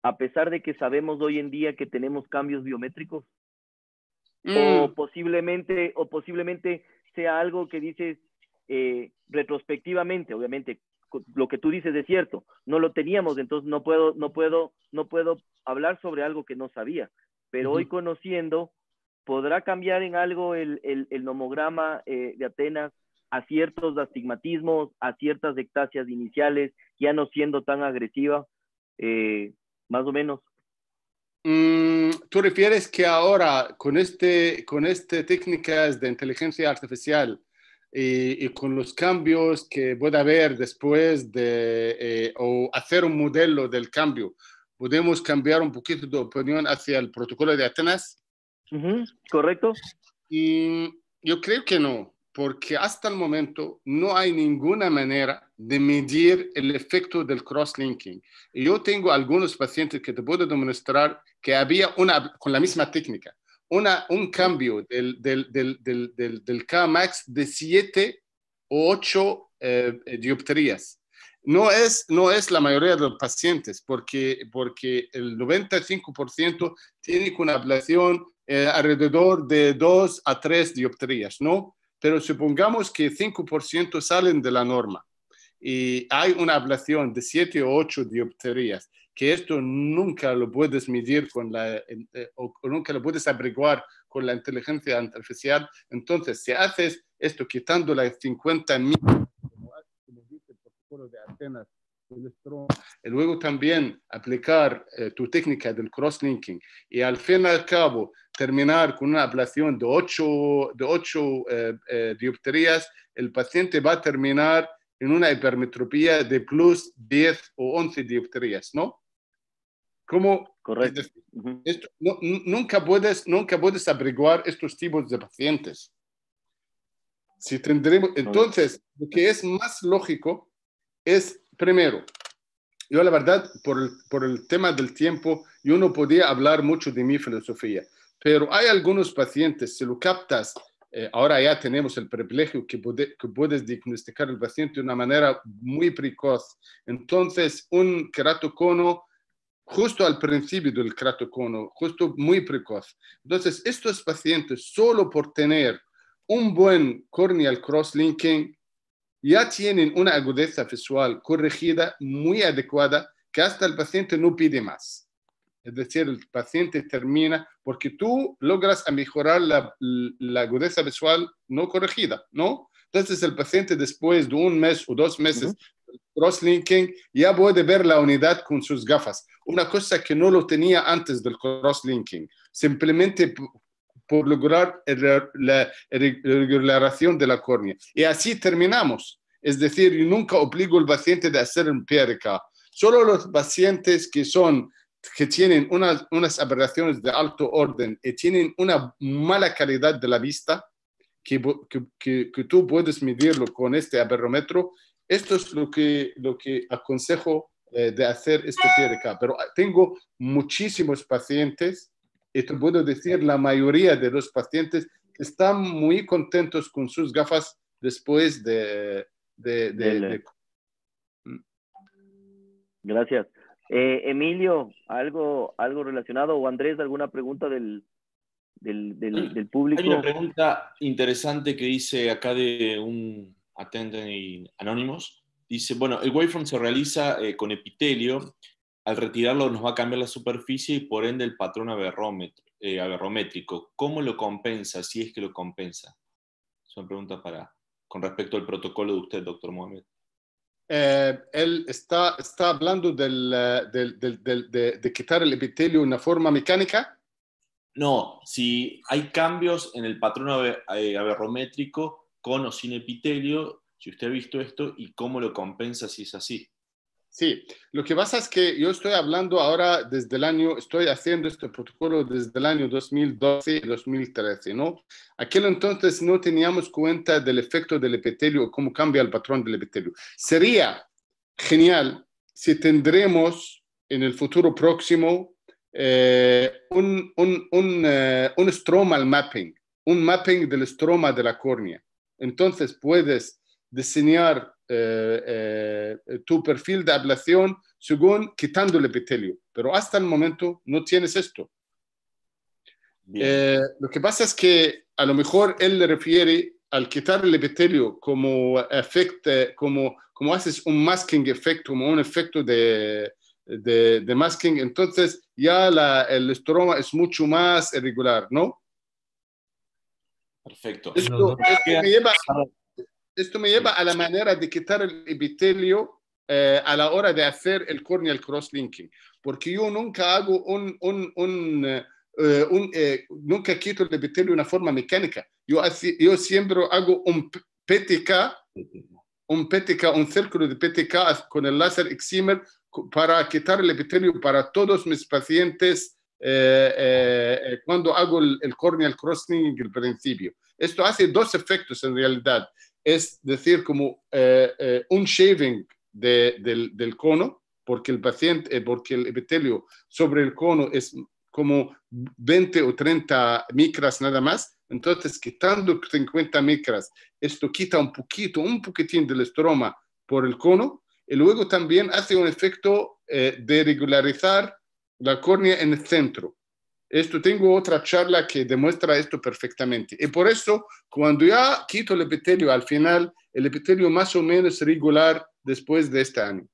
Speaker 2: a pesar de que sabemos hoy en día que tenemos cambios biométricos? o mm. posiblemente o posiblemente sea algo que dices eh, retrospectivamente obviamente lo que tú dices es cierto no lo teníamos entonces no puedo no puedo no puedo hablar sobre algo que no sabía pero hoy conociendo podrá cambiar en algo el, el, nomograma eh, de Atenas a ciertos astigmatismos a ciertas ectasias iniciales ya no siendo tan agresiva eh, más o menos
Speaker 1: Mm, ¿Tú refieres que ahora con, este, con estas técnicas de inteligencia artificial y, con los cambios que puede haber después de eh, o hacer un modelo del cambio, podemos cambiar un poquito de opinión hacia el protocolo de Atenas?
Speaker 2: Correcto.
Speaker 1: Y yo creo que no porque hasta el momento no hay ninguna manera de medir el efecto del cross-linking. Yo tengo algunos pacientes que te puedo demostrar que había una, con la misma técnica, una, un cambio del, del, del, del, del Kmax de 7 o 8 eh, dioptrías. No es, no es la mayoría de los pacientes, porque, porque el 95% tiene una ablación eh, alrededor de 2 a 3 dioptrías, ¿no? pero supongamos que 5% salen de la norma y hay una ablación de 7 o 8 diopterías, que esto nunca lo puedes medir con la, eh, o nunca lo puedes averiguar con la inteligencia artificial. Entonces, si haces esto quitando las 50 mil, como dice el protocolo de Atenas, y luego también aplicar eh, tu técnica del cross-linking y al fin y al cabo terminar con una ablación de 8, de 8 eh, eh, dioptrías, el paciente va a terminar en una hipermetropía de plus 10 o 11 dioptrías, ¿no? ¿Cómo?
Speaker 2: Correcto.
Speaker 1: Esto, nunca, puedes, nunca puedes averiguar estos tipos de pacientes. Si tendremos, entonces, lo que es más lógico es primero, yo la verdad, por el, por el tema del tiempo, yo no podía hablar mucho de mi filosofía, pero hay algunos pacientes, si lo captas, eh, ahora ya tenemos el privilegio que, que, puedes diagnosticar el paciente de una manera muy precoz. Entonces, un keratocono justo al principio del keratocono, justo muy precoz. Entonces, estos pacientes, solo por tener un buen corneal cross-linking, ya tienen una agudeza visual corregida muy adecuada que hasta el paciente no pide más. Es decir, el paciente termina porque tú logras mejorar la, la agudeza visual no corregida, ¿no? Entonces el paciente después de un mes o dos meses de crosslinking ya puede ver la unidad con sus gafas. Una cosa que no lo tenía antes del crosslinking. Simplemente por lograr la regularización de la córnea. Y así terminamos. Es decir, yo nunca obligo al paciente de hacer empírica. Solo los pacientes que son que tienen unas, unas aberraciones de alto orden y tienen una mala calidad de la vista, que, que, que, tú puedes medirlo con este aberrómetro, esto es lo que, lo que aconsejo eh, de hacer este PRK. Pero tengo muchísimos pacientes, y te puedo decir, la mayoría de los pacientes están muy contentos con sus gafas después de... de, de,
Speaker 2: Gracias. Eh, Emilio, ¿algo, ¿algo relacionado? ¿O Andrés, alguna pregunta del, del, del, público?
Speaker 3: Hay una pregunta interesante que dice acá de un attendant anónimos. Dice, bueno, el waveform se realiza eh, con epitelio. Al retirarlo nos va a cambiar la superficie y por ende el patrón eh, aberrométrico. ¿Cómo lo compensa, si es que lo compensa? Es una pregunta para, con respecto al protocolo de usted, doctor Mohamed.
Speaker 1: Eh, él está, está hablando del, del, del, de, de, quitar el epitelio en una forma mecánica.
Speaker 3: No, si hay cambios en el patrón aberrométrico con o sin epitelio, si usted ha visto esto y cómo lo compensa si es así.
Speaker 1: Sí, lo que pasa es que yo estoy hablando ahora desde el año, estoy haciendo este protocolo desde el año 2012 y 2013, ¿no? Aquel entonces no teníamos cuenta del efecto del epitelio, cómo cambia el patrón del epitelio. Sería genial si tendremos en el futuro próximo eh, un, un, un, uh, un stromal mapping, un mapping del estroma de la córnea. Entonces puedes diseñar eh, eh, tu perfil de ablación según quitando el epitelio, pero hasta el momento no tienes esto. Eh, lo que pasa es que a lo mejor él le refiere al quitar el epitelio como efecto, como, como haces un masking effect, como un efecto de, de, de masking, entonces ya la, el estroma es mucho más irregular, ¿no?
Speaker 3: Perfecto.
Speaker 1: Esto, esto me lleva, esto me lleva a la manera de quitar el epitelio eh, a la hora de hacer el corneal cross-linking, porque yo nunca hago un, un, un, uh, un eh, nunca quito el epitelio de una forma mecánica. Yo, yo siempre hago un PTK, un PTK, un círculo de PTK con el láser excimer para quitar el epitelio para todos mis pacientes eh, eh, cuando hago el, el corneal cross-linking al principio. Esto hace dos efectos en realidad es decir, como eh, eh, un shaving de, del, del, cono, porque el paciente, eh, porque el epitelio sobre el cono es como 20 o 30 micras nada más, entonces quitando 50 micras, esto quita un poquito, un poquitín del estroma por el cono, y luego también hace un efecto de regularizar la córnea en el centro. Esto tengo otra charla que demuestra esto perfectamente. Y por eso, cuando ya quito el epitelio al final, el epitelio más o menos regular después de este año.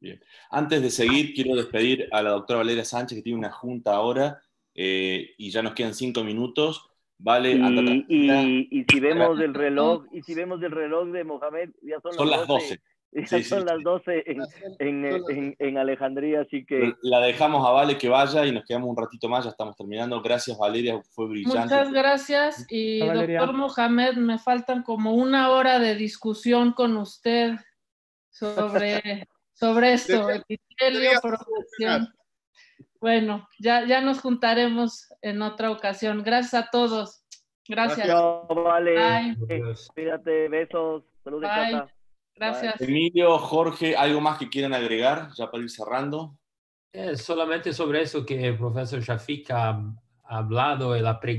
Speaker 3: Bien. Antes de seguir, quiero despedir a la doctora Valeria Sánchez, que tiene una junta ahora, eh, y ya nos quedan cinco minutos. Vale,
Speaker 2: y, y, y, si vemos el reloj, y si vemos el reloj de Mohamed, ya son,
Speaker 3: son las 12. 12.
Speaker 2: Ya sí, son sí, las 12 en, en, en, en, Alejandría, así que...
Speaker 3: La dejamos a Vale que vaya y nos quedamos un ratito más, ya estamos terminando. Gracias Valeria, fue brillante.
Speaker 6: Muchas gracias y doctor Mohamed, me faltan como una hora de discusión con usted sobre, sobre esto, epitelio, producción. Bueno, ya, ya nos juntaremos en otra ocasión. Gracias a todos. Gracias.
Speaker 2: No, vale. Cuídate, besos. Saludos
Speaker 6: Bye. casa. Gracias.
Speaker 3: Emilio, Jorge, ¿algo más que quieran agregar ya para ir cerrando?
Speaker 4: Eh, solamente sobre eso que el profesor Shafik ha, ha hablado, la pregunta